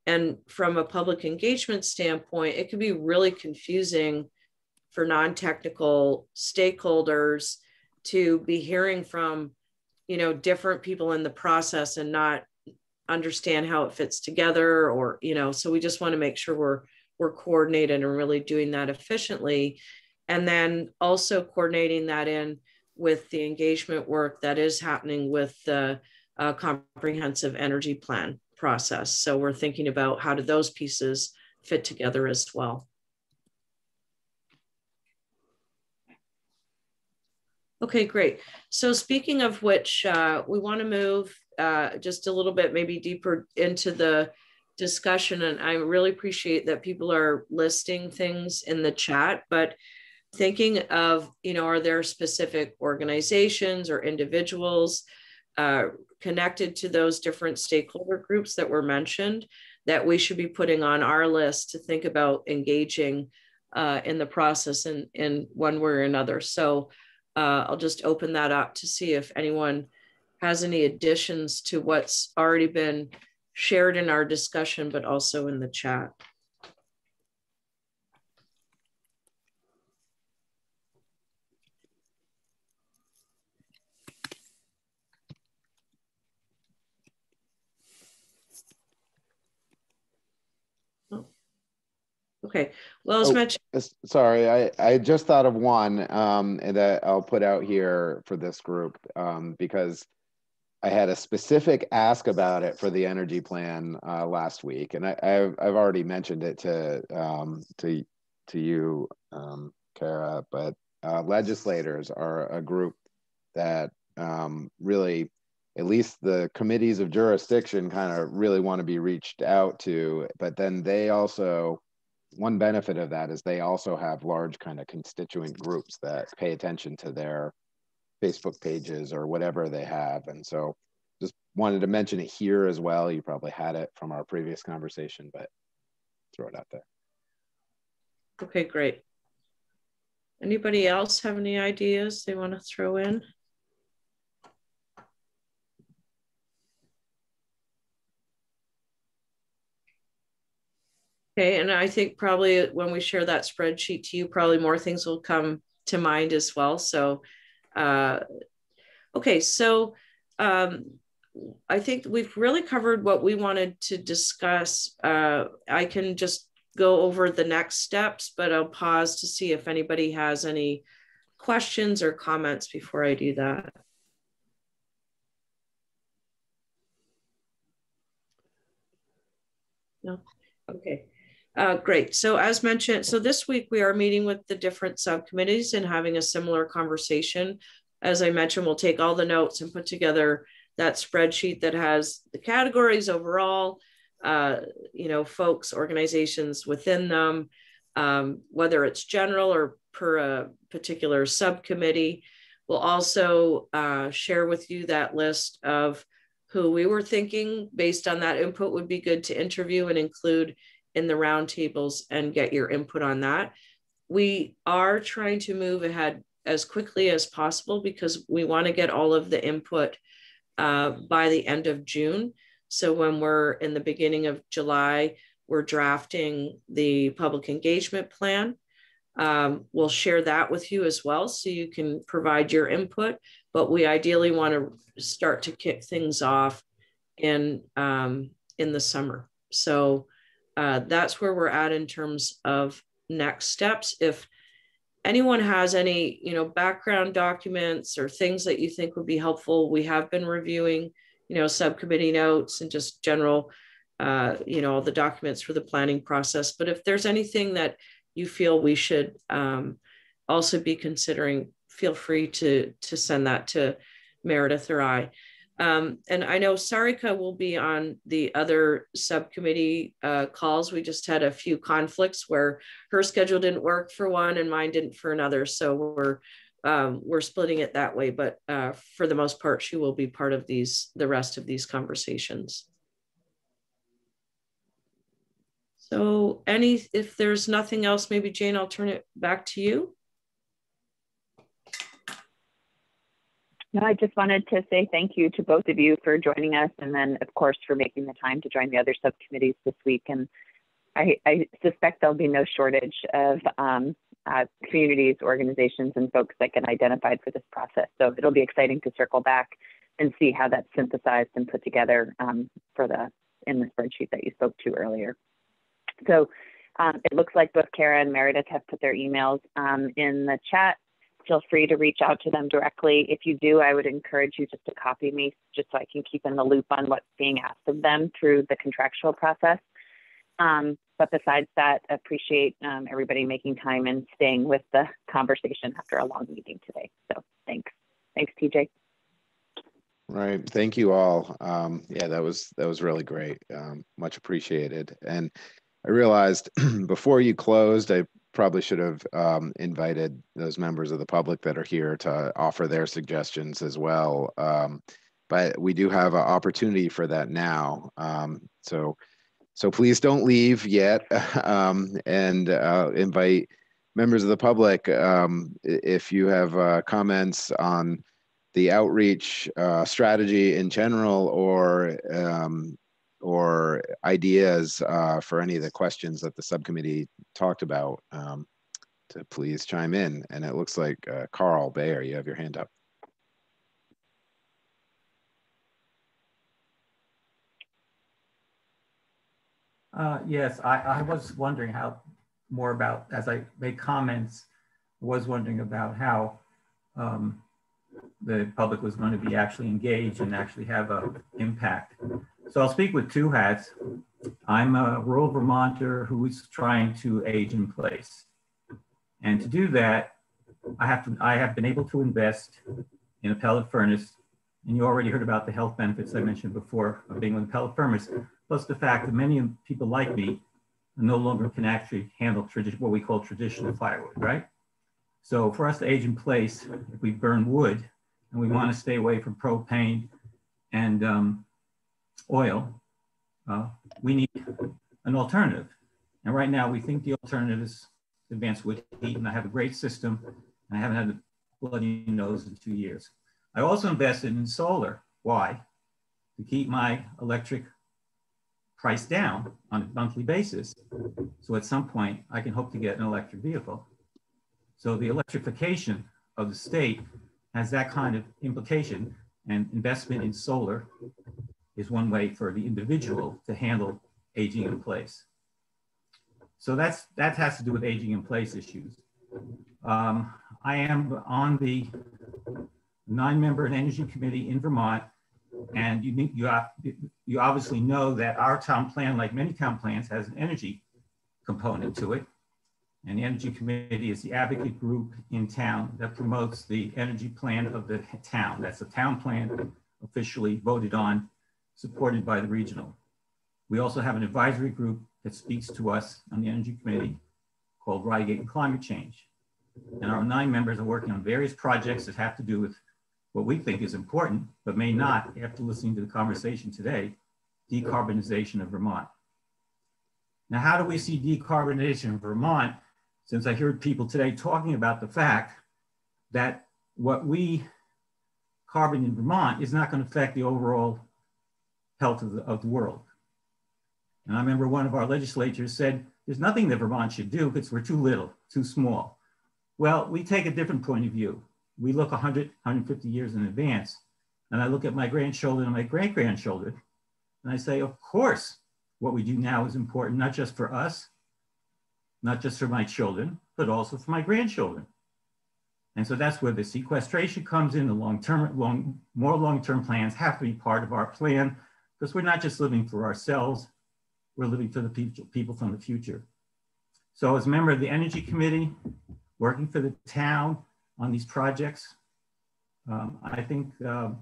And from a public engagement standpoint, it can be really confusing for non-technical stakeholders to be hearing from you know different people in the process and not understand how it fits together or you know so we just want to make sure we're we're coordinated and really doing that efficiently. And then also coordinating that in with the engagement work that is happening with the uh, comprehensive energy plan process. So we're thinking about how do those pieces fit together as well Okay, great. So speaking of which, uh, we want to move uh, just a little bit maybe deeper into the discussion. And I really appreciate that people are listing things in the chat, but thinking of, you know, are there specific organizations or individuals uh, connected to those different stakeholder groups that were mentioned that we should be putting on our list to think about engaging uh, in the process in, in one way or another. So uh, I'll just open that up to see if anyone has any additions to what's already been shared in our discussion, but also in the chat. Okay. Well, as oh, much. Sorry, I, I just thought of one um, that I'll put out here for this group um, because I had a specific ask about it for the energy plan uh, last week, and I, have I've already mentioned it to um, to to you, um, Cara. But uh, legislators are a group that um, really, at least the committees of jurisdiction, kind of really want to be reached out to. But then they also one benefit of that is they also have large kind of constituent groups that pay attention to their Facebook pages or whatever they have. And so just wanted to mention it here as well. You probably had it from our previous conversation, but throw it out there. Okay, great. Anybody else have any ideas they want to throw in? Okay, and I think probably when we share that spreadsheet to you, probably more things will come to mind as well. So, uh, okay, so um, I think we've really covered what we wanted to discuss. Uh, I can just go over the next steps, but I'll pause to see if anybody has any questions or comments before I do that. No? Okay. Uh, great. So as mentioned, so this week we are meeting with the different subcommittees and having a similar conversation. As I mentioned, we'll take all the notes and put together that spreadsheet that has the categories overall, uh, you know, folks, organizations within them, um, whether it's general or per a particular subcommittee. We'll also uh, share with you that list of who we were thinking based on that input would be good to interview and include in the roundtables and get your input on that. We are trying to move ahead as quickly as possible because we want to get all of the input uh, by the end of June. So when we're in the beginning of July, we're drafting the public engagement plan. Um, we'll share that with you as well so you can provide your input but we ideally want to start to kick things off in um, in the summer. So uh, that's where we're at in terms of next steps. If anyone has any you know background documents or things that you think would be helpful, we have been reviewing you know subcommittee notes and just general uh, you know all the documents for the planning process. But if there's anything that you feel we should um, also be considering feel free to, to send that to Meredith or I. Um, and I know Sarika will be on the other subcommittee uh, calls. We just had a few conflicts where her schedule didn't work for one and mine didn't for another. So we're um, we're splitting it that way. But uh, for the most part, she will be part of these the rest of these conversations. So any if there's nothing else, maybe Jane, I'll turn it back to you. No, I just wanted to say thank you to both of you for joining us and then, of course, for making the time to join the other subcommittees this week. And I, I suspect there'll be no shortage of um, uh, communities, organizations, and folks that get identified for this process. So it'll be exciting to circle back and see how that's synthesized and put together um, for the in the spreadsheet that you spoke to earlier. So um, it looks like both Cara and Meredith have put their emails um, in the chat feel free to reach out to them directly. If you do, I would encourage you just to copy me just so I can keep in the loop on what's being asked of them through the contractual process. Um, but besides that, appreciate um, everybody making time and staying with the conversation after a long meeting today. So thanks. Thanks, TJ. Right. Thank you all. Um, yeah, that was that was really great. Um, much appreciated. And I realized before you closed, I probably should have um, invited those members of the public that are here to offer their suggestions as well. Um, but we do have an opportunity for that now. Um, so, so please don't leave yet, um, and uh, invite members of the public um, if you have uh, comments on the outreach uh, strategy in general or um, or ideas uh, for any of the questions that the subcommittee talked about, um, to please chime in. And it looks like uh, Carl Bayer, you have your hand up. Uh, yes, I, I was wondering how more about, as I made comments, was wondering about how um, the public was going to be actually engaged and actually have an impact. So I'll speak with two hats. I'm a rural Vermonter who is trying to age in place. And to do that, I have, to, I have been able to invest in a pellet furnace. And you already heard about the health benefits I mentioned before of being with a pellet furnace, plus the fact that many people like me no longer can actually handle what we call traditional firewood, right? So for us to age in place, if we burn wood and we want to stay away from propane and um, oil, uh, we need an alternative. And right now we think the alternative is advanced wood heat and I have a great system and I haven't had a bloody nose in two years. I also invested in solar. Why? To keep my electric price down on a monthly basis. So at some point I can hope to get an electric vehicle. So the electrification of the state has that kind of implication and investment in solar is one way for the individual to handle aging in place. So that's that has to do with aging in place issues. Um, I am on the nine-member energy committee in Vermont, and you you you obviously know that our town plan, like many town plans, has an energy component to it. And the Energy Committee is the advocate group in town that promotes the energy plan of the town. That's a town plan officially voted on, supported by the regional. We also have an advisory group that speaks to us on the Energy Committee called Ryegate and Climate Change. And our nine members are working on various projects that have to do with what we think is important, but may not, after listening to the conversation today, decarbonization of Vermont. Now, how do we see decarbonization in Vermont? Since I heard people today talking about the fact that what we carbon in Vermont is not going to affect the overall health of the, of the world. And I remember one of our legislators said, there's nothing that Vermont should do because we're too little, too small. Well, we take a different point of view. We look 100, 150 years in advance. And I look at my grandchildren and my great grandchildren, and I say, of course, what we do now is important, not just for us, not just for my children, but also for my grandchildren. And so that's where the sequestration comes in, the long-term, long, more long-term plans have to be part of our plan because we're not just living for ourselves, we're living for the people, people from the future. So as a member of the Energy Committee, working for the town on these projects, um, I think um,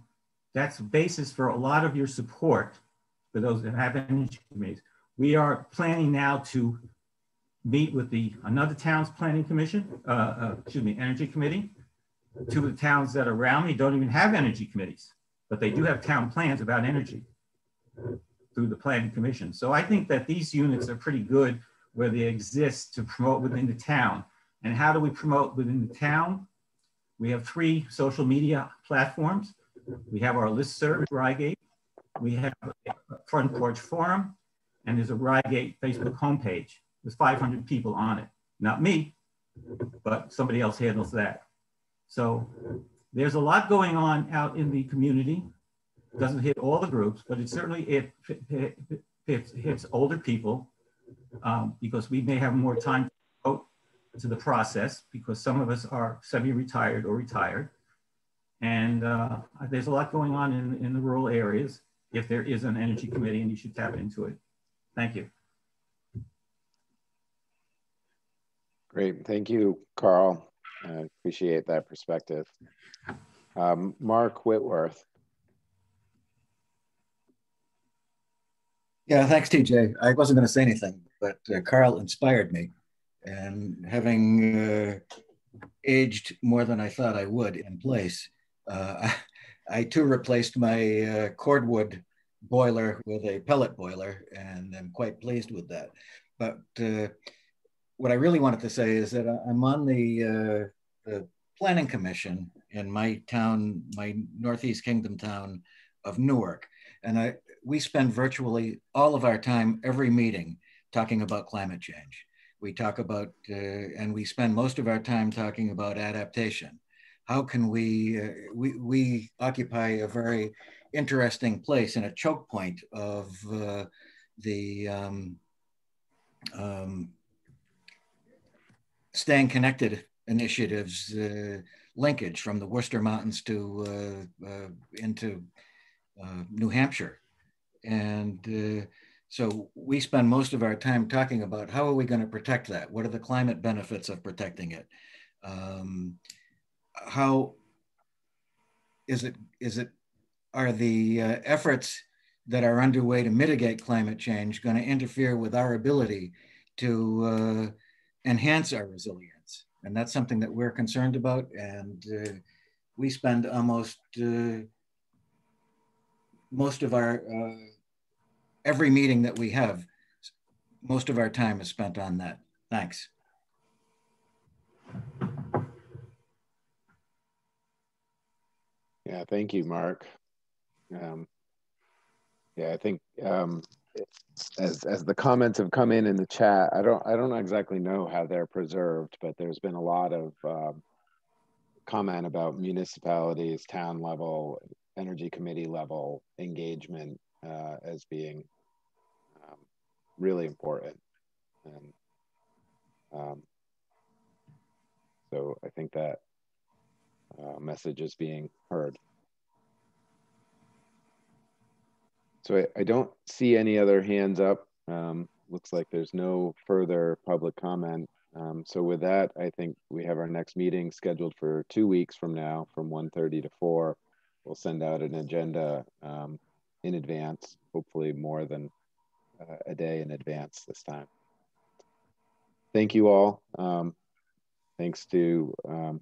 that's a basis for a lot of your support for those that have energy committees. We are planning now to meet with the another town's planning commission, uh, uh, excuse me, energy committee. Two of the towns that are around me don't even have energy committees, but they do have town plans about energy through the planning commission. So I think that these units are pretty good where they exist to promote within the town. And how do we promote within the town? We have three social media platforms. We have our listserv, Ryegate. We have a front porch forum, and there's a Ryegate Facebook homepage. There's 500 people on it. Not me, but somebody else handles that. So there's a lot going on out in the community. Doesn't hit all the groups, but it certainly it, it, it hits older people um, because we may have more time to vote to the process because some of us are semi-retired or retired. And uh, there's a lot going on in, in the rural areas if there is an energy committee and you should tap into it. Thank you. Great. Thank you, Carl. I appreciate that perspective. Um, Mark Whitworth. Yeah, thanks, TJ. I wasn't going to say anything, but uh, Carl inspired me. And having uh, aged more than I thought I would in place, uh, I, I, too replaced my uh, cordwood boiler with a pellet boiler, and I'm quite pleased with that. But uh, what I really wanted to say is that I'm on the, uh, the planning commission in my town, my Northeast Kingdom town of Newark. And I, we spend virtually all of our time, every meeting, talking about climate change. We talk about, uh, and we spend most of our time talking about adaptation. How can we, uh, we, we occupy a very interesting place and a choke point of uh, the um, um, staying connected initiatives uh, linkage from the Worcester Mountains to uh, uh, into New Hampshire. And uh, so we spend most of our time talking about how are we going to protect that? What are the climate benefits of protecting it? Um, how is it, is it, are the uh, efforts that are underway to mitigate climate change going to interfere with our ability to enhance our resilience. And that's something that we're concerned about. And uh, we spend almost uh, most of our, uh, every meeting that we have, most of our time is spent on that. Thanks. Yeah, thank you, Mark. Um, yeah, I think um, as as the comments have come in in the chat, I don't I don't exactly know how they're preserved, but there's been a lot of um, comment about municipalities, town level, energy committee level engagement uh, as being um, really important. And Um, so I think that uh, message is being heard. So I, I, don't see any other hands up. Um, looks like there's no further public comment. Um, so with that, I think we have our next meeting scheduled for two weeks from now from 1.30 to 4. We'll send out an agenda um, in advance, hopefully more than uh, a day in advance this time. Thank you all. Um, thanks to um,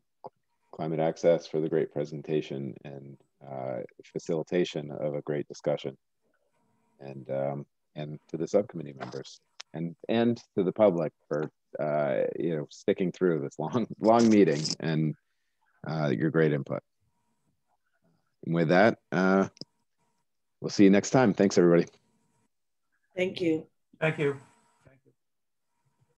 Climate Access for the great presentation and uh, facilitation of a great discussion. And, um, and to the subcommittee members and, and to the public for uh, you know, sticking through this long, long meeting and uh, your great input. And with that, uh, we'll see you next time. Thanks, everybody. Thank you. Thank you.